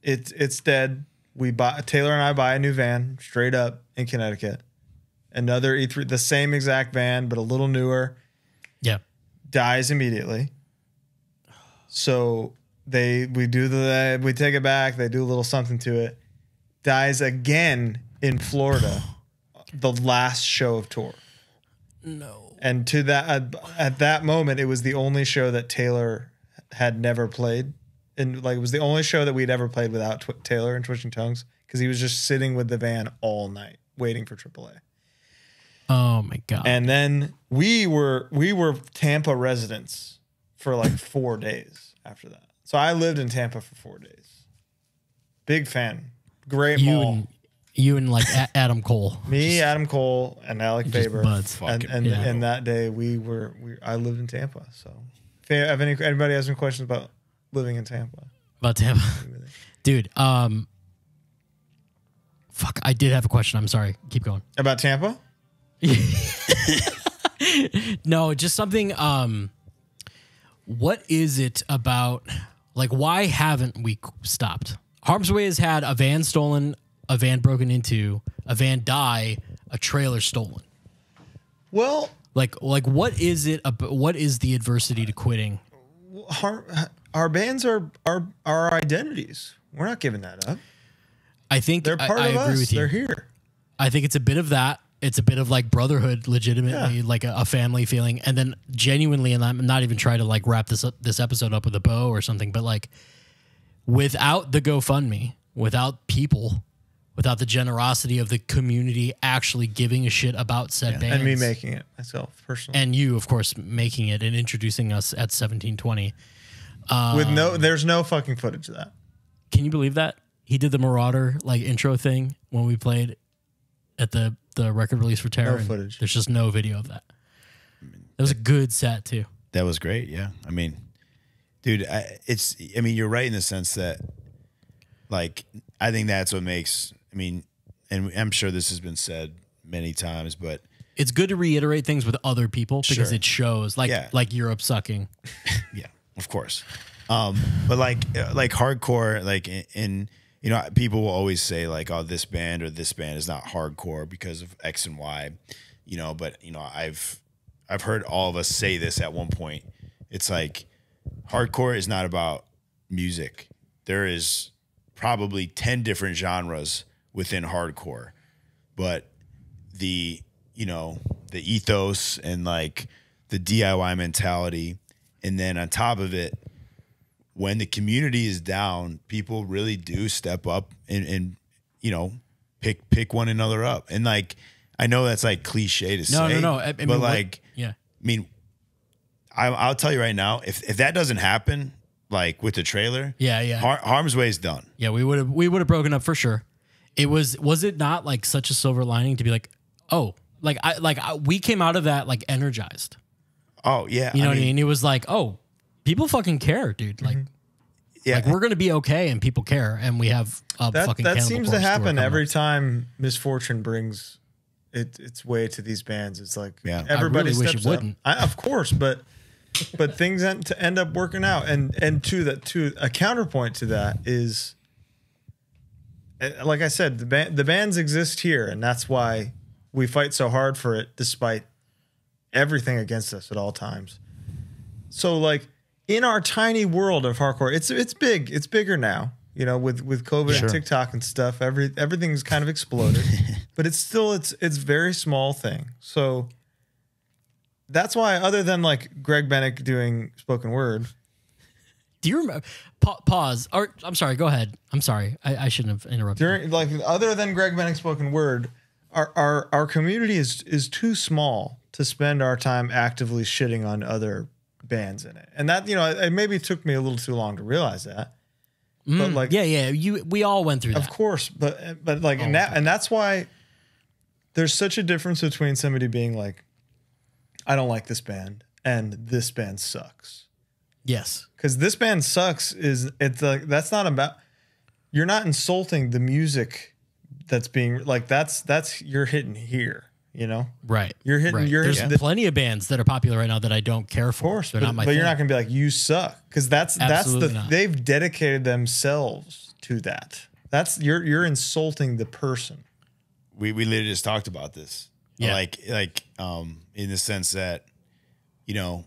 it's it's dead. We buy taylor and i buy a new van straight up in connecticut. Another e3 the same exact van but a little newer. Yeah. Dies immediately. So they we do the we take it back. They do a little something to it. Dies again in florida the last show of tour. No. And to that at, at that moment it was the only show that taylor had never played and like it was the only show that we'd ever played without Tw- taylor and twitching tongues because he was just sitting with the van all night waiting for aaa oh my god and then we were we were tampa residents for like four days after that so i lived in tampa for four days big fan great you mall and you and like A- Adam Cole. me adam cole and alec Just faber buds. and and, yeah. and that day we were we I lived in Tampa. So if have any anybody has any questions about living in Tampa, About Tampa. Dude, um fuck, I did have a question. I'm sorry. Keep going. about Tampa, No, just something um what is it about like why haven't we stopped? Harm's Way has had a van stolen, a van broken into, a van die, a trailer stolen. well, Like like what is it what is the adversity to quitting? our, our bands are our our identities. We're not giving that up. I think They're I- part I, of agree us. with you. They're here. I think it's a bit of that. It's a bit of like brotherhood, legitimately like a, a family feeling, and then genuinely, and I'm not even trying to like wrap this up, this episode up with a bow or something, but like without the GoFundMe, without people, without the generosity of the community actually giving a shit about said bands, and me making it myself personally. and you, of course, making it and introducing us at 1720. With um, no, there's no fucking footage of that. Can you believe that he did the Marauder like intro thing when we played at the the record release for Terror? No footage. There's just no video of that. It was a good set too. That was great. Yeah. I mean, dude, I, it's, I mean, you're right in the sense that, like, I think that's what makes, I mean, and I'm sure this has been said many times, but It's good to reiterate things with other people because Sure. it shows like Yeah. like Europe sucking. yeah, of course. Um, but like, uh, like hardcore, like in, in, you know, people will always say like, oh, this band or this band is not hardcore because of X and Y, you know, but, you know, I've, I've heard all of us say this at one point. It's like hardcore is not about music. There is probably 10 different genres within hardcore, but the, you know, the ethos and like the DIY mentality. And then on top of it, when the community is down, people really do step up and, and you know, pick pick one another up. And like I know that's like cliche to No, say. no, no. I, I mean, but what- like yeah, I mean, I, I'll tell you right now, if if that doesn't happen, like with the trailer, yeah, yeah, Har- Harm's Way is done. yeah. We would have we would have broken up for sure. It was was it not like such a silver lining to be like, oh, like I like I, we came out of that like energized. Oh yeah, You know what I mean? It was like, oh, people fucking care, dude. Like, Yeah, like we're gonna be okay, and people care, and we have a That fucking. that seems to happen every up. time misfortune brings it its way to these bands. It's like Yeah. I everybody really wish steps it up. I, of course, but but things end, to end up working out. And and to that to a counterpoint to that is, eh, like I said, the band the bands exist here, and that's why we fight so hard for it, despite everything against us at all times. So like in our tiny world of hardcore, it's it's big. It's bigger now. You know, with with COVID Sure. and TikTok and stuff, every everything's kind of exploded. but it's still it's it's very small thing. So that's why other than like Greg Bennick doing spoken word, Do you remember? Pa- pause. Or I'm sorry. Go ahead. I'm sorry. I, I shouldn't have interrupted. during like other than Greg Bennick spoken word, our our our community is is too small to spend our time actively shitting on other bands in it. And that, you know, it, it maybe took me a little too long to realize that. but like Mm, yeah, yeah. You. We all went through that. Of course, but but like and that and that's why there's such a difference between somebody being like, I don't like this band and this band sucks. Yes. Because this band sucks is it's like that's not about you're not insulting the music that's being like that's that's you're hitting here, you know? Right. You're hitting Right. you're There's hitting the, plenty of bands that are popular right now that I don't care for. of course, They're but, not my but you're not gonna be like you suck because that's that's the not. they've dedicated themselves to that. That's you're you're insulting the person. we we literally just talked about this. Yeah. Like like um in the sense that you know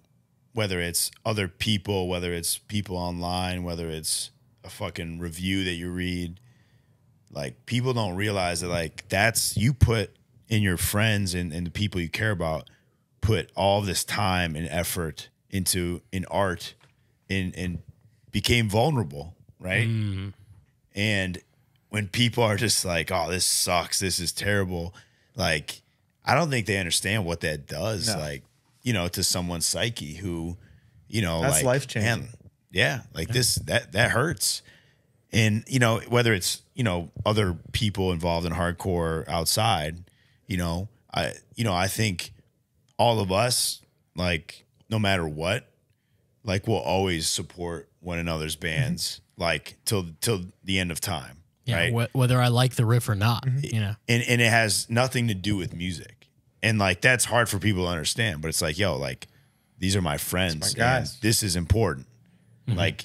whether it's other people, whether it's people online, whether it's a fucking review that you read, like people don't realize that like that's you put in your friends and, and the people you care about put all this time and effort into in art and and became vulnerable, right? Mm-hmm. And when people are just like, "Oh, this sucks. This is terrible," like I don't think they understand what that does, No. like you know, to someone's psyche who, you know, That's like life-changing. Yeah, like this that that hurts. And you know, whether it's you know other people involved in hardcore outside, you know, I you know I think all of us, like no matter what, like we'll always support one another's mm-hmm. bands, like till till the end of time, Yeah, right? wh- whether I like the riff or not, mm-hmm. you know. and and it has nothing to do with music, and like that's hard for people to understand. But it's like, yo, like these are my friends, my guys. and This is important. Mm-hmm. Like,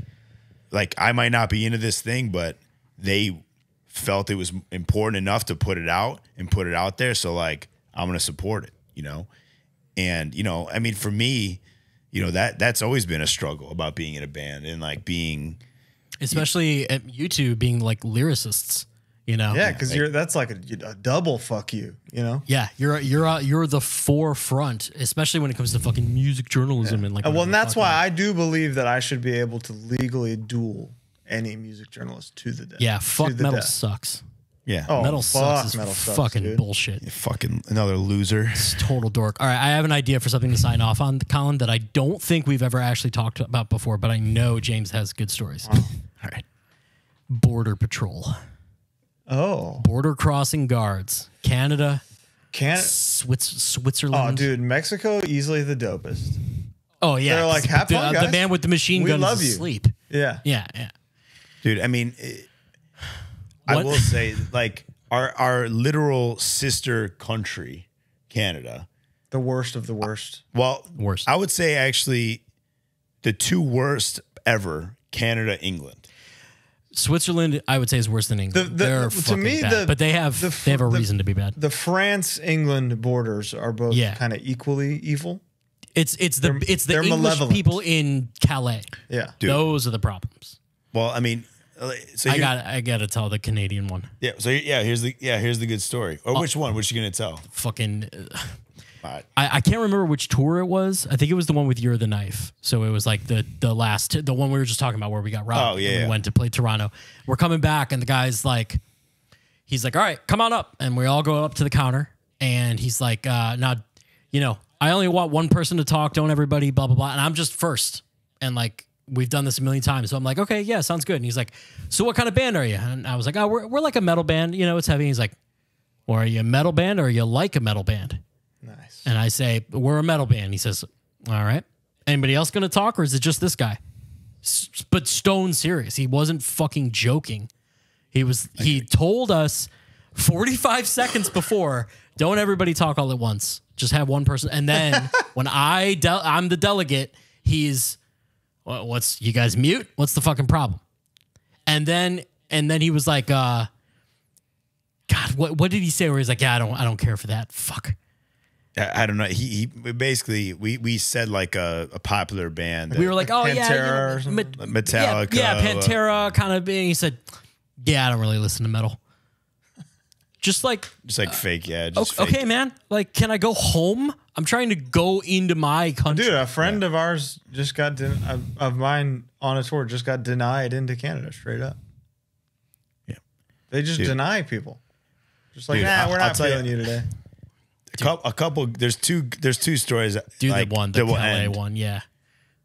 like I might not be into this thing, but they felt it was important enough to put it out and put it out there. So like, I'm gonna support it, you know. And you know, I mean, for me, you know that that's always been a struggle about being in a band and like being Especially at you two being like lyricists. You know. Yeah, because you're that's like a, a double fuck you. You know. Yeah, you're you're uh, you're the forefront, especially when it comes to fucking music journalism and like. Well, and that's why man. I do believe that I should be able to legally duel any music journalist to the death. Yeah, fuck metal death. sucks. Yeah. Oh, metal fuck sucks is metal sucks, fucking dude. bullshit. You fucking another loser. It's total dork. All right, I have an idea for something to sign off on, Colin, that I don't think we've ever actually talked about before, but I know James has good stories. All right. Border Patrol, Oh, border crossing guards, Canada, can Swiss, Switzerland. oh, dude, Mexico easily the dopest. Oh yeah, They're like, "Have the, fun, the man with the machine We gun love is you." asleep. Yeah, Yeah, yeah. Dude, I mean, it- I will say, like, our our literal sister country, Canada. the worst of the worst. Well, Worst. I would say actually, the two worst ever: Canada, England. Switzerland, I would say, is worse than England. The- the- They're to fucking me, bad, the- but they have the they have a the- reason to be bad. The France England borders are both Yeah. kind of equally evil. It's it's the They're- it's the English malevolent. people in Calais. Yeah, Dude. Those are the problems. Well, I mean, uh, so I got I got to tell the Canadian one. yeah. So yeah, here's the yeah here's the good story. Or which one? Which you gonna tell? Fucking, uh, I, I can't remember which tour it was. I think it was the one with Year of the Knife. So it was like the the last the one we were just talking about where we got robbed. Oh, yeah, and we went to play Toronto. We're coming back, and the guy's like, he's like, all right, come on up, and we all go up to the counter, and he's like, uh, now, you know, I only want one person to talk. Don't everybody blah blah blah, and I'm just first, and like. We've done this a million times. So I'm like, okay, yeah, sounds good. And he's like, so what kind of band are you? And I was like, oh, we're, we're like a metal band. You know, it's heavy. He's like, well, are you a metal band or are you like a metal band? nice. And I say, We're a metal band. He says, All right. Anybody else going to talk or is it just this guy? S- But stone serious. He wasn't fucking joking. He was, he told us 45 seconds before, don't everybody talk all at once. Just have one person. And then when I, de- I'm the delegate, he's, "What- what's, you guys mute? What's the fucking problem? And then, and then he was like, uh, God, what, what did he say? Where he's like, yeah, I don't, I don't care for that. Fuck. I, don't know. He, he basically we we said like a, a popular band. we were like, oh yeah, you know. Metallica, Yeah, yeah uh, Pantera kind of being. He said, yeah, I don't really listen to metal. Just like, just like fake, yeah. Just okay, fake. okay, man. Like, can I go home? I'm trying to go into my country. Dude, a friend of ours just got den- of, of mine on a tour just got denied into Canada straight up. Yeah. They just Dude. deny people. Just like, Dude, nah, I- we're not tell you- feeling you today. A couple, a couple. There's two. There's two stories. Do like, the one, the that will Calais end. one. Yeah.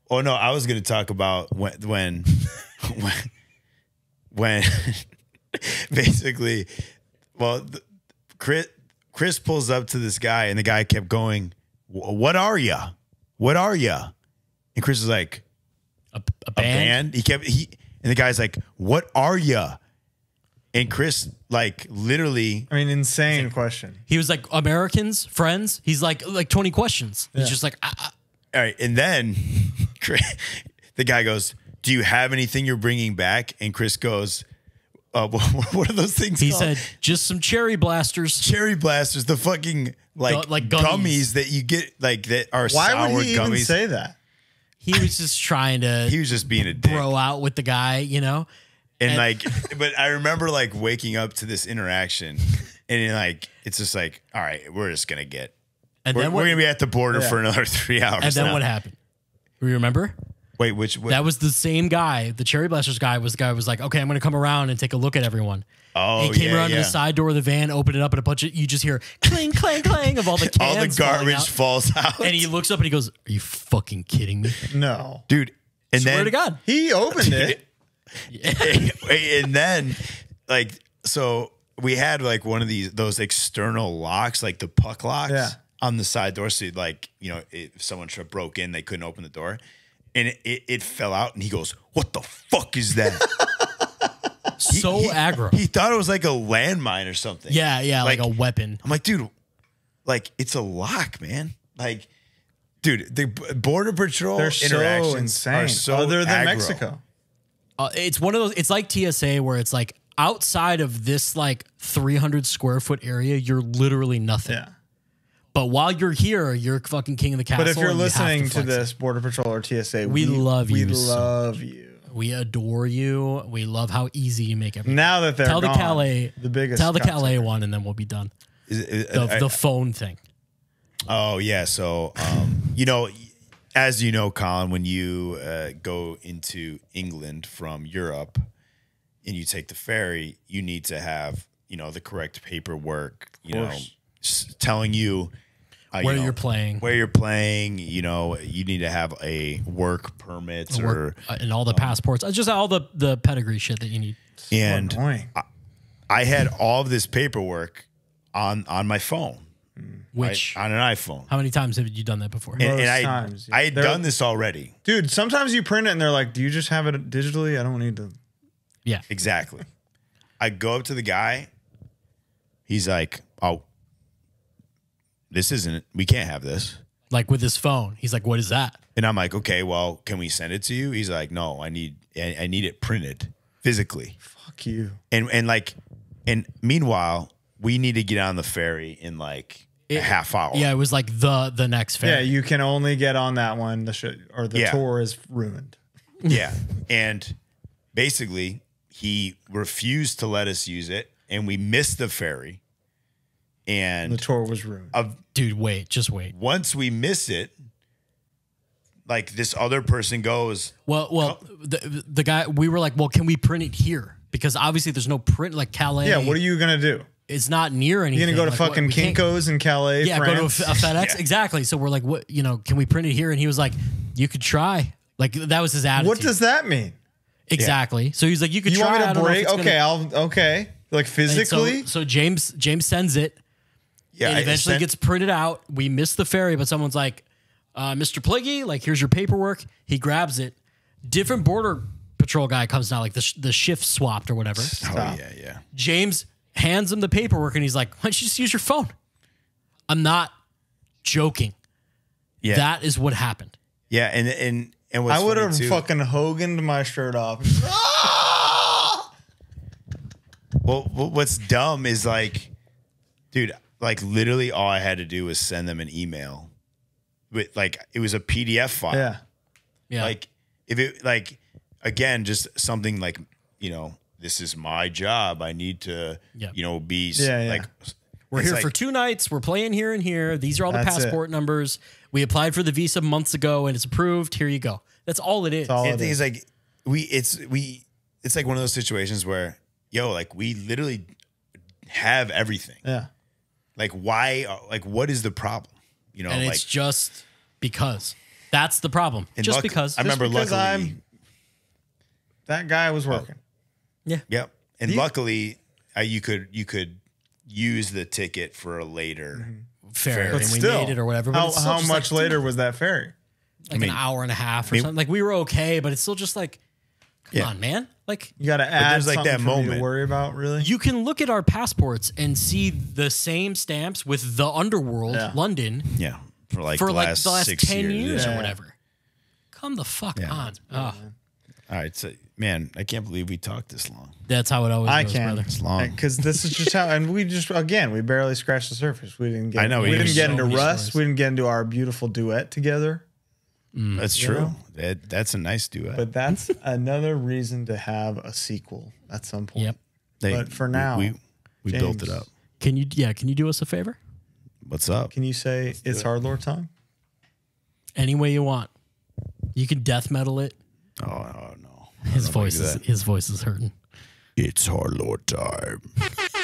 Oh no, I was going to talk about when when when, when basically, well, th- Chris Chris pulls up to this guy, and the guy kept going, "Wh- "What are ya? What are ya?" And Chris is like, A, a "A band. band." He kept he, and the guy's like, "What are ya?" And Chris like literally I mean, insane question. He was like, Americans, friends. He's like, like 20 questions. He's just like, ah, ah. All right, and then Chris- the guy goes, "Do you have anything you're bringing back?" And Chris goes, uh, "What are those things?" he called? said, just some cherry blasters. "Cherry blasters, the fucking like, Gu- like gummies. gummies. that you get, like that are Why sour would he gummies." even say that? He was just trying to he was just being a dick, bro out with the guy, you know? and, and- like, but I remember like waking up to this interaction, and it, like it's just like, all right, we're just gonna get, And we're, then we're gonna be at the border Yeah. for another three hours. and then now. what happened? You remember? Wait, which? What, That was the same guy. The cherry blasters guy was the guy who was like, okay, I'm going to come around and take a look at everyone. oh, and he came yeah, around to the side door of the van, opened it up, and a bunch of you just hear clang, clang, clang of all the All the garbage out. falls out, And he looks up and he goes, "Are you fucking kidding me?" No. dude. And Swear then to God. He opened it. and then like so we had like one of these those external locks like the puck locks Yeah. on the side door so like you know if someone broke in they couldn't open the door and it, it, it fell out and he goes what the fuck is that He- So he- aggro. he thought it was like a landmine or something yeah, yeah, like, Like- a weapon. i'm like dude like it's a lock man like dude the b- border patrol They're so interactions insane. are so Other than aggro. Mexico. Uh, it's one of those. It's like TSA where it's like outside of this like 300 square foot area, you're literally nothing. Yeah. But while you're here, you're fucking king of the castle. But if you're and you have listening to, this Border Patrol or TSA, We love we you so love you. We adore you. We love how easy you make everything. Now that they're tell the Calais, the biggest. tell the customer. Calais one, and then we'll be done. Is it- The, I- the phone thing. Oh yeah, so um, you know, as you know, Colin, when you uh, go into England from Europe and you take the ferry, you need to have you know the correct paperwork. You know, telling you uh, you Where know, you're playing. where you're playing. You know, you need to have a work permit or Work, uh, and all the passports, uh, just all the the pedigree shit that you need. and Annoying. I had all of this paperwork on on my phone, right, Which on an iPhone. how many times have you done that before? And, and Most I, times, yeah. I had They're- done this already. Dude, sometimes you print it and they're like, "Do you just have it digitally? I don't need to." yeah, Exactly. I go up to the guy. He's like, "Oh, this isn't. We can't have this." like with his phone. He's like, "What is that?" And I'm like, "Okay, well, can we send it to you?" He's like, "No, I need. I, I need it printed physically." Fuck you. And and like, and meanwhile, we need to get on the ferry in like a half hour. Yeah, it was like the the next ferry. Yeah, you can only get on that one. The sh- or the Yeah. tour is ruined. Yeah. And basically, he refused to let us use it, and we missed the ferry. And the tour was ruined. of Dude, wait, just wait. once we miss it, like this other person goes, Well, well, the the guy we were like, well, can we print it here? Because obviously there's no print like Calais. yeah, what are you gonna do? It's not near anything. You're gonna go to Like, what- fucking we Kinko's in Calais, Yeah, France? go to a FedEx. Yeah. Exactly. So we're like, what? You know, can we print it here? And he was like, you could try. Like that was his attitude. what does that mean? exactly? So he's like, you could You try. want me to don't know if break? it's gonna- Okay, I'll okay. Like physically? So, so James James sends it. Yeah, it eventually sent- gets printed out. We miss the ferry, but someone's like, uh, Mr. Pligge, like, here's your paperwork. He grabs it. Different border patrol guy comes down, like the, sh- the shift swapped or whatever. Oh yeah, yeah. James hands him the paperwork and he's like, why don't you just use your phone? I'm not joking. Yeah. That is what happened. Yeah, and and and what's I would have too- fucking Hoganed my shirt off. Well, what's dumb is like, dude, like literally all I had to do was send them an email with like it was a PDF file. yeah. Yeah. Like if it like again, just something like you know, this is my job. I need to, Yeah. you know, be s- Yeah, yeah. like We're it's here like- for two nights. We're playing here and here. These are all the That's it. passport numbers. We applied for the visa months ago and it's approved. Here you go. That's all it is. all And it the is. is like we it's we it's like one of those situations where yo like we literally have everything. Yeah. Like why? Like what is the problem? You know, and like it's just because. That's the problem. and just luck- because. I remember because luckily. I'm- That guy was working. yeah. Yep. And He- luckily, uh, you could you could use the ticket for a later. Fair. But and we still, made it or whatever. But how how much like, later was that ferry? Like mean- an hour and a half or mean- something. Like we were okay, but it's still just like, come Yeah. on, man. Like You got to add there's, like, that for me to moment. worry about, really. you can look at our passports and see the same stamps with the underworld, Yeah. London, Yeah, for like for the like last the last six 10 years, Yeah. or whatever. Come the fuck Yeah. on. Oh, All right, so man, I can't believe we talked this long. that's how it always I goes, can. brother. It's long. because this is just how, and we just again we barely scratched the surface. We didn't get. I know, we we didn't get so into many Russ. stories. We didn't get into our beautiful duet together. Mm. That's true. That that's a nice duet. But that's another reason to have a sequel at some point. Yep. They- but for we- now, we we built it up. Can you, yeah, can you do us a favor? What's up? Can you say it's Hardlore time? Any way you want. You can death metal it. Oh, oh no, His I don't wanna voice is his voice is hurting. It's hard lord time.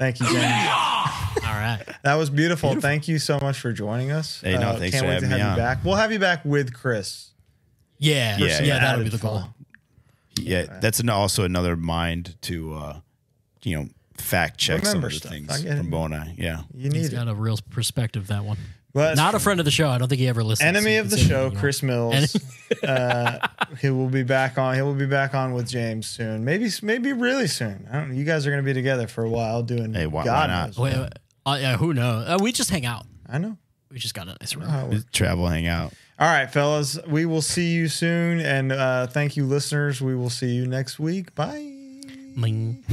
Thank you, James. All right. That was beautiful. Thank you so much for joining us. Uh, Hey, no, thanks can't for wait to have me you on. back. We'll have you back with Chris. Yeah. Yeah, Yeah, yeah. that'll be the goal. fun. Yeah, that's an, also another mind to, uh, you know, fact check some Remember of the stuff. things from it. Bona. Yeah, You need He's it. got a real perspective, that one. But Not a friend of the show. I don't think he ever listens. enemy so of the show, anything you Chris Mills. uh, he will be back on. He will be back on with James soon. Maybe, maybe really soon. I don't. You guys are going to be together for a while doing. Hey, why- God why not? knows want. what. Wait, wait, uh, yeah, who knows? Uh, we just hang out. I know. We just got a nice room. how it travel, hang out. All right, fellas. We will see you soon, and uh, thank you, listeners. We will see you next week. Bye. Bling.